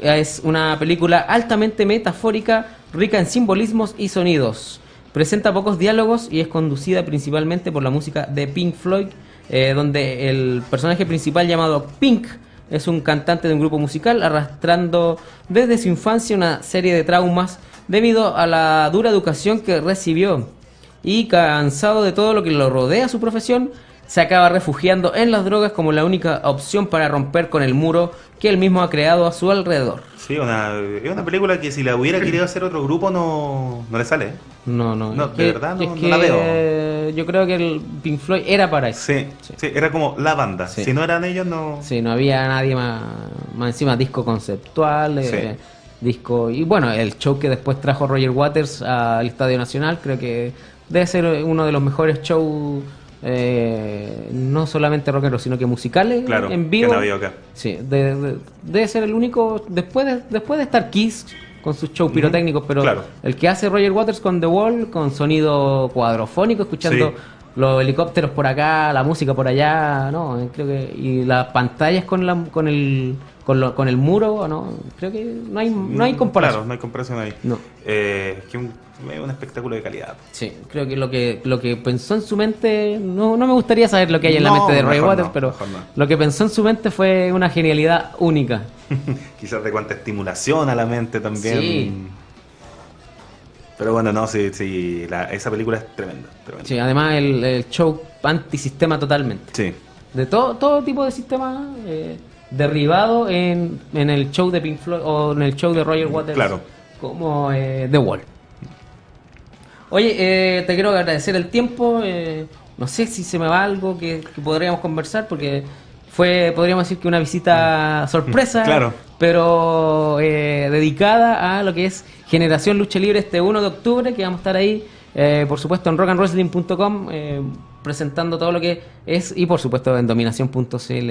es una película altamente metafórica, rica en simbolismos y sonidos. Presenta pocos diálogos y es conducida principalmente por la música de Pink Floyd, eh, donde el personaje principal llamado Pink es un cantante de un grupo musical arrastrando desde su infancia una serie de traumas debido a la dura educación que recibió y cansado de todo lo que lo rodea su profesión, se acaba refugiando en las drogas como la única opción para romper con el muro que él mismo ha creado a su alrededor. Sí, una, es una película que si la hubiera querido hacer otro grupo no, no le sale. ¿eh? No, no, de verdad no- la veo. Yo creo que el Pink Floyd era para eso. Sí, sí, era como la banda. Sí. Si no eran ellos, no. Sí, no había nadie más, más encima disco conceptual, eh, disco y bueno, el show que después trajo Roger Waters al Estadio Nacional, creo que debe ser uno de los mejores shows eh, no solamente rockeros, sino que musicales Claro, en vivo. acá. Sí, de- de- debe ser el único después de, después de estar Kiss con sus shows pirotécnicos, pero claro. el que hace Roger Waters con The Wall, con sonido cuadrofónico, escuchando Sí. los helicópteros por acá, la música por allá, no, creo que y las pantallas con la con el con, lo- con el muro, no, creo que no hay no hay Claro, comparación. no hay comparación ahí. No. Eh, que un, es un espectáculo de calidad. Sí, creo que lo que lo que pensó en su mente, no, no me gustaría saber lo que hay en la mente de mejor Waters, no, pero lo que pensó en su mente fue una genialidad única. Quizás de cuánta estimulación a la mente también. Sí. Pero bueno, no, sí, sí, la- esa película es tremenda. tremenda. Sí, además el, el show antisistema totalmente. Sí. De todo, todo tipo de sistema eh, derribado en, en el show de Pink Floyd o en el show de Roger Waters. Claro. Como eh, The Wall. Oye, eh, te quiero agradecer el tiempo. eh, no sé si se me va algo que, que podríamos conversar porque fue, podríamos decir que una visita sorpresa. Claro. Pero eh, dedicada a lo que es Generación Lucha Libre este 1 de octubre, que vamos a estar ahí, eh, por supuesto, en rockandwrestling.com, presentando todo lo que es, y por supuesto en dominación.cl,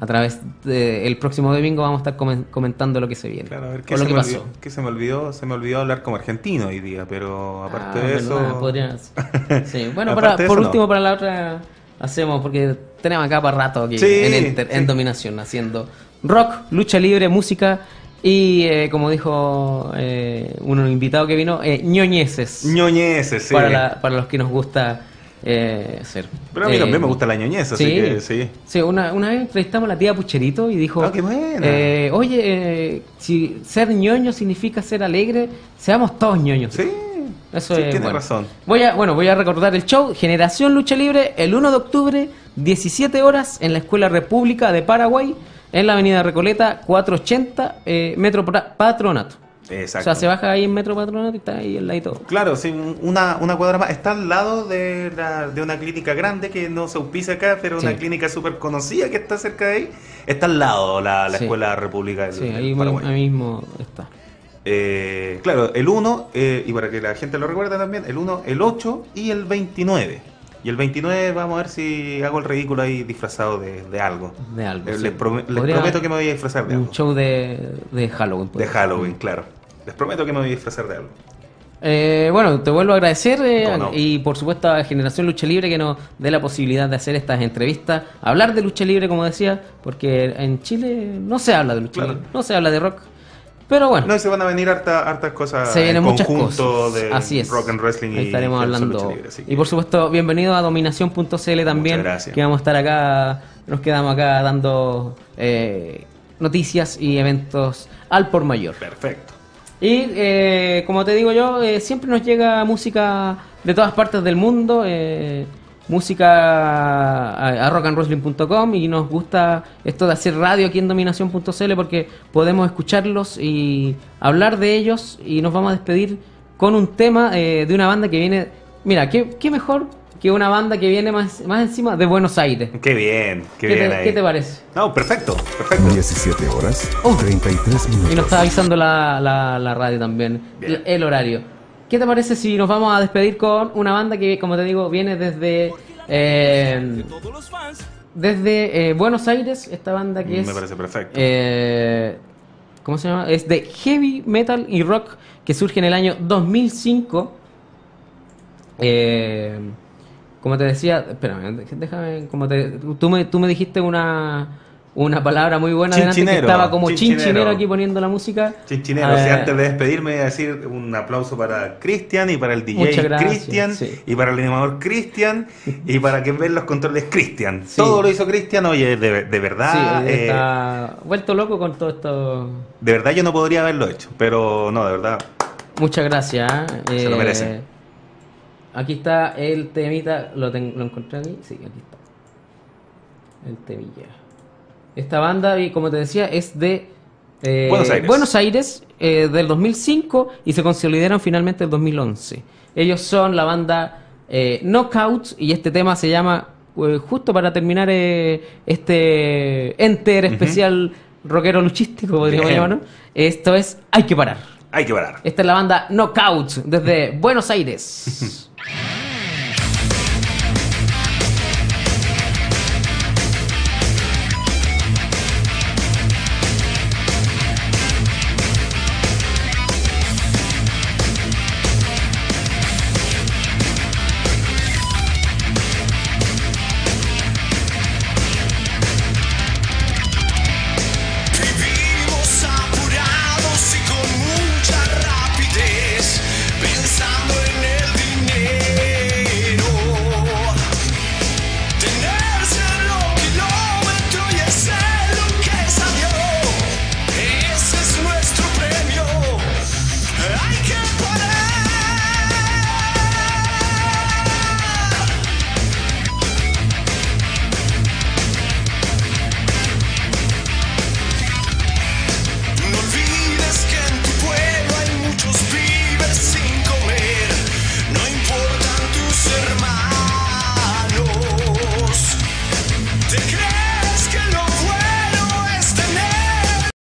a través del próximo domingo vamos a estar comen- comentando lo que se viene. Claro, a ver qué se, lo que me pasó. olvidó, qué se me olvidó. Se me olvidó hablar como argentino hoy día, pero aparte Ah, de verdad, eso. podría- sí. Bueno, Aparte para- de por no. último, para la otra hacemos, porque tenemos acá para rato aquí Sí, en, Enter- en sí. Dominación, haciendo rock, lucha libre, música y, eh, como dijo eh, un invitado que vino, eh, ñoñeces. ñoñeces, sí. para, la- para los que nos gusta eh, hacer. Pero a mí Eh, también me gusta la ñoñez, así sí. que sí. Sí, una, una vez entrevistamos a la tía Pucherito y dijo, Ah, qué buena. eh, oye, eh, si ser ñoño significa ser alegre, seamos todos ñoños. Sí, Eso sí, es tiene bueno. razón. Voy a, bueno, voy a recordar el show Generación Lucha Libre el 1 de octubre, 17 horas en la Escuela República de Paraguay, en la Avenida Recoleta 480, eh, Metro Patronato. Exacto. O sea, se baja ahí en Metro Patronato y está ahí al ladito. Claro, sí, una, una cuadra más. Está al lado de, la- de una clínica grande que no se auspicia acá, pero Sí. una clínica súper conocida que está cerca de ahí. Está al lado la, la Sí. Escuela República del, Sí, ahí, Paraguay. ahí mismo está. Eh, claro, el 1, eh, y para que la gente lo recuerde también, el 1, el 8 y el 29. Y el 29 vamos a ver si hago el ridículo ahí disfrazado de, de algo. De algo. Eh, sí. les, prometo que me voy a disfrazar de Un algo. show de, de Halloween. De podría ser. Halloween, claro. Les prometo que me voy a disfrazar de algo. Eh, bueno, te vuelvo a agradecer eh, y por supuesto a Generación Lucha Libre que nos dé la posibilidad de hacer estas entrevistas, hablar de lucha libre como decía, porque en Chile no se habla de lucha Claro. libre, no se habla de rock, pero bueno, No, se van a venir harta- hartas cosas se vienen en muchas conjunto cosas. de Así es. rock and wrestling Ahí y estaremos hablando. Libre, y por supuesto, bienvenido a dominación.cl también, gracias. que vamos a estar acá, nos quedamos acá dando eh, noticias y eventos al por mayor. Perfecto. Y eh, como te digo yo, eh, siempre nos llega música de todas partes del mundo, eh, música a, a rockandwrestling.com y nos gusta esto de hacer radio aquí en dominación.cl porque podemos escucharlos y hablar de ellos y nos vamos a despedir con un tema eh, de una banda que viene. Mira, ¿qué, qué mejor que una banda que viene más, más encima de Buenos Aires? Qué bien, qué, ¿Qué bien te, ahí. qué te parece? No, perfecto, perfecto. 17 horas, Oh. 33 Y nos minutos. está avisando la, la- la radio también, Bien. el horario. ¿Qué te parece si nos vamos a despedir con una banda que, como te digo, viene desde eh, desde eh, Buenos Aires? Esta banda que es Me parece perfecto. eh, ¿cómo se llama? Es de heavy metal y rock que surge en el año 2005. Eh, como te decía, espérame, déjame, como te, tú me, tú me dijiste una, una palabra muy buena delante que estaba como chinchinero. chinchinero aquí poniendo la música. Chinchinero, si antes de despedirme, voy a decir un aplauso para Cristian y para el DJ Cristian sí. y para el animador Cristian y para quien ve los controles Cristian. Sí. Todo lo hizo Cristian, oye, de, de Sí, verdad, eh, está vuelto loco con todo esto. de verdad yo no podría haberlo hecho, pero no, de verdad. Muchas gracias. ¿eh? Se lo merece. Aquí está el temita. ¿Lo, ten- ¿Lo encontré aquí? Sí, aquí está. El temilla. Esta banda, y como te decía, es de eh, Buenos Aires. Buenos Aires, eh, del 2005 y se consolidaron finalmente el 2011. Ellos son la banda eh, Knockout y este tema se llama, eh, justo para terminar eh, este enter especial rockero luchístico, podríamos llamarlo. Esto es Hay que parar. Hay que parar. Esta es la banda Knockout desde Buenos Aires.